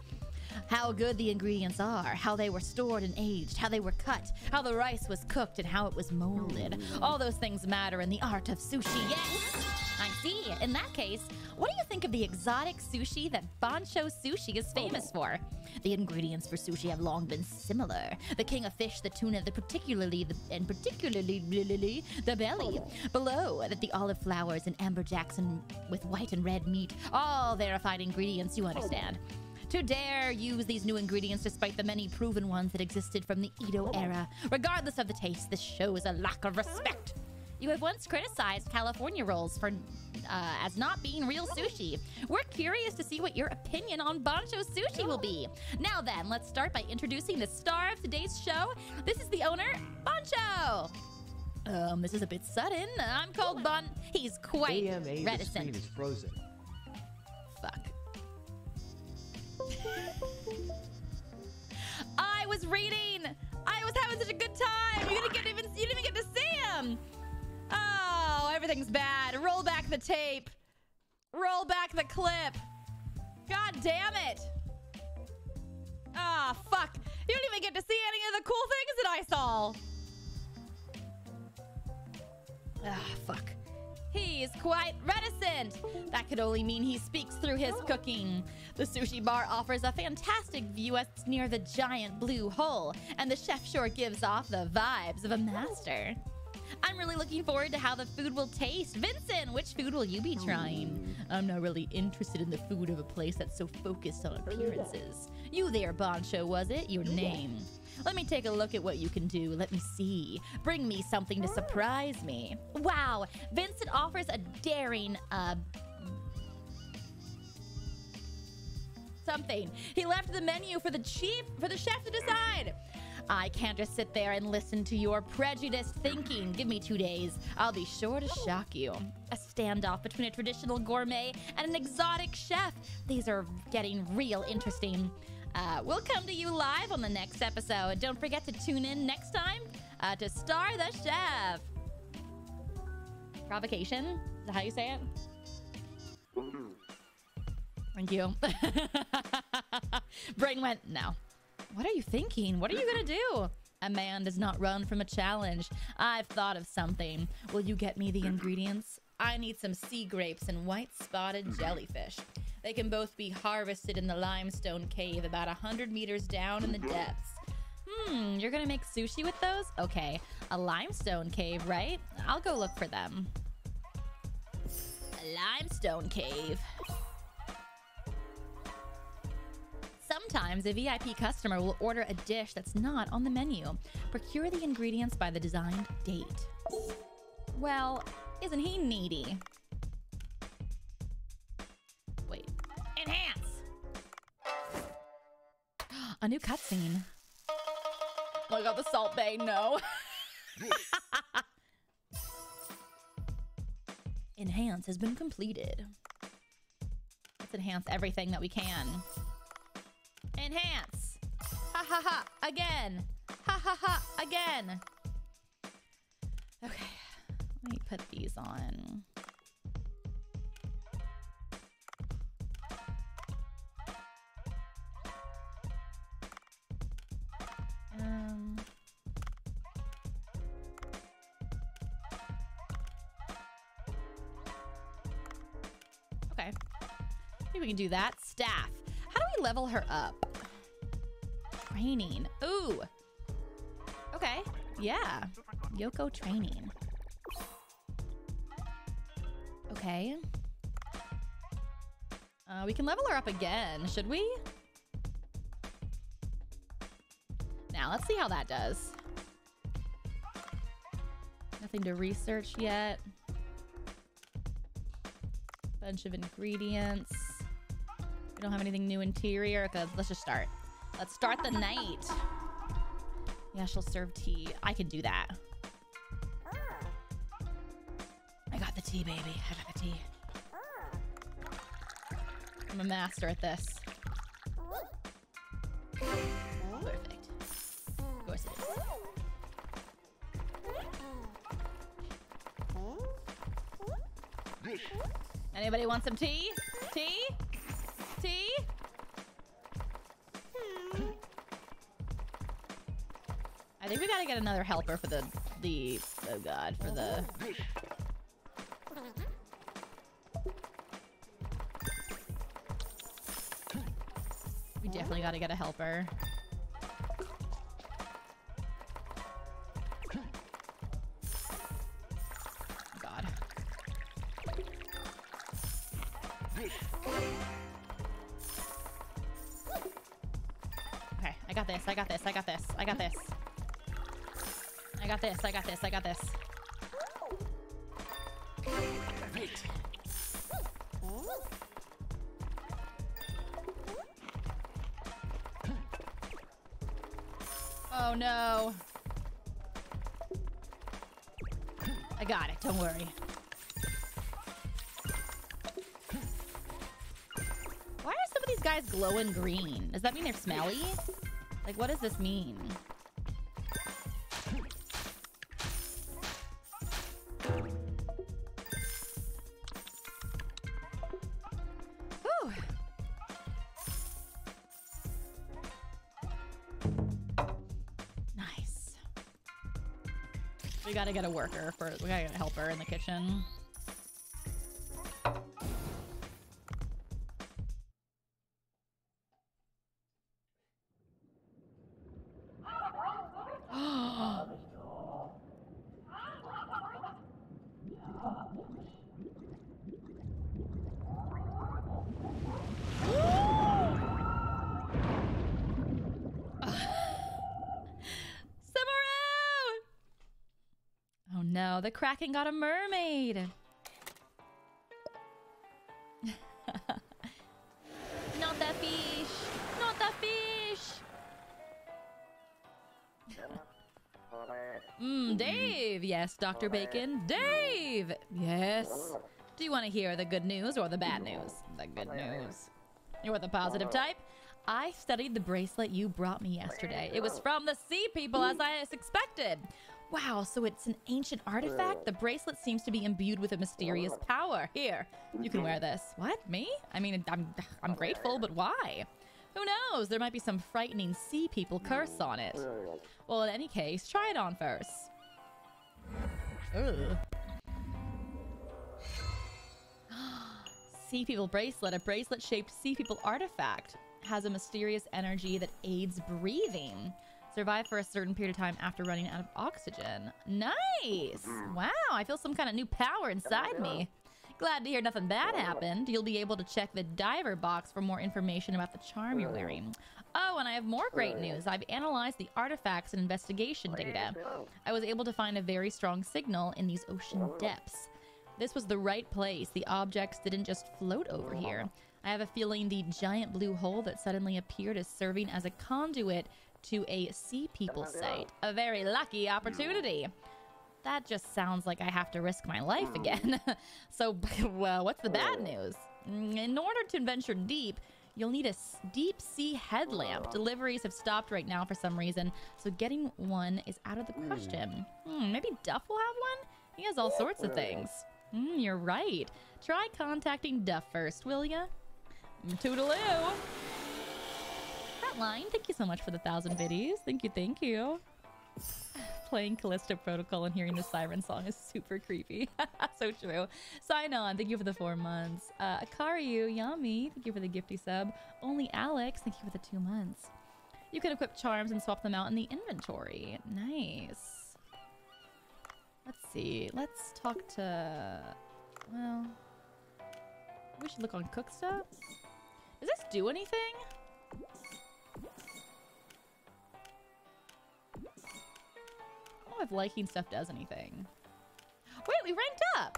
Speaker 1: How good the ingredients are, how they were stored and aged, how they were cut, how the rice was cooked, and how it was molded. All those things matter in the art of sushi, yes! I see. In that case, what do you think of the exotic sushi that Bancho Sushi is famous oh. for? The ingredients for sushi have long been similar. The king of fish, the tuna, the particularly the, and particularly the belly. Oh. Below that the olive flowers and amberjacks and with white and red meat. All verified ingredients, you oh. understand. To dare use these new ingredients despite the many proven ones that existed from the Edo era. Regardless of the taste, this shows a lack of respect. You have once criticized California rolls for uh, as not being real sushi. We're curious to see what your opinion on Bancho Sushi will be. Now then, let's start by introducing the star of today's show. This is the owner, Bancho. Um, this is a bit sudden. I'm called Bon. He's quite
Speaker 3: screen
Speaker 1: reticent.
Speaker 3: is frozen.
Speaker 1: Fuck. I was reading. I was having such a good time. You didn't get even. You didn't even get to see him. Oh, everything's bad. Roll back the tape. Roll back the clip. God damn it. Ah, fuck. You don't even get to see any of the cool things that I saw. Ah, fuck. He's quite reticent. That could only mean he speaks through his cooking. The sushi bar offers a fantastic view as it's near the giant blue hole, and the chef sure gives off the vibes of a master. I'm really looking forward to how the food will taste. Vincent, which food will you be trying? I'm not really interested in the food of a place that's so focused on appearances. You there, Bancho, was it? Your name. Let me take a look at what you can do. Let me see. Bring me something to surprise me. Wow, Vincent offers a daring, uh, something. He left the menu for the chief, for the chef to decide. I can't just sit there and listen to your prejudiced thinking. Give me two days. I'll be sure to shock you. A standoff between a traditional gourmet and an exotic chef. These are getting real interesting. Uh, we'll come to you live on the next episode. Don't forget to tune in next time uh, to Star the Chef. Provocation? Is that how you say it? Thank you. Brain went, no. What are you thinking? What are you gonna do? A man does not run from a challenge. I've thought of something. Will you get me the ingredients? I need some sea grapes and white spotted jellyfish. They can both be harvested in the limestone cave about a hundred meters down in the depths. Hmm, you're gonna make sushi with those? Okay, a limestone cave, right? I'll go look for them. A limestone cave. Sometimes a VIP customer will order a dish that's not on the menu. Procure the ingredients by the designed date. Well, isn't he needy? Wait. Enhance! A new cutscene. Oh, I got the Salt Bae, no. Enhance has been completed. Let's enhance everything that we can. Enhance. Ha ha ha. Again. Ha ha ha. Again. Okay. Let me put these on. Um. Okay. Maybe we can do that. Staff. Level her up? Training. Ooh. Okay. Yeah. Yoko training. Okay. Uh, we can level her up again, should we? Now, let's see how that does. Nothing to research yet. Bunch of ingredients. We don't have anything new interior. Okay, let's just start. Let's start the night. Yeah, she'll serve tea. I can do that. I got the tea, baby. I got the tea. I'm a master at this. Perfect. Of course it is. Anybody want some? Tea? Gotta get another helper for the the oh god for the we definitely gotta get a helper. This. I got this. I got this. Oh no. I got it. Don't worry. Why are some of these guys glowing green? Does that mean they're smelly? Like, what does this mean? Gotta get a worker for. We gotta get a helper in the kitchen. The Kraken got a mermaid. Not that fish. Not that fish. Mmm, Dave. Yes, Dr. Bacon. Dave. Yes. Do you want to hear the good news or the bad news? The good news. You're the positive type. I studied the bracelet you brought me yesterday. It was from the sea people, as I expected. Wow, so it's an ancient artifact? The bracelet seems to be imbued with a mysterious uh-huh. power. Here, you can wear mm-hmm. this. What? Me? I mean, I'm, I'm grateful, but why? Who knows? There might be some frightening sea people curse on it. Mm. Well, in any case, try it on first. Ugh. sea people bracelet, a bracelet shaped sea people artifact, has a mysterious energy that aids breathing. Survive for a certain period of time after running out of oxygen. Nice! Wow, I feel some kind of new power inside me. Glad to hear nothing bad happened. You'll be able to check the diver box for more information about the charm you're wearing. Oh, and I have more great news. I've analyzed the artifacts and investigation data. I was able to find a very strong signal in these ocean depths. This was the right place. The objects didn't just float over here. I have a feeling the giant blue hole that suddenly appeared is serving as a conduit to a sea people site. A very lucky opportunity. That just sounds like I have to risk my life again. so, well, what's the bad news? In order to venture deep, you'll need a deep sea headlamp. Deliveries have stopped right now for some reason, so getting one is out of the question. Hmm, maybe Duff will have one? He has all sorts of things. Hmm, you're right. Try contacting Duff first, will ya? Toodaloo! Frontline, thank you so much for the thousand biddies. Thank you, thank you. Playing Callisto Protocol and hearing the siren song is super creepy. so true. Sign on, thank you for the four months. Uh, Akariu, Yami, thank you for the gifty sub. Only Alex, thank you for the two months. You can equip charms and swap them out in the inventory. Nice. Let's see. Let's talk to. Well, we should look on Cooksta. Does this do anything? Know if liking stuff does anything. Wait, we ranked up!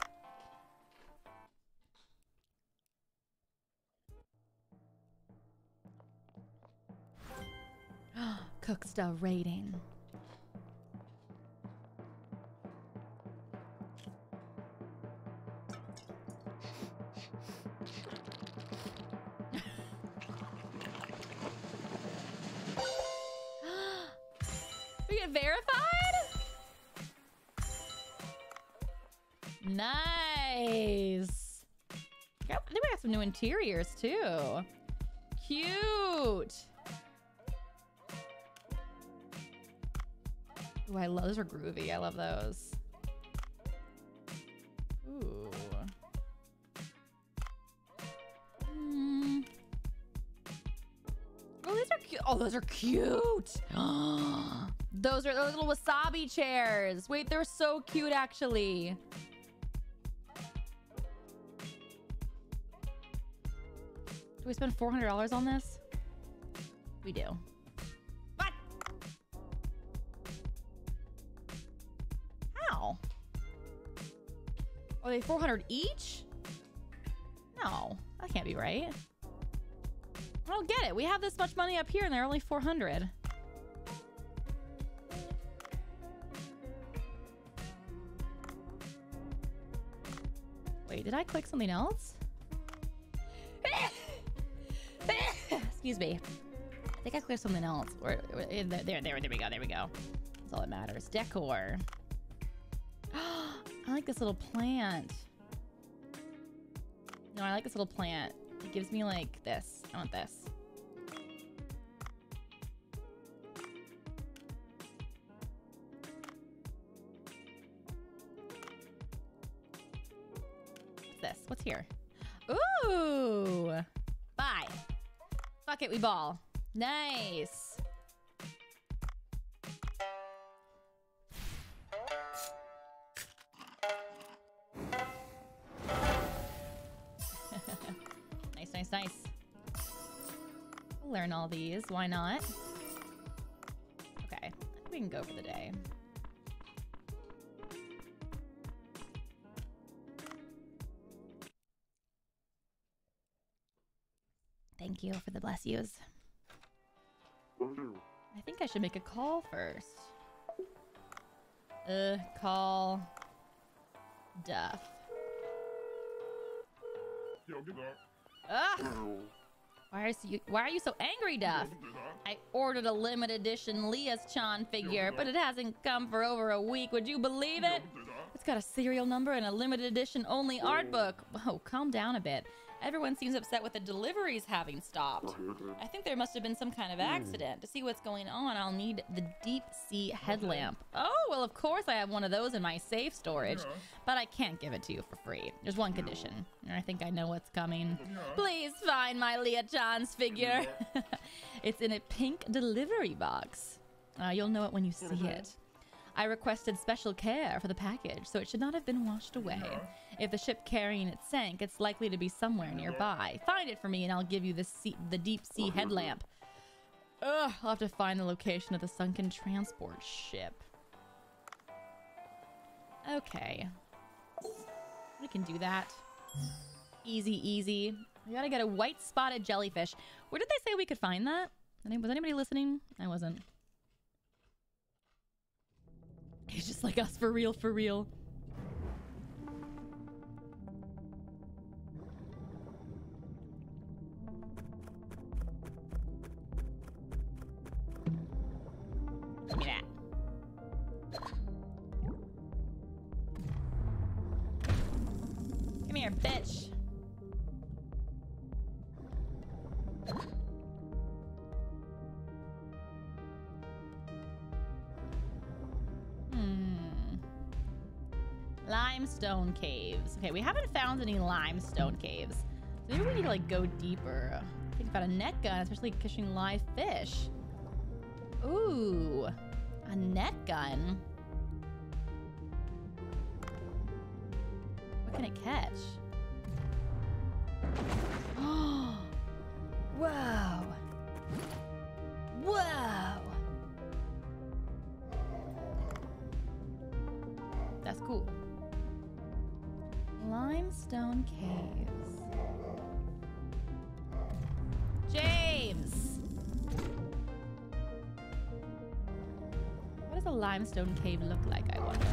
Speaker 1: Cooksta rating. we get verified? Nice. I think we got some new interiors too. Cute. Ooh, I love those are groovy. I love those. Ooh. Hmm. Oh, these are cute. Oh, those are cute. those are those little wasabi chairs. Wait, they're so cute actually. Do we spend $400 on this? We do. What? How? Are they 400 each? No, that can't be right. I don't get it. We have this much money up here and they're only 400. Wait, did I click something else? Excuse me. I think I clicked something else. Where, where- there, eh, there, there, there we go. There we go. That's all that matters. Decor. I like this little plant. No, I like this little plant. It gives me like this. I want this. What's this? What's here? Ooh! Fuck it, we ball. Nice. nice, nice, nice. We'll learn all these. Why not? Okay, we can go for the day. Thank you for the bless yous. I think I should make a call first. Uh, call Duff. Ugh! Why are you Why are you so angry, Duff? I ordered a limited edition Leah's Chan figure, but it hasn't come for over a week. Would you believe it? It's got a serial number and a limited edition only art book. Oh, calm down a bit. Everyone seems upset with the deliveries having stopped. Mm-hmm, mm-hmm. I think there must have been some kind of hmm. accident. To see what's going on, I'll need the deep sea headlamp. Mm-hmm. Oh, well, of course I have one of those in my safe storage, but I can't give it to you for free. There's one condition, and I think I know what's coming. Please find my Leah John's figure. it's in a pink delivery box. Uh, you'll know it when you see it. I requested special care for the package, so it should not have been washed away. If the ship carrying it sank, it's likely to be somewhere nearby. Find it for me, and I'll give you the sea, the deep sea headlamp. Ugh, I'll have to find the location of the sunken transport ship. Okay. We can do that. Easy, easy. We gotta get a white spotted jellyfish. Where did they say we could find that? Was anybody listening? I wasn't. He's just like us for real, for real. Okay, we haven't found any limestone caves. So maybe we need to like go deeper. Think about a net gun, especially catching live fish. Ooh, a net gun. What can it catch? Oh, whoa. Whoa. That's cool. Limestone caves. James! What does a limestone cave look like, I wonder?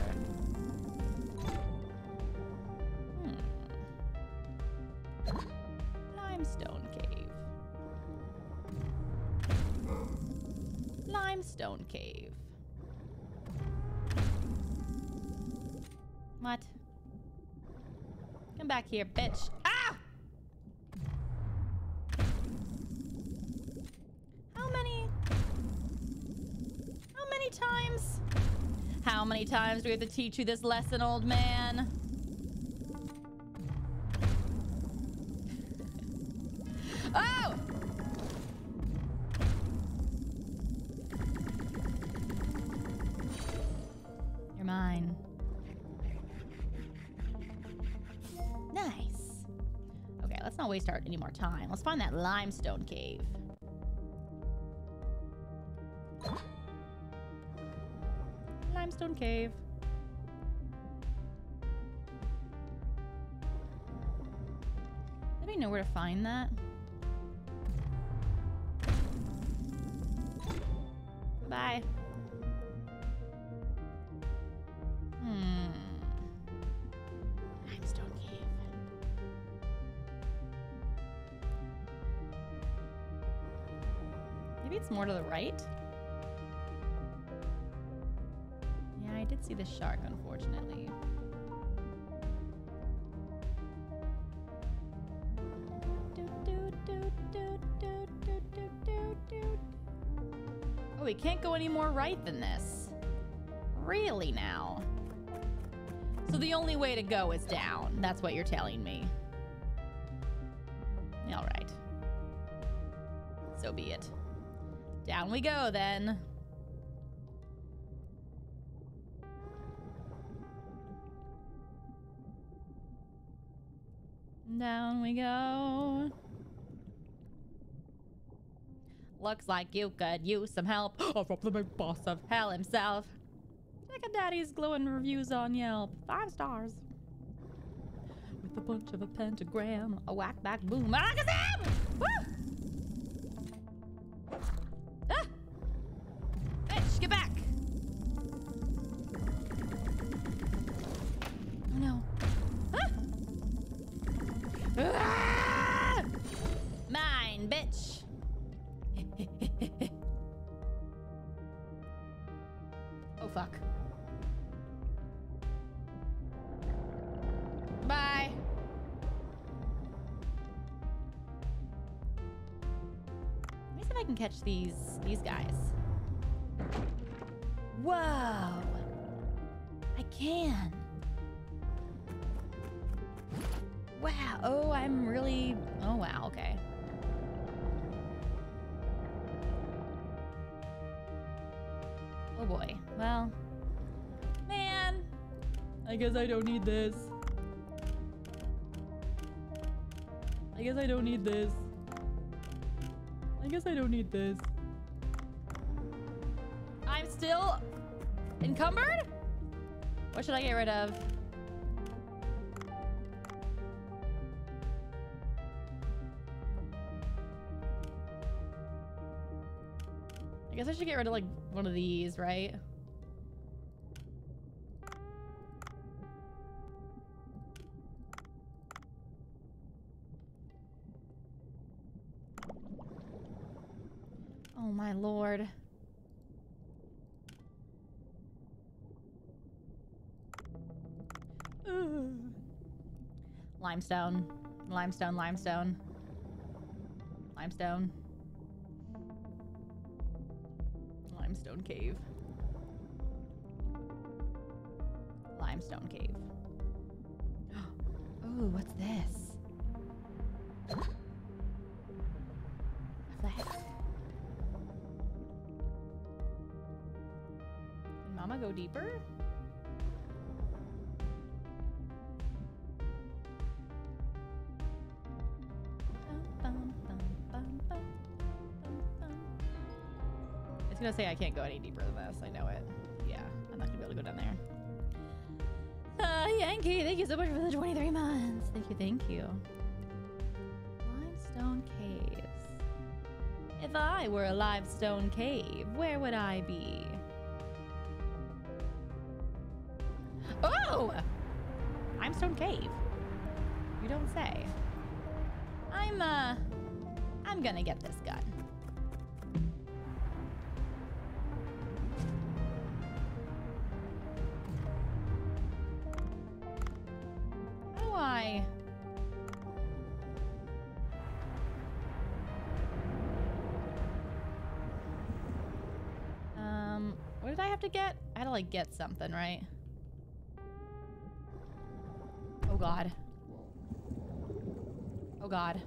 Speaker 1: Here, bitch. Ah! How many? How many times? How many times do we have to teach you this lesson, old man? Okay, let's not waste our any more time. Let's find that limestone cave. Limestone cave. Anybody know where to find that? Bye. Hmm. Maybe it's more to the right? Yeah, I did see the shark, unfortunately. Oh, we can't go any more right than this. Really now? So the only way to go is down. That's what you're telling me. All right. So be it. Down we go then. Down we go. Looks like you could use some help Oh, from the big boss of hell himself. Check out Daddy's glowing reviews on Yelp. Five stars. With a bunch of a pentagram, a whack back boom. Alakazam! Woo! Catch these these guys. Whoa! I can. Wow. Oh, I'm really. Oh, wow. Okay. Oh boy. Well, man. I guess I don't need this. I guess I don't need this. I guess I don't need this. I'm still encumbered? What should I get rid of? I guess I should get rid of like one of these, right? Oh my lord. Limestone. Limestone, limestone. Limestone. Limestone cave. Limestone cave. Oh, what's this? Bum. It's gonna say I can't go any deeper than this. I know it. Yeah, I'm not gonna be able to go down there. Uh, Yankee, thank you so much for the 23 months. Thank you, thank you. Limestone caves. If I were a limestone cave, where would I be? Limestone cave. You don't say. I'm, uh, I'm gonna get this gun. I? Um, what did I have to get? I had to like get something, right? God. Oh god.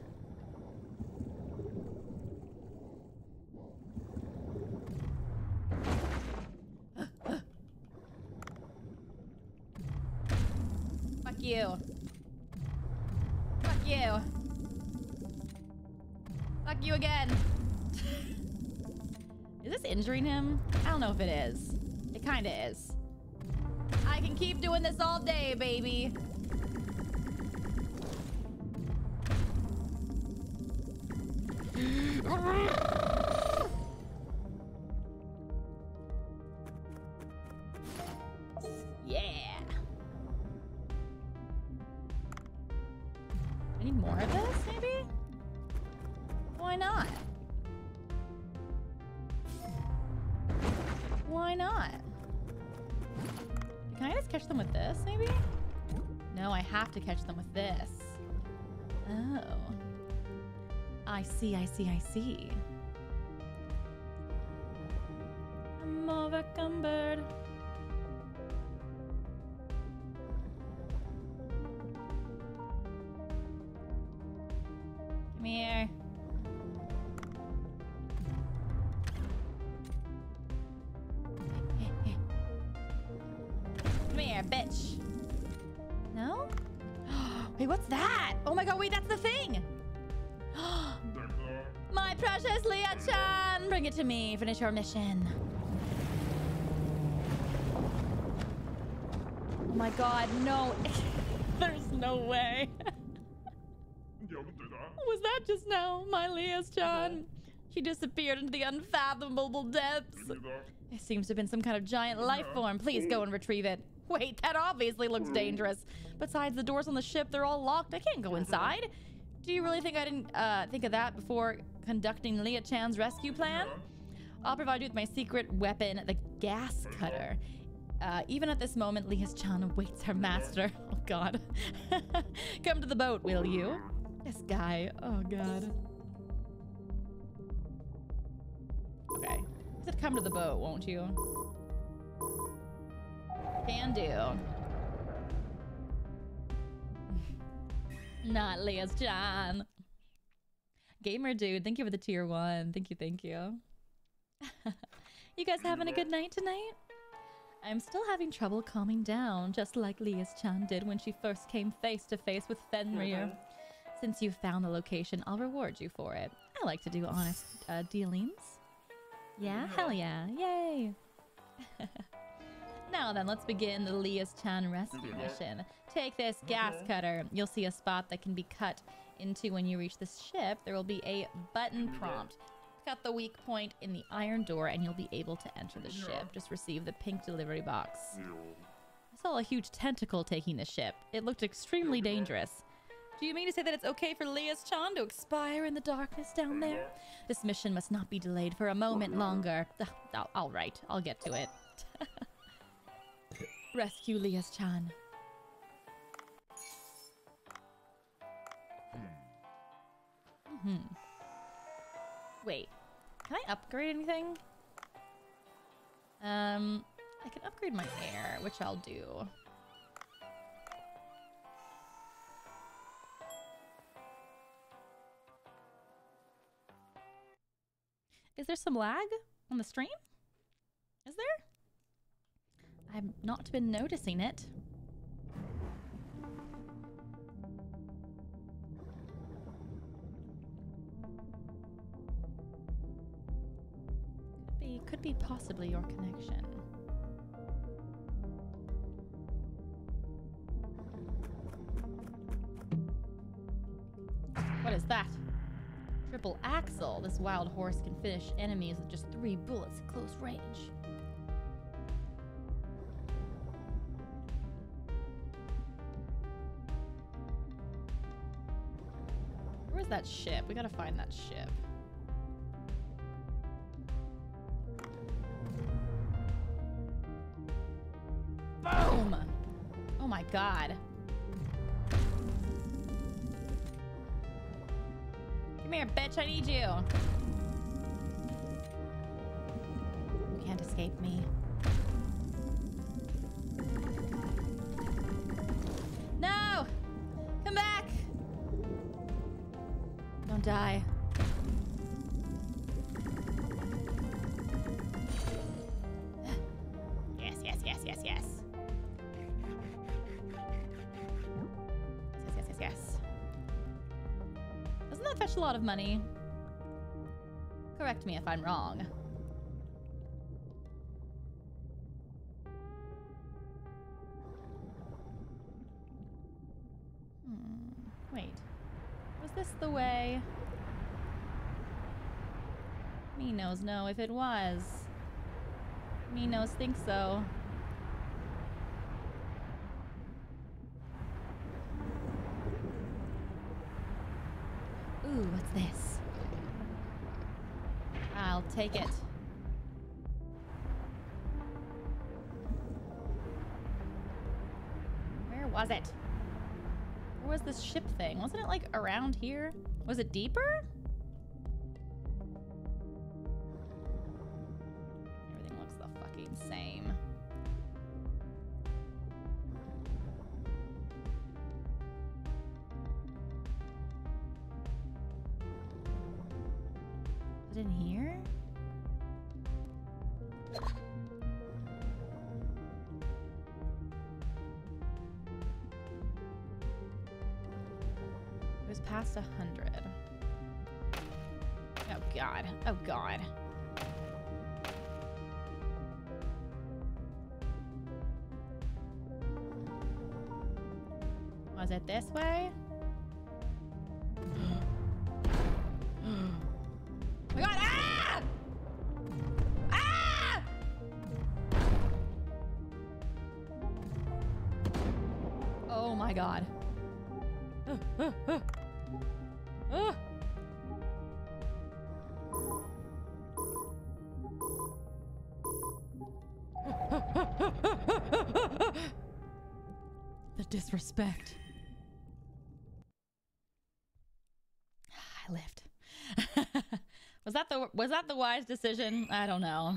Speaker 1: Fuck you. Fuck you. Fuck you again. is this injuring him? I don't know if it is. It kinda is. I can keep doing this all day, baby. To catch them with this. Oh. I see, I see, I see. Mission. Oh my god, no. There's no way. Was that just now? My Leah's Chan. She disappeared into the unfathomable depths. It seems to have been some kind of giant life form. Please go and retrieve it. Wait, that obviously looks dangerous. Besides, the doors on the ship, they're all locked. I can't go inside. Do you really think I didn't uh, think of that before conducting Leah Chan's rescue plan? I'll provide you with my secret weapon, the gas cutter. Uh, even at this moment, Leah Chan awaits her master. Oh, God. Come to the boat, will you? This guy. Oh, God. Just come to the boat, won't you? Can do. Not Leah's John. Gamer dude, thank you for the tier one. Thank you, thank you. you guys having a good night tonight? I'm still having trouble calming down, just like Leah's Chan did when she first came face to face with Fenrir. Since you found the location, I'll reward you for it. I like to do honest uh, dealings. Yeah, hell yeah, yay! now then, let's begin the Leah's Chan rescue mission. Take this gas cutter. You'll see a spot that can be cut into when you reach the ship. There will be a button prompt. Cut the weak point in the iron door and you'll be able to enter the ship. Just receive the pink delivery box. I saw a huge tentacle taking the ship. It looked extremely dangerous. Do you mean to say that it's okay for Leah's Chan to expire in the darkness down there? This mission must not be delayed for a moment longer. All- right, I'll get to it. Rescue Leah's Chan. Hmm. Wait, can I upgrade anything? Um, I can upgrade my air, which I'll do. Is there some lag on the stream? Is there? I've not been noticing it. Could be, possibly your connection. What is that? Triple axle. This wild horse can finish enemies with just three bullets at close range. Where's that ship? We gotta find that ship. God. Come here, bitch. I need you. You can't escape me. Money? Correct me if I'm wrong. Hmm. Wait. Was this the way? Me knows no if it was. Me knows think so. Ooh, what's this? I'll take it. Where was it? Where was this ship thing? Wasn't it like around here? Was it deeper? The was that the wise decision? I don't know.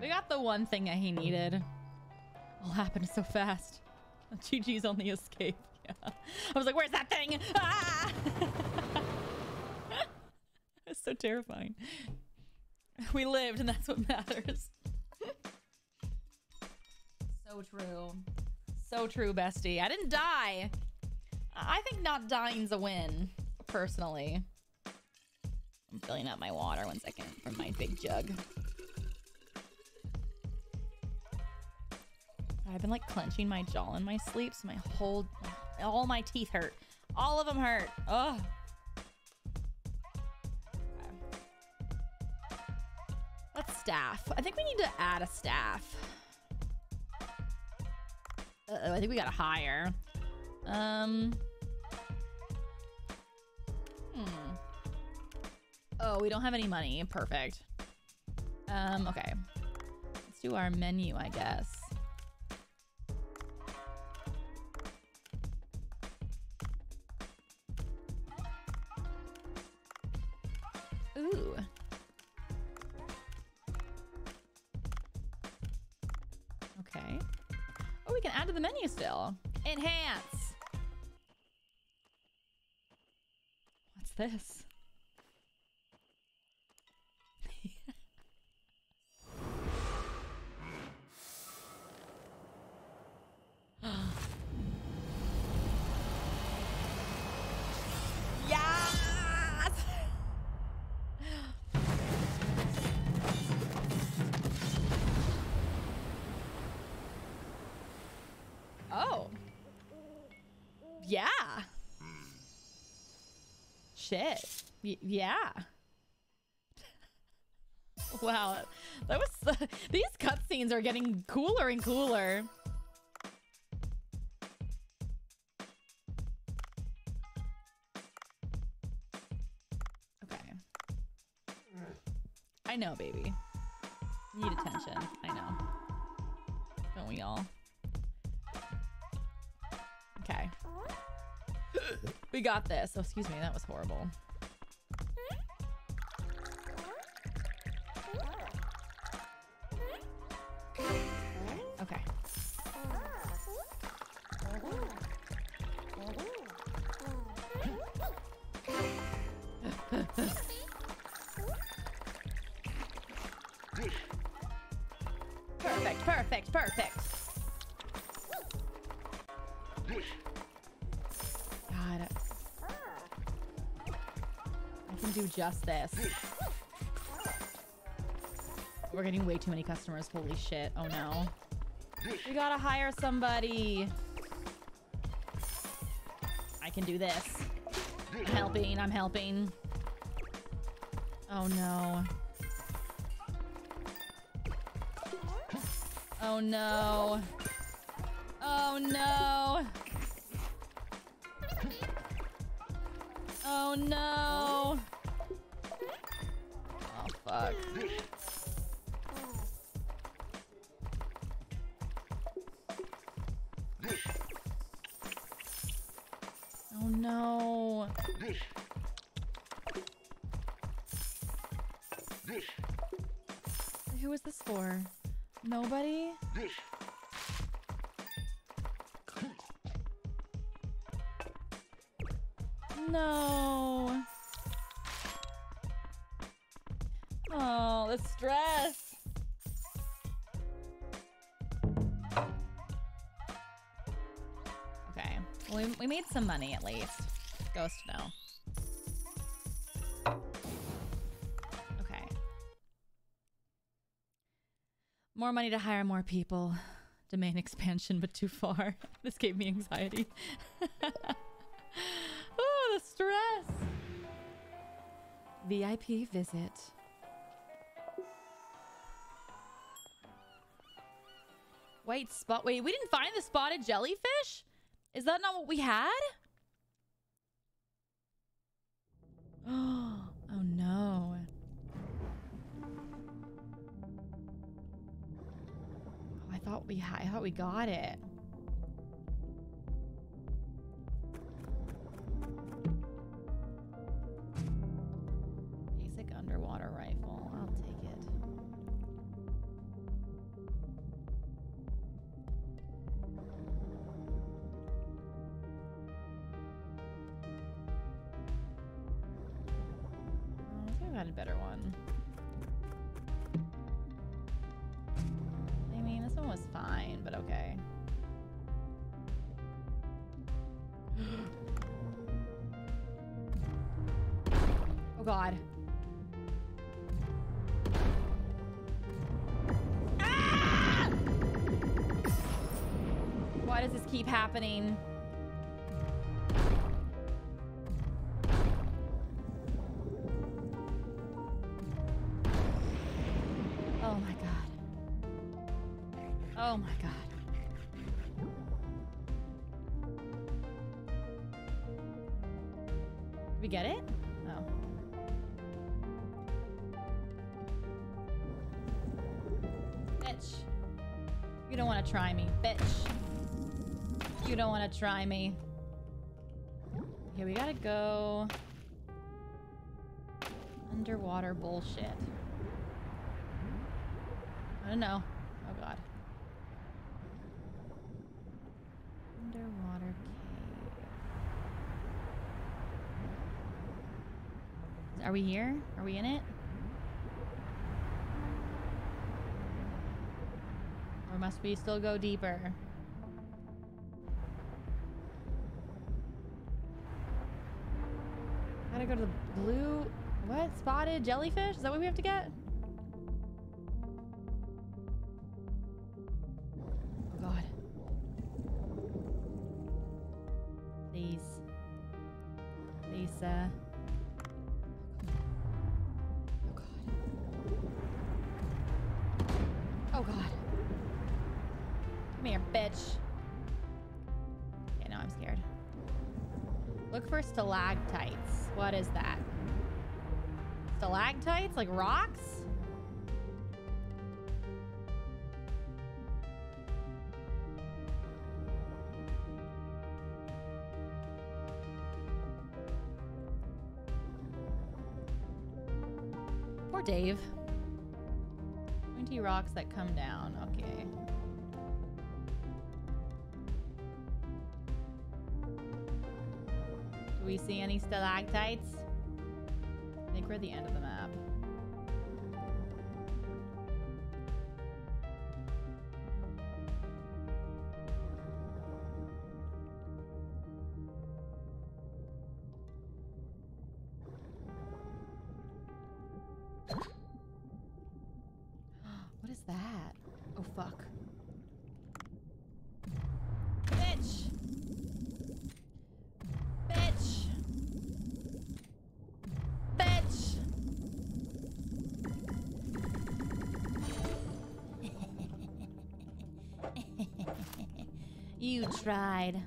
Speaker 1: We got the one thing that he needed. All happened so fast. GG's on the escape. Yeah. I was like, where's that thing? Ah! it's so terrifying. We lived, and that's what matters. so true. So true, bestie. I didn't die. I think not dying's a win, personally. I'm filling up my water one second from my big jug. I've been like clenching my jaw in my sleep, so my whole, all my teeth hurt. All of them hurt. Ugh. Let's staff. I think we need to add a staff. Uh oh I think we gotta hire. Um. Oh, we don't have any money. Perfect. Um, okay. Let's do our menu, I guess. Y- yeah. wow. That was these cutscenes are getting cooler and cooler. Okay. I know, baby. Need attention. I know. Don't we all? Okay. We got this. Oh, excuse me. That was horrible. Just this. We're getting way too many customers. Holy shit. Oh no. We gotta hire somebody. I can do this. I'm helping. I'm helping. Oh no. Oh no. Oh no. Oh no. Made some money at least. Ghost no. Okay. More money to hire more people. Domain expansion, but too far. this gave me anxiety. oh, the stress. VIP visit. Wait, spot. Wait, we didn't find the spotted jellyfish? Is that not what we had? Oh, oh no. I thought we had, I thought we got it. Oh god. Ah! Why does this keep happening? Try me. Okay, we gotta go. Underwater bullshit. I don't know. Oh god. Underwater cave. Are we here? Are we in it? Or must we still go deeper? Gotta go to the blue... What? Spotted jellyfish? Is that what we have to get? Like rocks? Poor Dave. Pointy rocks that come down. Okay. Do we see any stalactites? I think we're at the end of the map. Tried.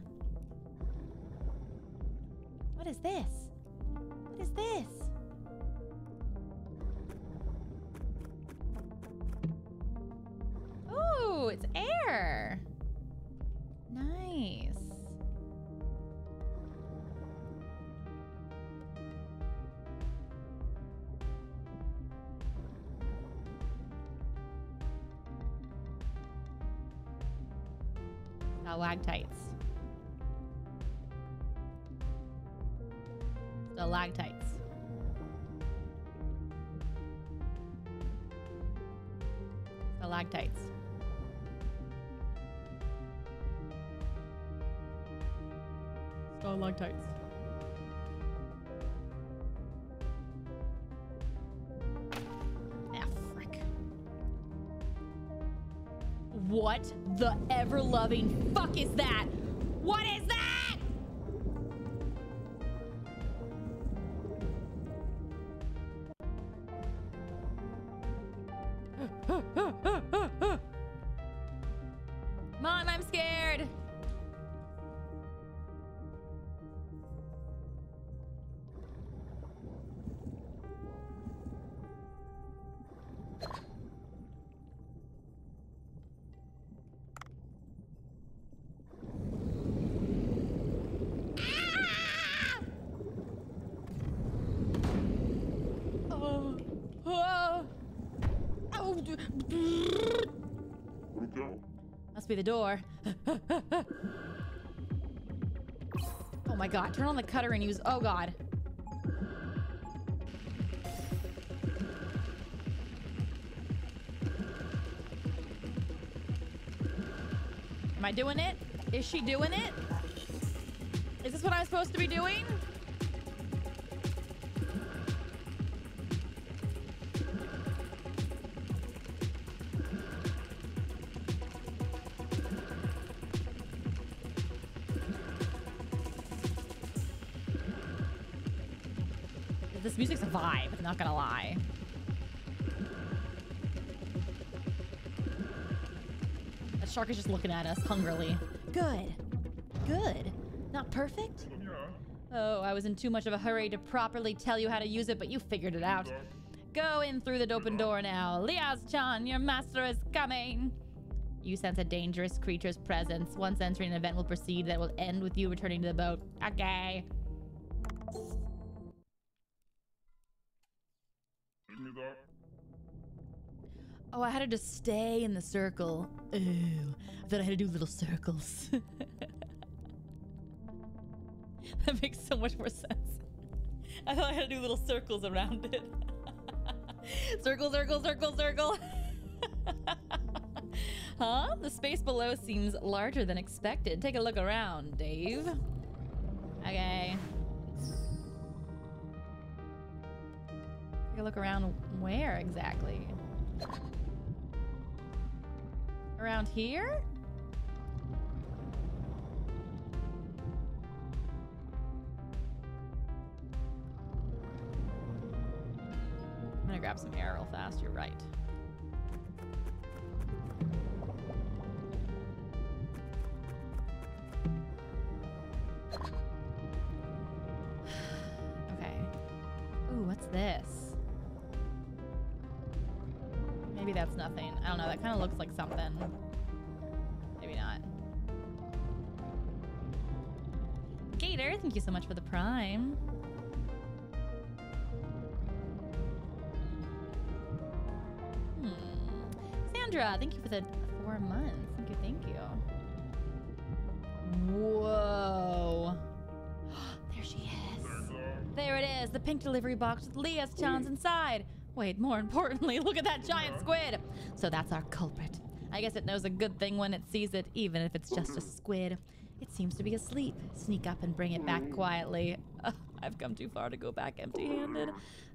Speaker 1: The ever loving fuck is that? the door. oh my god, turn on the cutter and use... Oh god. Am I doing it? Is she doing it? Is this what I'm supposed to be doing? That shark is just looking at us hungrily. Good. Good. Not perfect? Oh, I was in too much of a hurry to properly tell you how to use it, but you figured it out. Go in through the open door now. Liaz-chan, your master is coming. You sense a dangerous creature's presence. Once entering, an event will proceed that will end with you returning to the boat. Okay. To stay in the circle. Ooh, I thought I had to do little circles. that makes so much more sense. I thought I had to do little circles around it. circle, circle, circle, circle. huh? The space below seems larger than expected. Take a look around, Dave. Okay. Take a look around where exactly? Around here? Something. Maybe not. Gator, thank you so much for the prime. Hmm. Sandra, thank you for the four months. Thank you, thank you. Whoa. there she is. There it is, the pink delivery box with Leah's chance inside. Wait, more importantly, look at that giant squid. So that's our culprit. I guess it knows a good thing when it sees it, even if it's just a mm-hmm. squid. It seems to be asleep. Sneak up and bring it back mm. quietly. Ugh, I've come too far to go back empty-handed.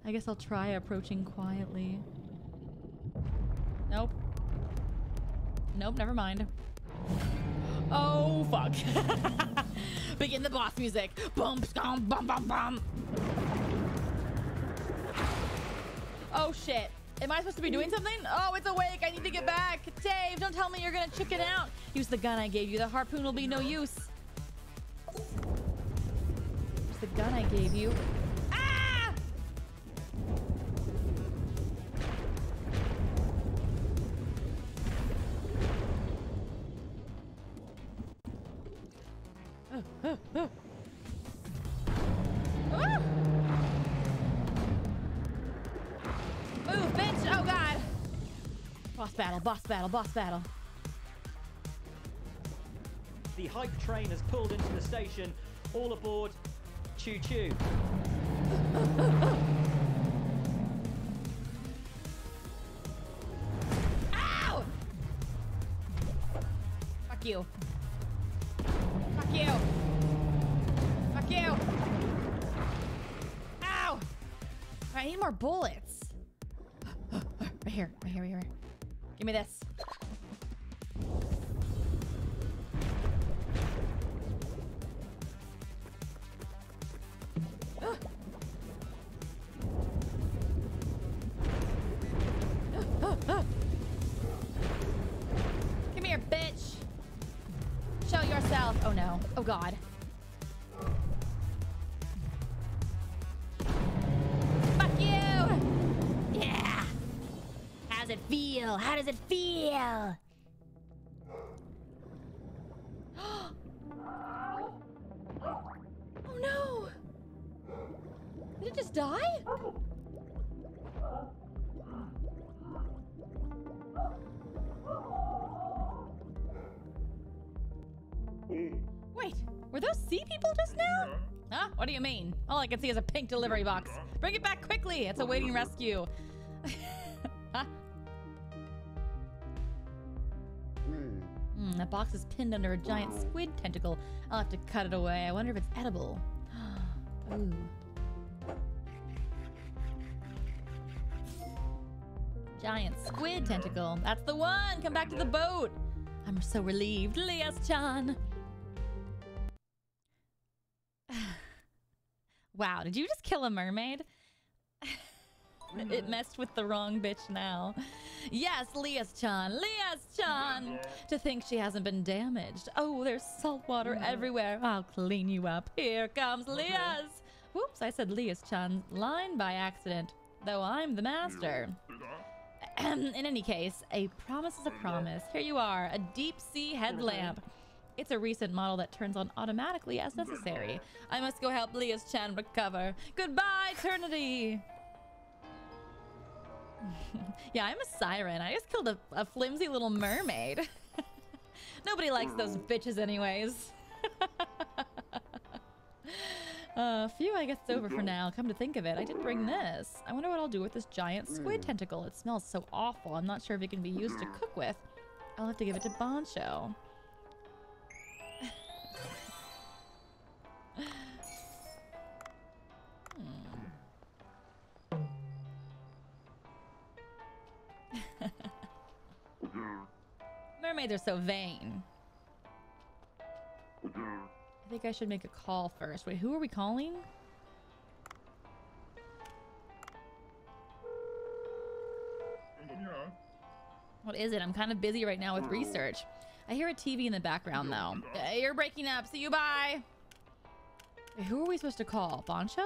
Speaker 1: I guess I'll try approaching quietly. Nope. Nope, never mind. Oh, fuck. Begin the boss music. Boom, scum, bum, bum, bum. Oh, shit. Am I supposed to be doing something? Oh, it's awake. I need to get back. Dave, don't tell me you're gonna chicken out. Use the gun I gave you. The harpoon will be no use. Use the gun I gave you. Boss battle, boss battle.
Speaker 4: The hype train has pulled into the station. All aboard. Choo choo.
Speaker 1: Ow! Fuck you. Fuck you. Fuck you. Ow! I need more bullets. Give me this. Come here, bitch. Show yourself. Oh no. Oh god. Feel? How does it feel? oh no! Did it just die? Wait, were those sea people just now? Huh? What do you mean? All I can see is a pink delivery box. Bring it back quickly. It's awaiting rescue. box is pinned under a giant squid tentacle. I'll have to cut it away. I wonder if it's edible. Ooh. Giant squid tentacle. That's the one. Come back to the boat. I'm so relieved. Lias-chan. wow, did you just kill a mermaid? it mm-hmm. messed with the wrong bitch now. Yes, Lias-chan. Lias-chan. To think she hasn't been damaged. Oh, there's salt water mm-hmm. everywhere. I'll clean you up. Here comes mm-hmm. Lias. Whoops, I said Lias-chan line by accident. Though I'm the master. In any case, a promise is a promise. Here you are, a deep sea headlamp. It's a recent model that turns on automatically as necessary. I must go help Lias-chan recover. Goodbye, eternity! yeah, I'm a siren. I just killed a, a flimsy little mermaid. Nobody likes those bitches anyways. Uh, phew, I guess it's over for now. Come to think of it, I did bring this. I wonder what I'll do with this giant squid tentacle. It smells so awful. I'm not sure if it can be used to cook with. I'll have to give it to Bancho. Mermaids are so vain. I think I should make a call first. Wait, who are we calling? What is it? I'm kind of busy right now with research. I hear a TV in the background though. You're breaking up. See you. Bye. Wait, who are we supposed to call? Bancho?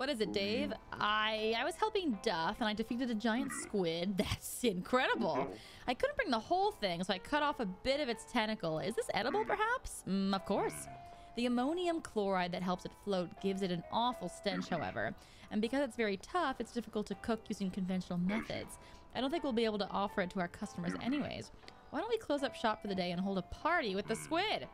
Speaker 1: What is it, Dave? I I was helping Duff and I defeated a giant squid. That's incredible. I couldn't bring the whole thing, so I cut off a bit of its tentacle. Is this edible, perhaps? Mm, of course. The ammonium chloride that helps it float gives it an awful stench, however. And because it's very tough, it's difficult to cook using conventional methods. I don't think we'll be able to offer it to our customers anyways. Why don't we close up shop for the day and hold a party with the squid?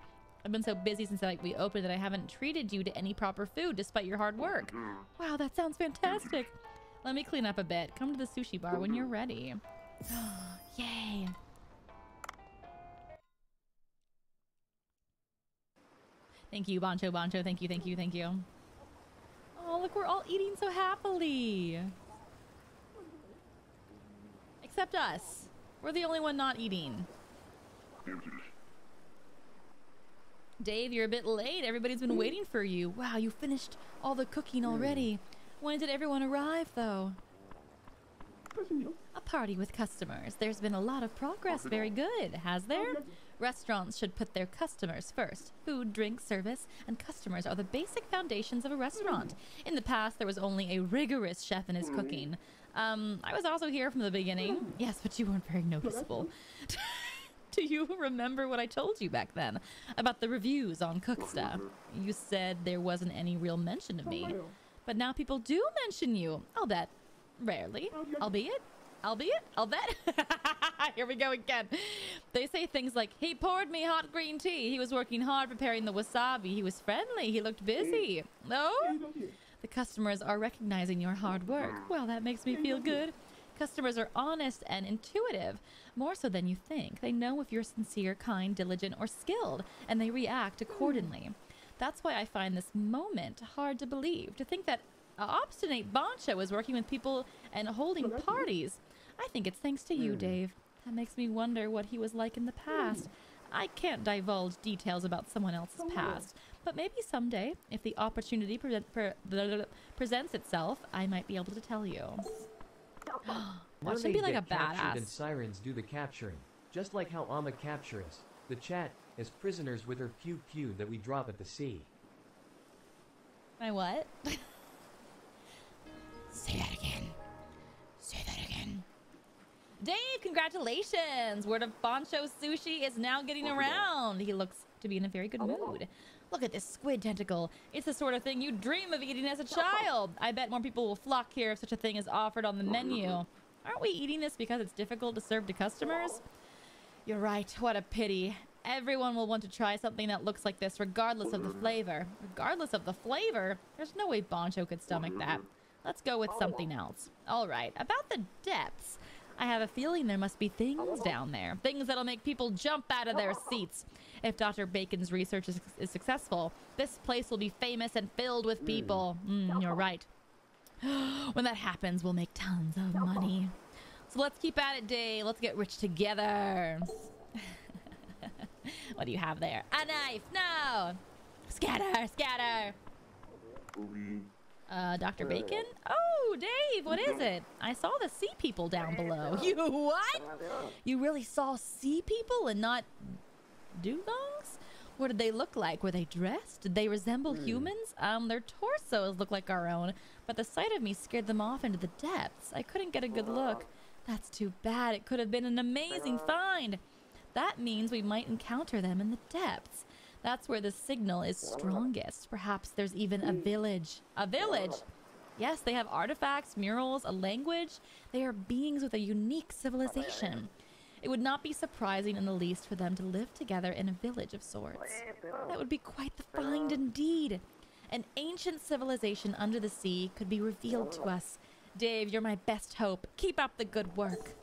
Speaker 1: I've been so busy since like we opened that I haven't treated you to any proper food despite your hard work. Mm-hmm. Wow, that sounds fantastic. Let me clean up a bit. Come to the sushi bar when you're ready. Mm-hmm. Yay. Thank you, Bancho Bancho. Thank you, thank you, thank you. Oh, look, we're all eating so happily. Except us. We're the only one not eating. Dave, you're a bit late. Everybody's been waiting for you. Wow, you finished all the cooking already. When did everyone arrive, though? A party with customers. There's been a lot of progress. Very good, has there? Restaurants should put their customers first. Food, drink, service, and customers are the basic foundations of a restaurant. In the past, there was only a rigorous chef in his cooking. Um, I was also here from the beginning. Yes, but you weren't very noticeable. Do you remember what I told you back then about the reviews on Cooksta? You said there wasn't any real mention of me. But now people do mention you. I'll bet. Rarely. Albeit. Albeit. I'll bet. Here we go again. They say things like, he poured me hot green tea. He was working hard preparing the wasabi. He was friendly. He looked busy. No? The customers are recognizing your hard work. Well, that makes me feel good. Customers are honest and intuitive, more so than you think. They know if you're sincere, kind, diligent, or skilled, and they react hmm. accordingly. That's why I find this moment hard to believe. To think that obstinate Bancho is working with people and holding parties. I think it's thanks to you, hmm. Dave. That makes me wonder what he was like in the hmm. past. I can't divulge details about someone else's oh, past, but maybe someday, if the opportunity pre- pre- presents itself, I might be able to tell you. Watch him be like a
Speaker 3: captured and sirens do the capturing. Just like how Amma captures the chat, as prisoners with her pew pew that we drop at the sea.
Speaker 1: My what? Say that again. Say that again. Dave, congratulations! Word of Bancho Sushi is now getting around. He looks to be in a very good oh. mood. Look at this squid tentacle. It's the sort of thing you dream of eating as a child. I bet more people will flock here if such a thing is offered on the menu. Aren't we eating this because it's difficult to serve to customers? You're right. What a pity. Everyone will want to try something that looks like this, regardless of the flavor. Regardless of the flavor? There's no way Bancho could stomach that. Let's go with something else. All right. About the depths. I have a feeling there must be things down there. Things that'll make people jump out of their seats. If Dr. Bacon's research is, is successful, this place will be famous and filled with people. Mm, you're right. when that happens, we'll make tons of money. So let's keep at it, Dave. Let's get rich together. what do you have there? A knife. No. Scatter, scatter. Uh, Dr. Bacon? Oh, Dave, what is it? I saw the sea people down below. You what? You really saw sea people and not dugongs? What did they look like? Were they dressed? Did they resemble humans? Um, their torsos look like our own, but the sight of me scared them off into the depths. I couldn't get a good look. That's too bad. It could have been an amazing find. That means we might encounter them in the depths. That's where the signal is strongest. Perhaps there's even a village. A village? Yes, they have artifacts, murals, a language. They are beings with a unique civilization. It would not be surprising in the least for them to live together in a village of sorts. That would be quite the find indeed. An ancient civilization under the sea could be revealed to us. Dave, you're my best hope. Keep up the good work.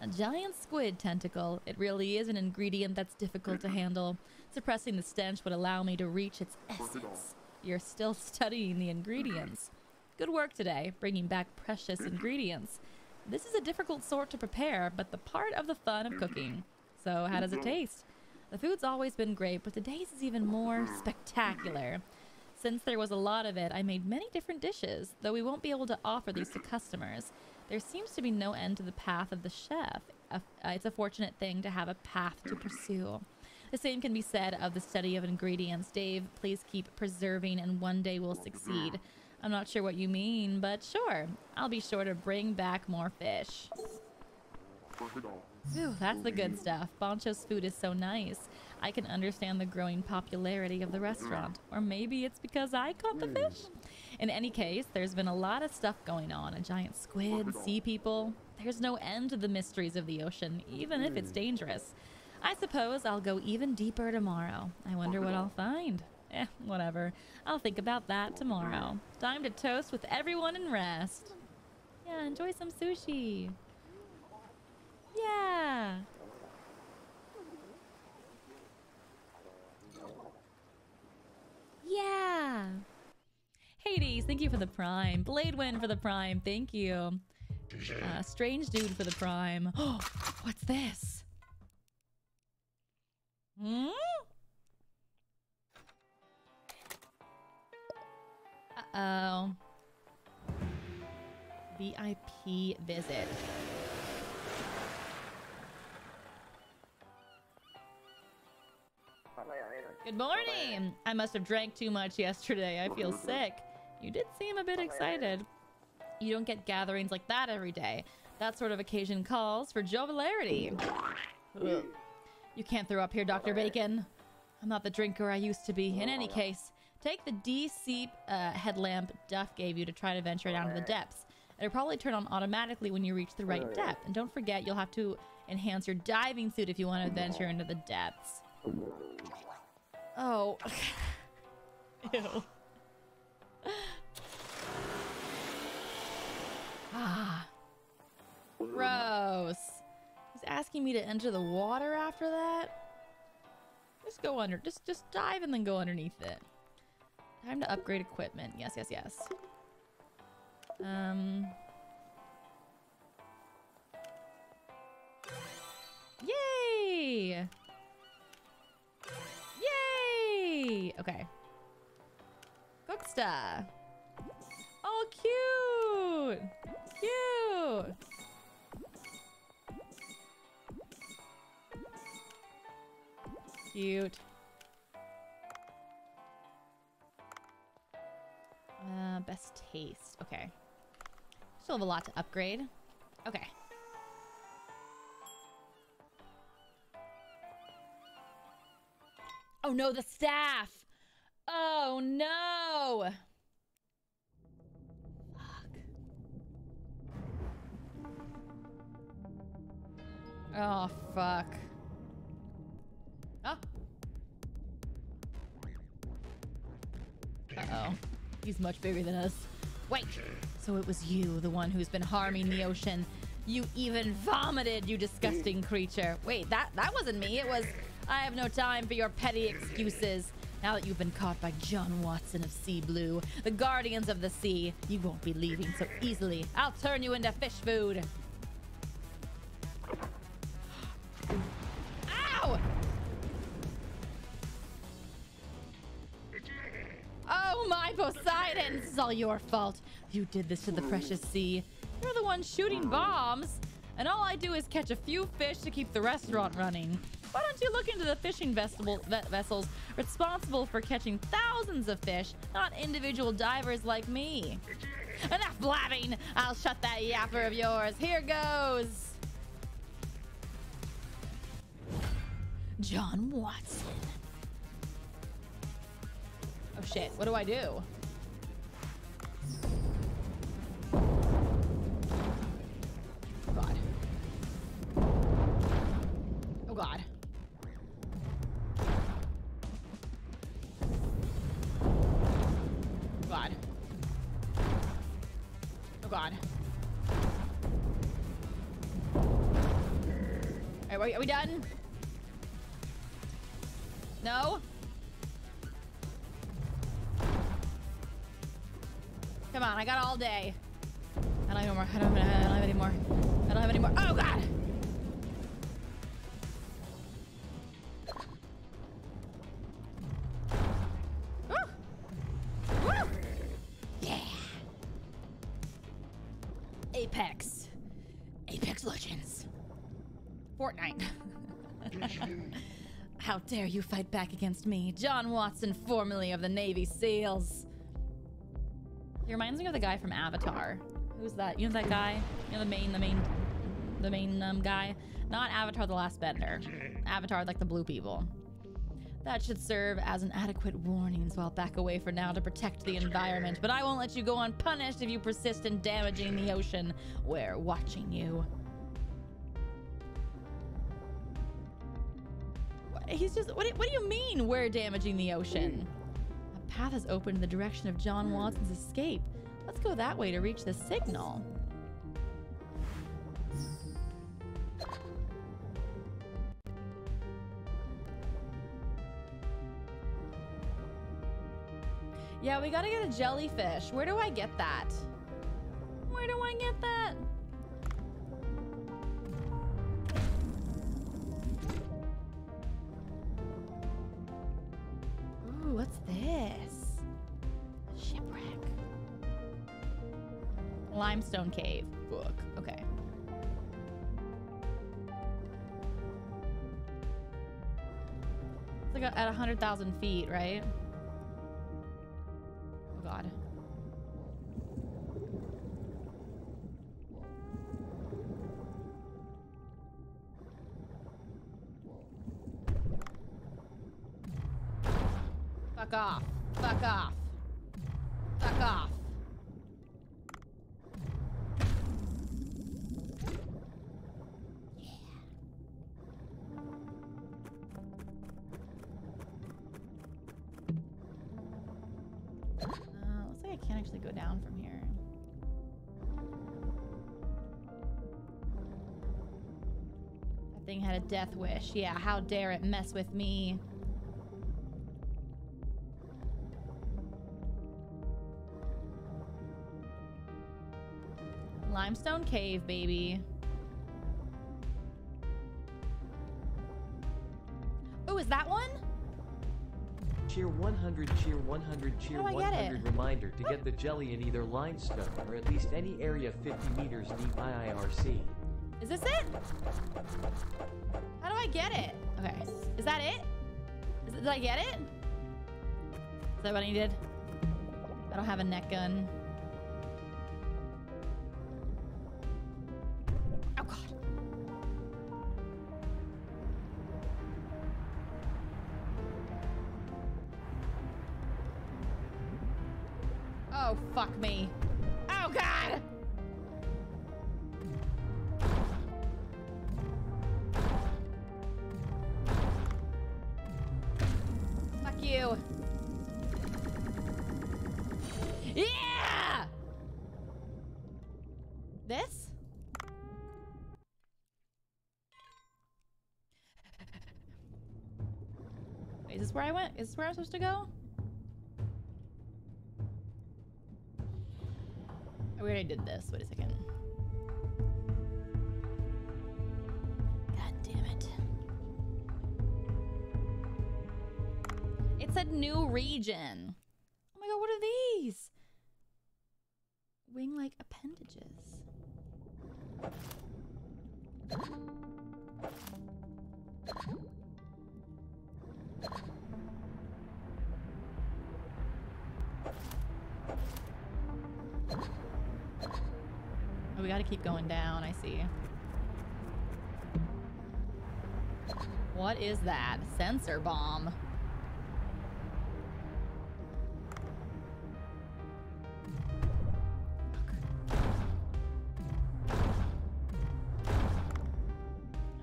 Speaker 1: A giant squid tentacle. It really is an ingredient that's difficult to handle. Suppressing the stench would allow me to reach its essence. You're still studying the ingredients. Good work today, bringing back precious ingredients. This is a difficult sort to prepare, but the part of the fun of cooking. So, how does it taste? The food's always been great, but today's is even more spectacular. Since there was a lot of it, I made many different dishes, though we won't be able to offer these to customers. There seems to be no end to the path of the chef. Uh, it's a fortunate thing to have a path to pursue. The same can be said of the study of ingredients. Dave, please keep preserving, and one day we'll succeed. I'm not sure what you mean, but sure. I'll be sure to bring back more fish. Ooh, that's the good stuff. Bancho's food is so nice. I can understand the growing popularity of the restaurant. Or maybe it's because I caught the fish? In any case, there's been a lot of stuff going on. A giant squid, sea people. There's no end to the mysteries of the ocean, even if it's dangerous. I suppose I'll go even deeper tomorrow. I wonder what I'll find. Eh, whatever. I'll think about that tomorrow. Time to toast with everyone and rest. Yeah, enjoy some sushi. Yeah. Yeah. Hades, thank you for the prime. Bladewind for the prime. Thank you. Uh, strange dude for the prime. Oh, what's this? Hmm? Uh-oh. VIP visit. Good morning! I must have drank too much yesterday. I feel sick. You did seem a bit excited. You don't get gatherings like that every day. That sort of occasion calls for joviality. You can't throw up here, Dr. Bacon. I'm not the drinker I used to be. In any case, take the DC uh, headlamp Duff gave you to try to venture down to the depths. It'll probably turn on automatically when you reach the right depth. And don't forget, you'll have to enhance your diving suit if you want to venture into the depths. Oh. Ew. ah. Gross. He's asking me to enter the water after that? Just go under. Just just dive and then go underneath it. Time to upgrade equipment. Yes, yes, yes. Um. Yay! Yay! Okay. Cooksta. Oh, cute! Cute! Cute. Uh, best taste. Okay. Still have a lot to upgrade. Okay. Oh no, the staff! Oh no! Fuck. Oh, fuck. Oh. Uh-oh. He's much bigger than us. Wait, so it was you, the one who's been harming the ocean. You even vomited, you disgusting creature. Wait, that that wasn't me. It was I have no time for your petty excuses. Now that you've been caught by John Watson of Sea Blue, the guardians of the sea, you won't be leaving so easily. I'll turn you into fish food. All your fault. You did this to the precious sea. You're the one shooting bombs. And all I do is catch a few fish to keep the restaurant running. Why don't you look into the fishing vessel, ve- vessels responsible for catching thousands of fish, not individual divers like me? Enough blabbing! I'll shut that yapper of yours. Here goes! John Watson. Oh shit, what do I do? Oh god. Oh god. Oh god. Oh god. Are we done? No? Come on, I got all day. I don't have any more. I don't, I don't have any more. I don't have any more. Oh god! Apex. Apex Legends. Fortnite. How dare you fight back against me, John Watson, formerly of the Navy SEALs. He reminds me of the guy from Avatar. Who's that? You know that guy? You know the main, the main, the main um, guy? Not Avatar: The Last Bender. Avatar, like the blue people. That should serve as an adequate warning, so I'll back away for now to protect the environment. But I won't let you go unpunished if you persist in damaging the ocean. We're watching you. He's just. What, what do you mean we're damaging the ocean? Path is open in the direction of John hmm. Watson's escape. Let's go that way to reach the signal. Yeah, we gotta get a jellyfish. Where do I get that? Where do I get that? At 100,000 feet, right? Death wish. Yeah, how dare it mess with me? Limestone cave, baby. Oh, is that one?
Speaker 3: Cheer 100, cheer 100, cheer
Speaker 1: do I get
Speaker 3: 100
Speaker 1: it?
Speaker 3: reminder to get the jelly in either limestone or at least any area 50 meters deep IIRC.
Speaker 1: Is this it? I get it? Okay. Is that it? Is it did I get it? Is that what I needed? I don't have a neck gun. I went? Is this where I'm supposed to go? I already did this. Wait a second. God damn it. It said new region. Is that? Sensor bomb.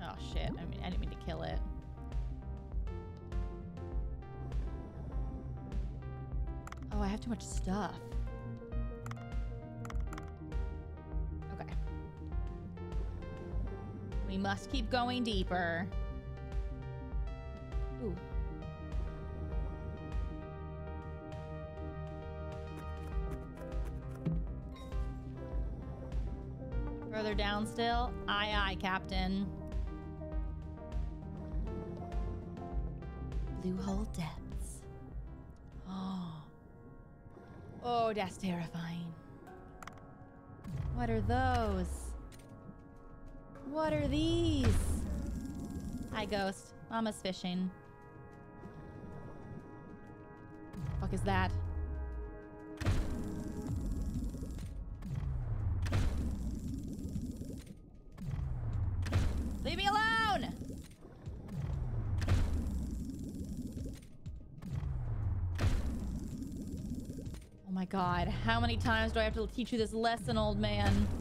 Speaker 1: Oh shit, I mean I didn't mean to kill it. Oh, I have too much stuff. We must keep going deeper. Down still? Aye, aye, Captain. Blue hole depths. Oh. Oh, that's terrifying. What are those? What are these? Hi, Ghost. Mama's fishing. Fuck is that? How many times do I have to teach you this lesson, old man?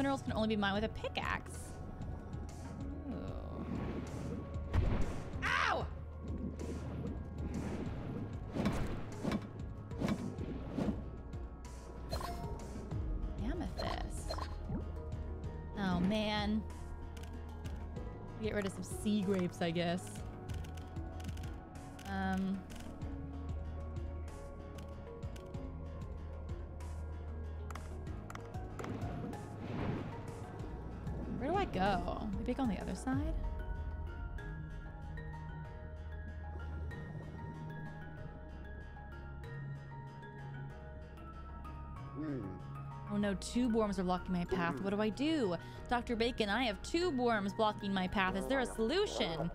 Speaker 1: Minerals can only be mined with a pickaxe. Ow! Amethyst. Oh man. Get rid of some sea grapes, I guess. Side? Oh no, tube worms are blocking my path. What do I do? Dr. Bacon, I have tube worms blocking my path. Is there a solution?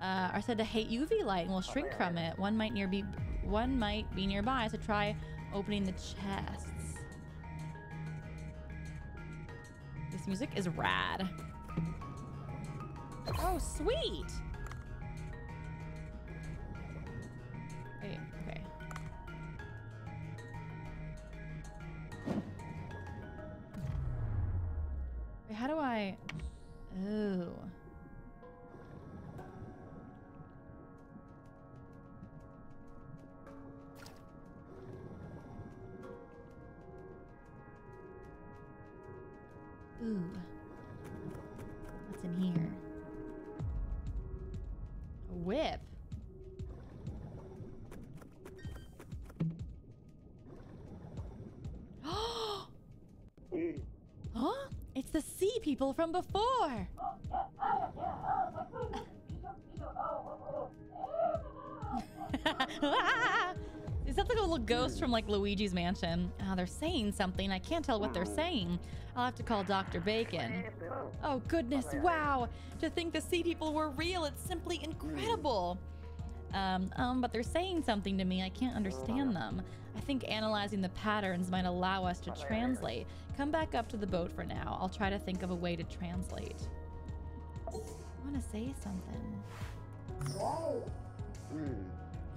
Speaker 1: Uh, are said to hate UV light and will shrink from it. One might near be one might be nearby, so try opening the chests. This music is rad. Sweet! The sea people from before. Is that like a little ghost from like Luigi's Mansion? Ah, they're saying something. I can't tell what they're saying. I'll have to call Dr. Bacon. Oh goodness, wow. To think the sea people were real, it's simply incredible. Um, um, but they're saying something to me. I can't understand them. I think analyzing the patterns might allow us to translate. Come back up to the boat for now. I'll try to think of a way to translate. I want to say something.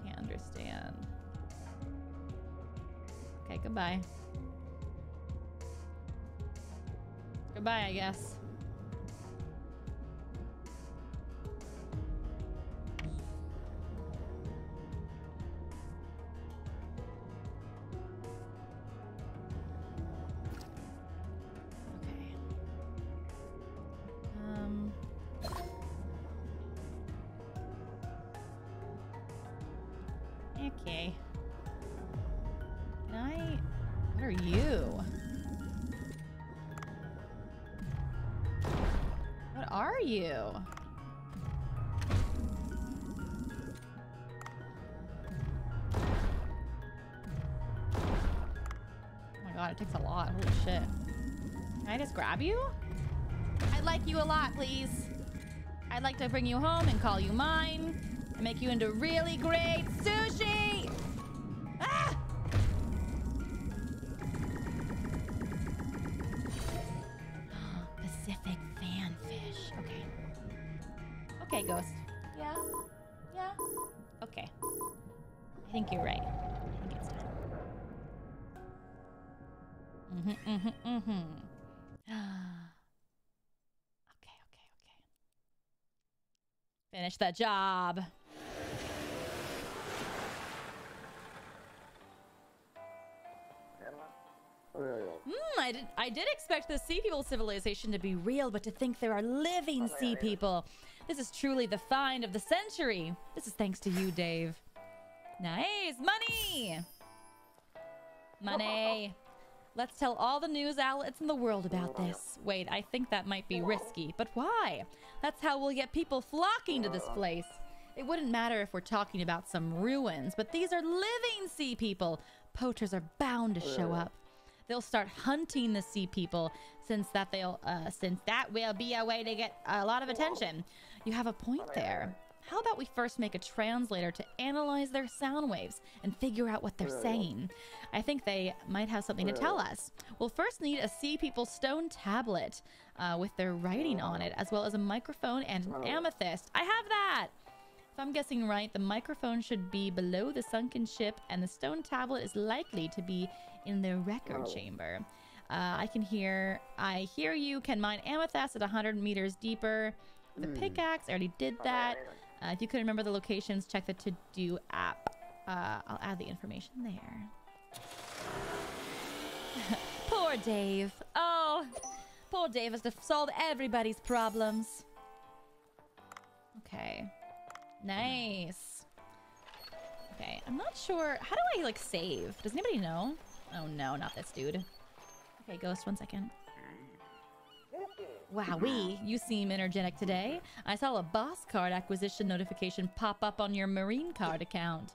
Speaker 1: Can't understand. Okay, goodbye. Goodbye, I guess. You? Oh my god, it takes a lot. Holy shit. Can I just grab you? I'd like you a lot, please. I'd like to bring you home and call you mine and make you into really great sushi. Finish the job. Hmm, I did, I did expect the sea people civilization to be real, but to think there are living sea people. This is truly the find of the century. This is thanks to you, Dave. Nice. Money! Money. Let's tell all the news outlets in the world about this. Wait, I think that might be risky, but why? That's how we'll get people flocking to this place. It wouldn't matter if we're talking about some ruins, but these are living sea people. Poachers are bound to show up. They'll start hunting the sea people since that they'll uh, since that will be a way to get a lot of attention. You have a point there. How about we first make a translator to analyze their sound waves and figure out what they're saying? I think they might have something to tell us. We'll first need a Sea People stone tablet uh, with their writing on it, as well as a microphone and an amethyst. I have that! If I'm guessing right, the microphone should be below the sunken ship, and the stone tablet is likely to be in the record chamber. Uh, I can hear, I hear you can mine amethyst at 100 meters deeper. The pickaxe, I already did that. Uh, if you couldn't remember the locations, check the to do app. Uh, I'll add the information there. poor Dave. Oh, poor Dave has to solve everybody's problems. Okay. Nice. Okay, I'm not sure. How do I, like, save? Does anybody know? Oh, no, not this dude. Okay, Ghost, one second. Wowee, you seem energetic today. I saw a boss card acquisition notification pop up on your marine card account.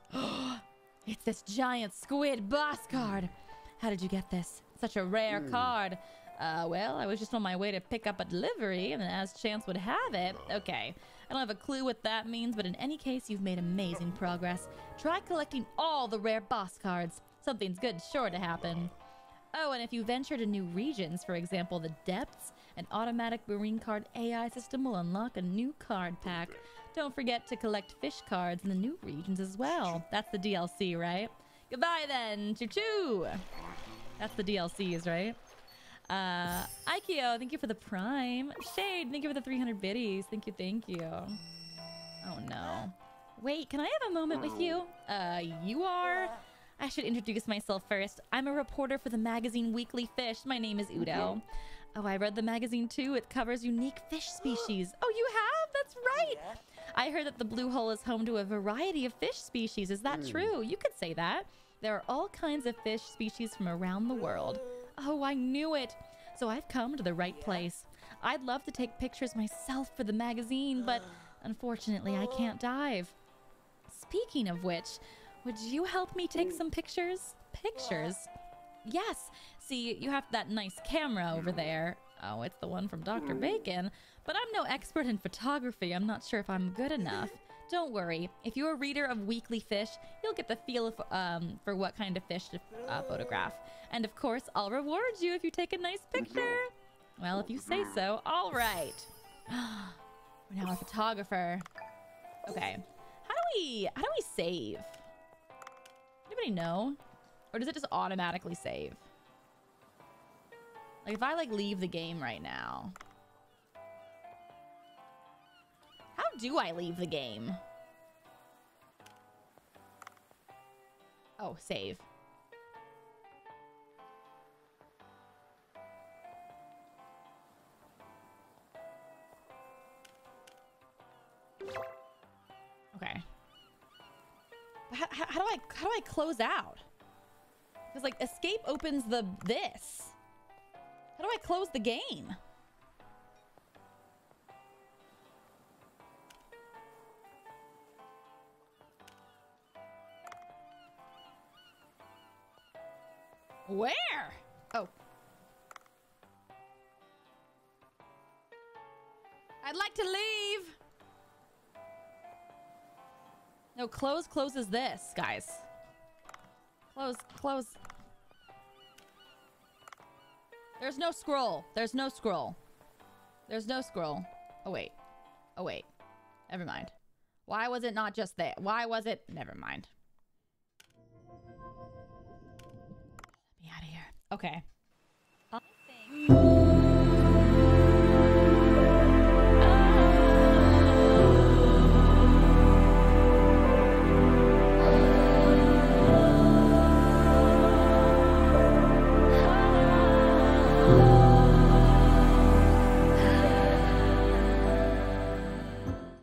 Speaker 1: it's this giant squid boss card. How did you get this? Such a rare card. Uh, well, I was just on my way to pick up a delivery, and as chance would have it, okay. I don't have a clue what that means, but in any case, you've made amazing progress. Try collecting all the rare boss cards. Something's good sure to happen. Oh, and if you venture to new regions, for example, the depths, an automatic marine card AI system will unlock a new card pack. Don't forget to collect fish cards in the new regions as well. That's the DLC, right? Goodbye then. Choo choo. That's the DLCs, right? Uh, Ikeo, thank you for the prime. Shade, thank you for the 300 biddies. Thank you, thank you. Oh no. Wait, can I have a moment with you? Uh, you are? I should introduce myself first. I'm a reporter for the magazine Weekly Fish. My name is Udo. Oh, I read the magazine too. It covers unique fish species. Oh, you have? That's right. I heard that the Blue Hole is home to a variety of fish species. Is that hmm. true? You could say that. There are all kinds of fish species from around the world. Oh, I knew it. So I've come to the right place. I'd love to take pictures myself for the magazine, but unfortunately, I can't dive. Speaking of which, would you help me take hmm. some pictures? Pictures? Yes. See, you have that nice camera over there. Oh, it's the one from Dr. Bacon. But I'm no expert in photography. I'm not sure if I'm good enough. Don't worry. If you're a reader of Weekly Fish, you'll get the feel of, um, for what kind of fish to uh, photograph. And of course, I'll reward you if you take a nice picture. Well, if you say so. All right. We're now a photographer. Okay. How do we how do we save? Anybody know? Or does it just automatically save? Like if I like leave the game right now. How do I leave the game? Oh, save. Okay. How, how, how do I how do I close out? Because like escape opens the this. How do I close the game? Where? Oh. I'd like to leave. No, close closes this, guys. Close, close. There's no scroll. There's no scroll. There's no scroll. Oh, wait. Oh, wait. Never mind. Why was it not just there? Why was it? Never mind. Let me out of here. Okay.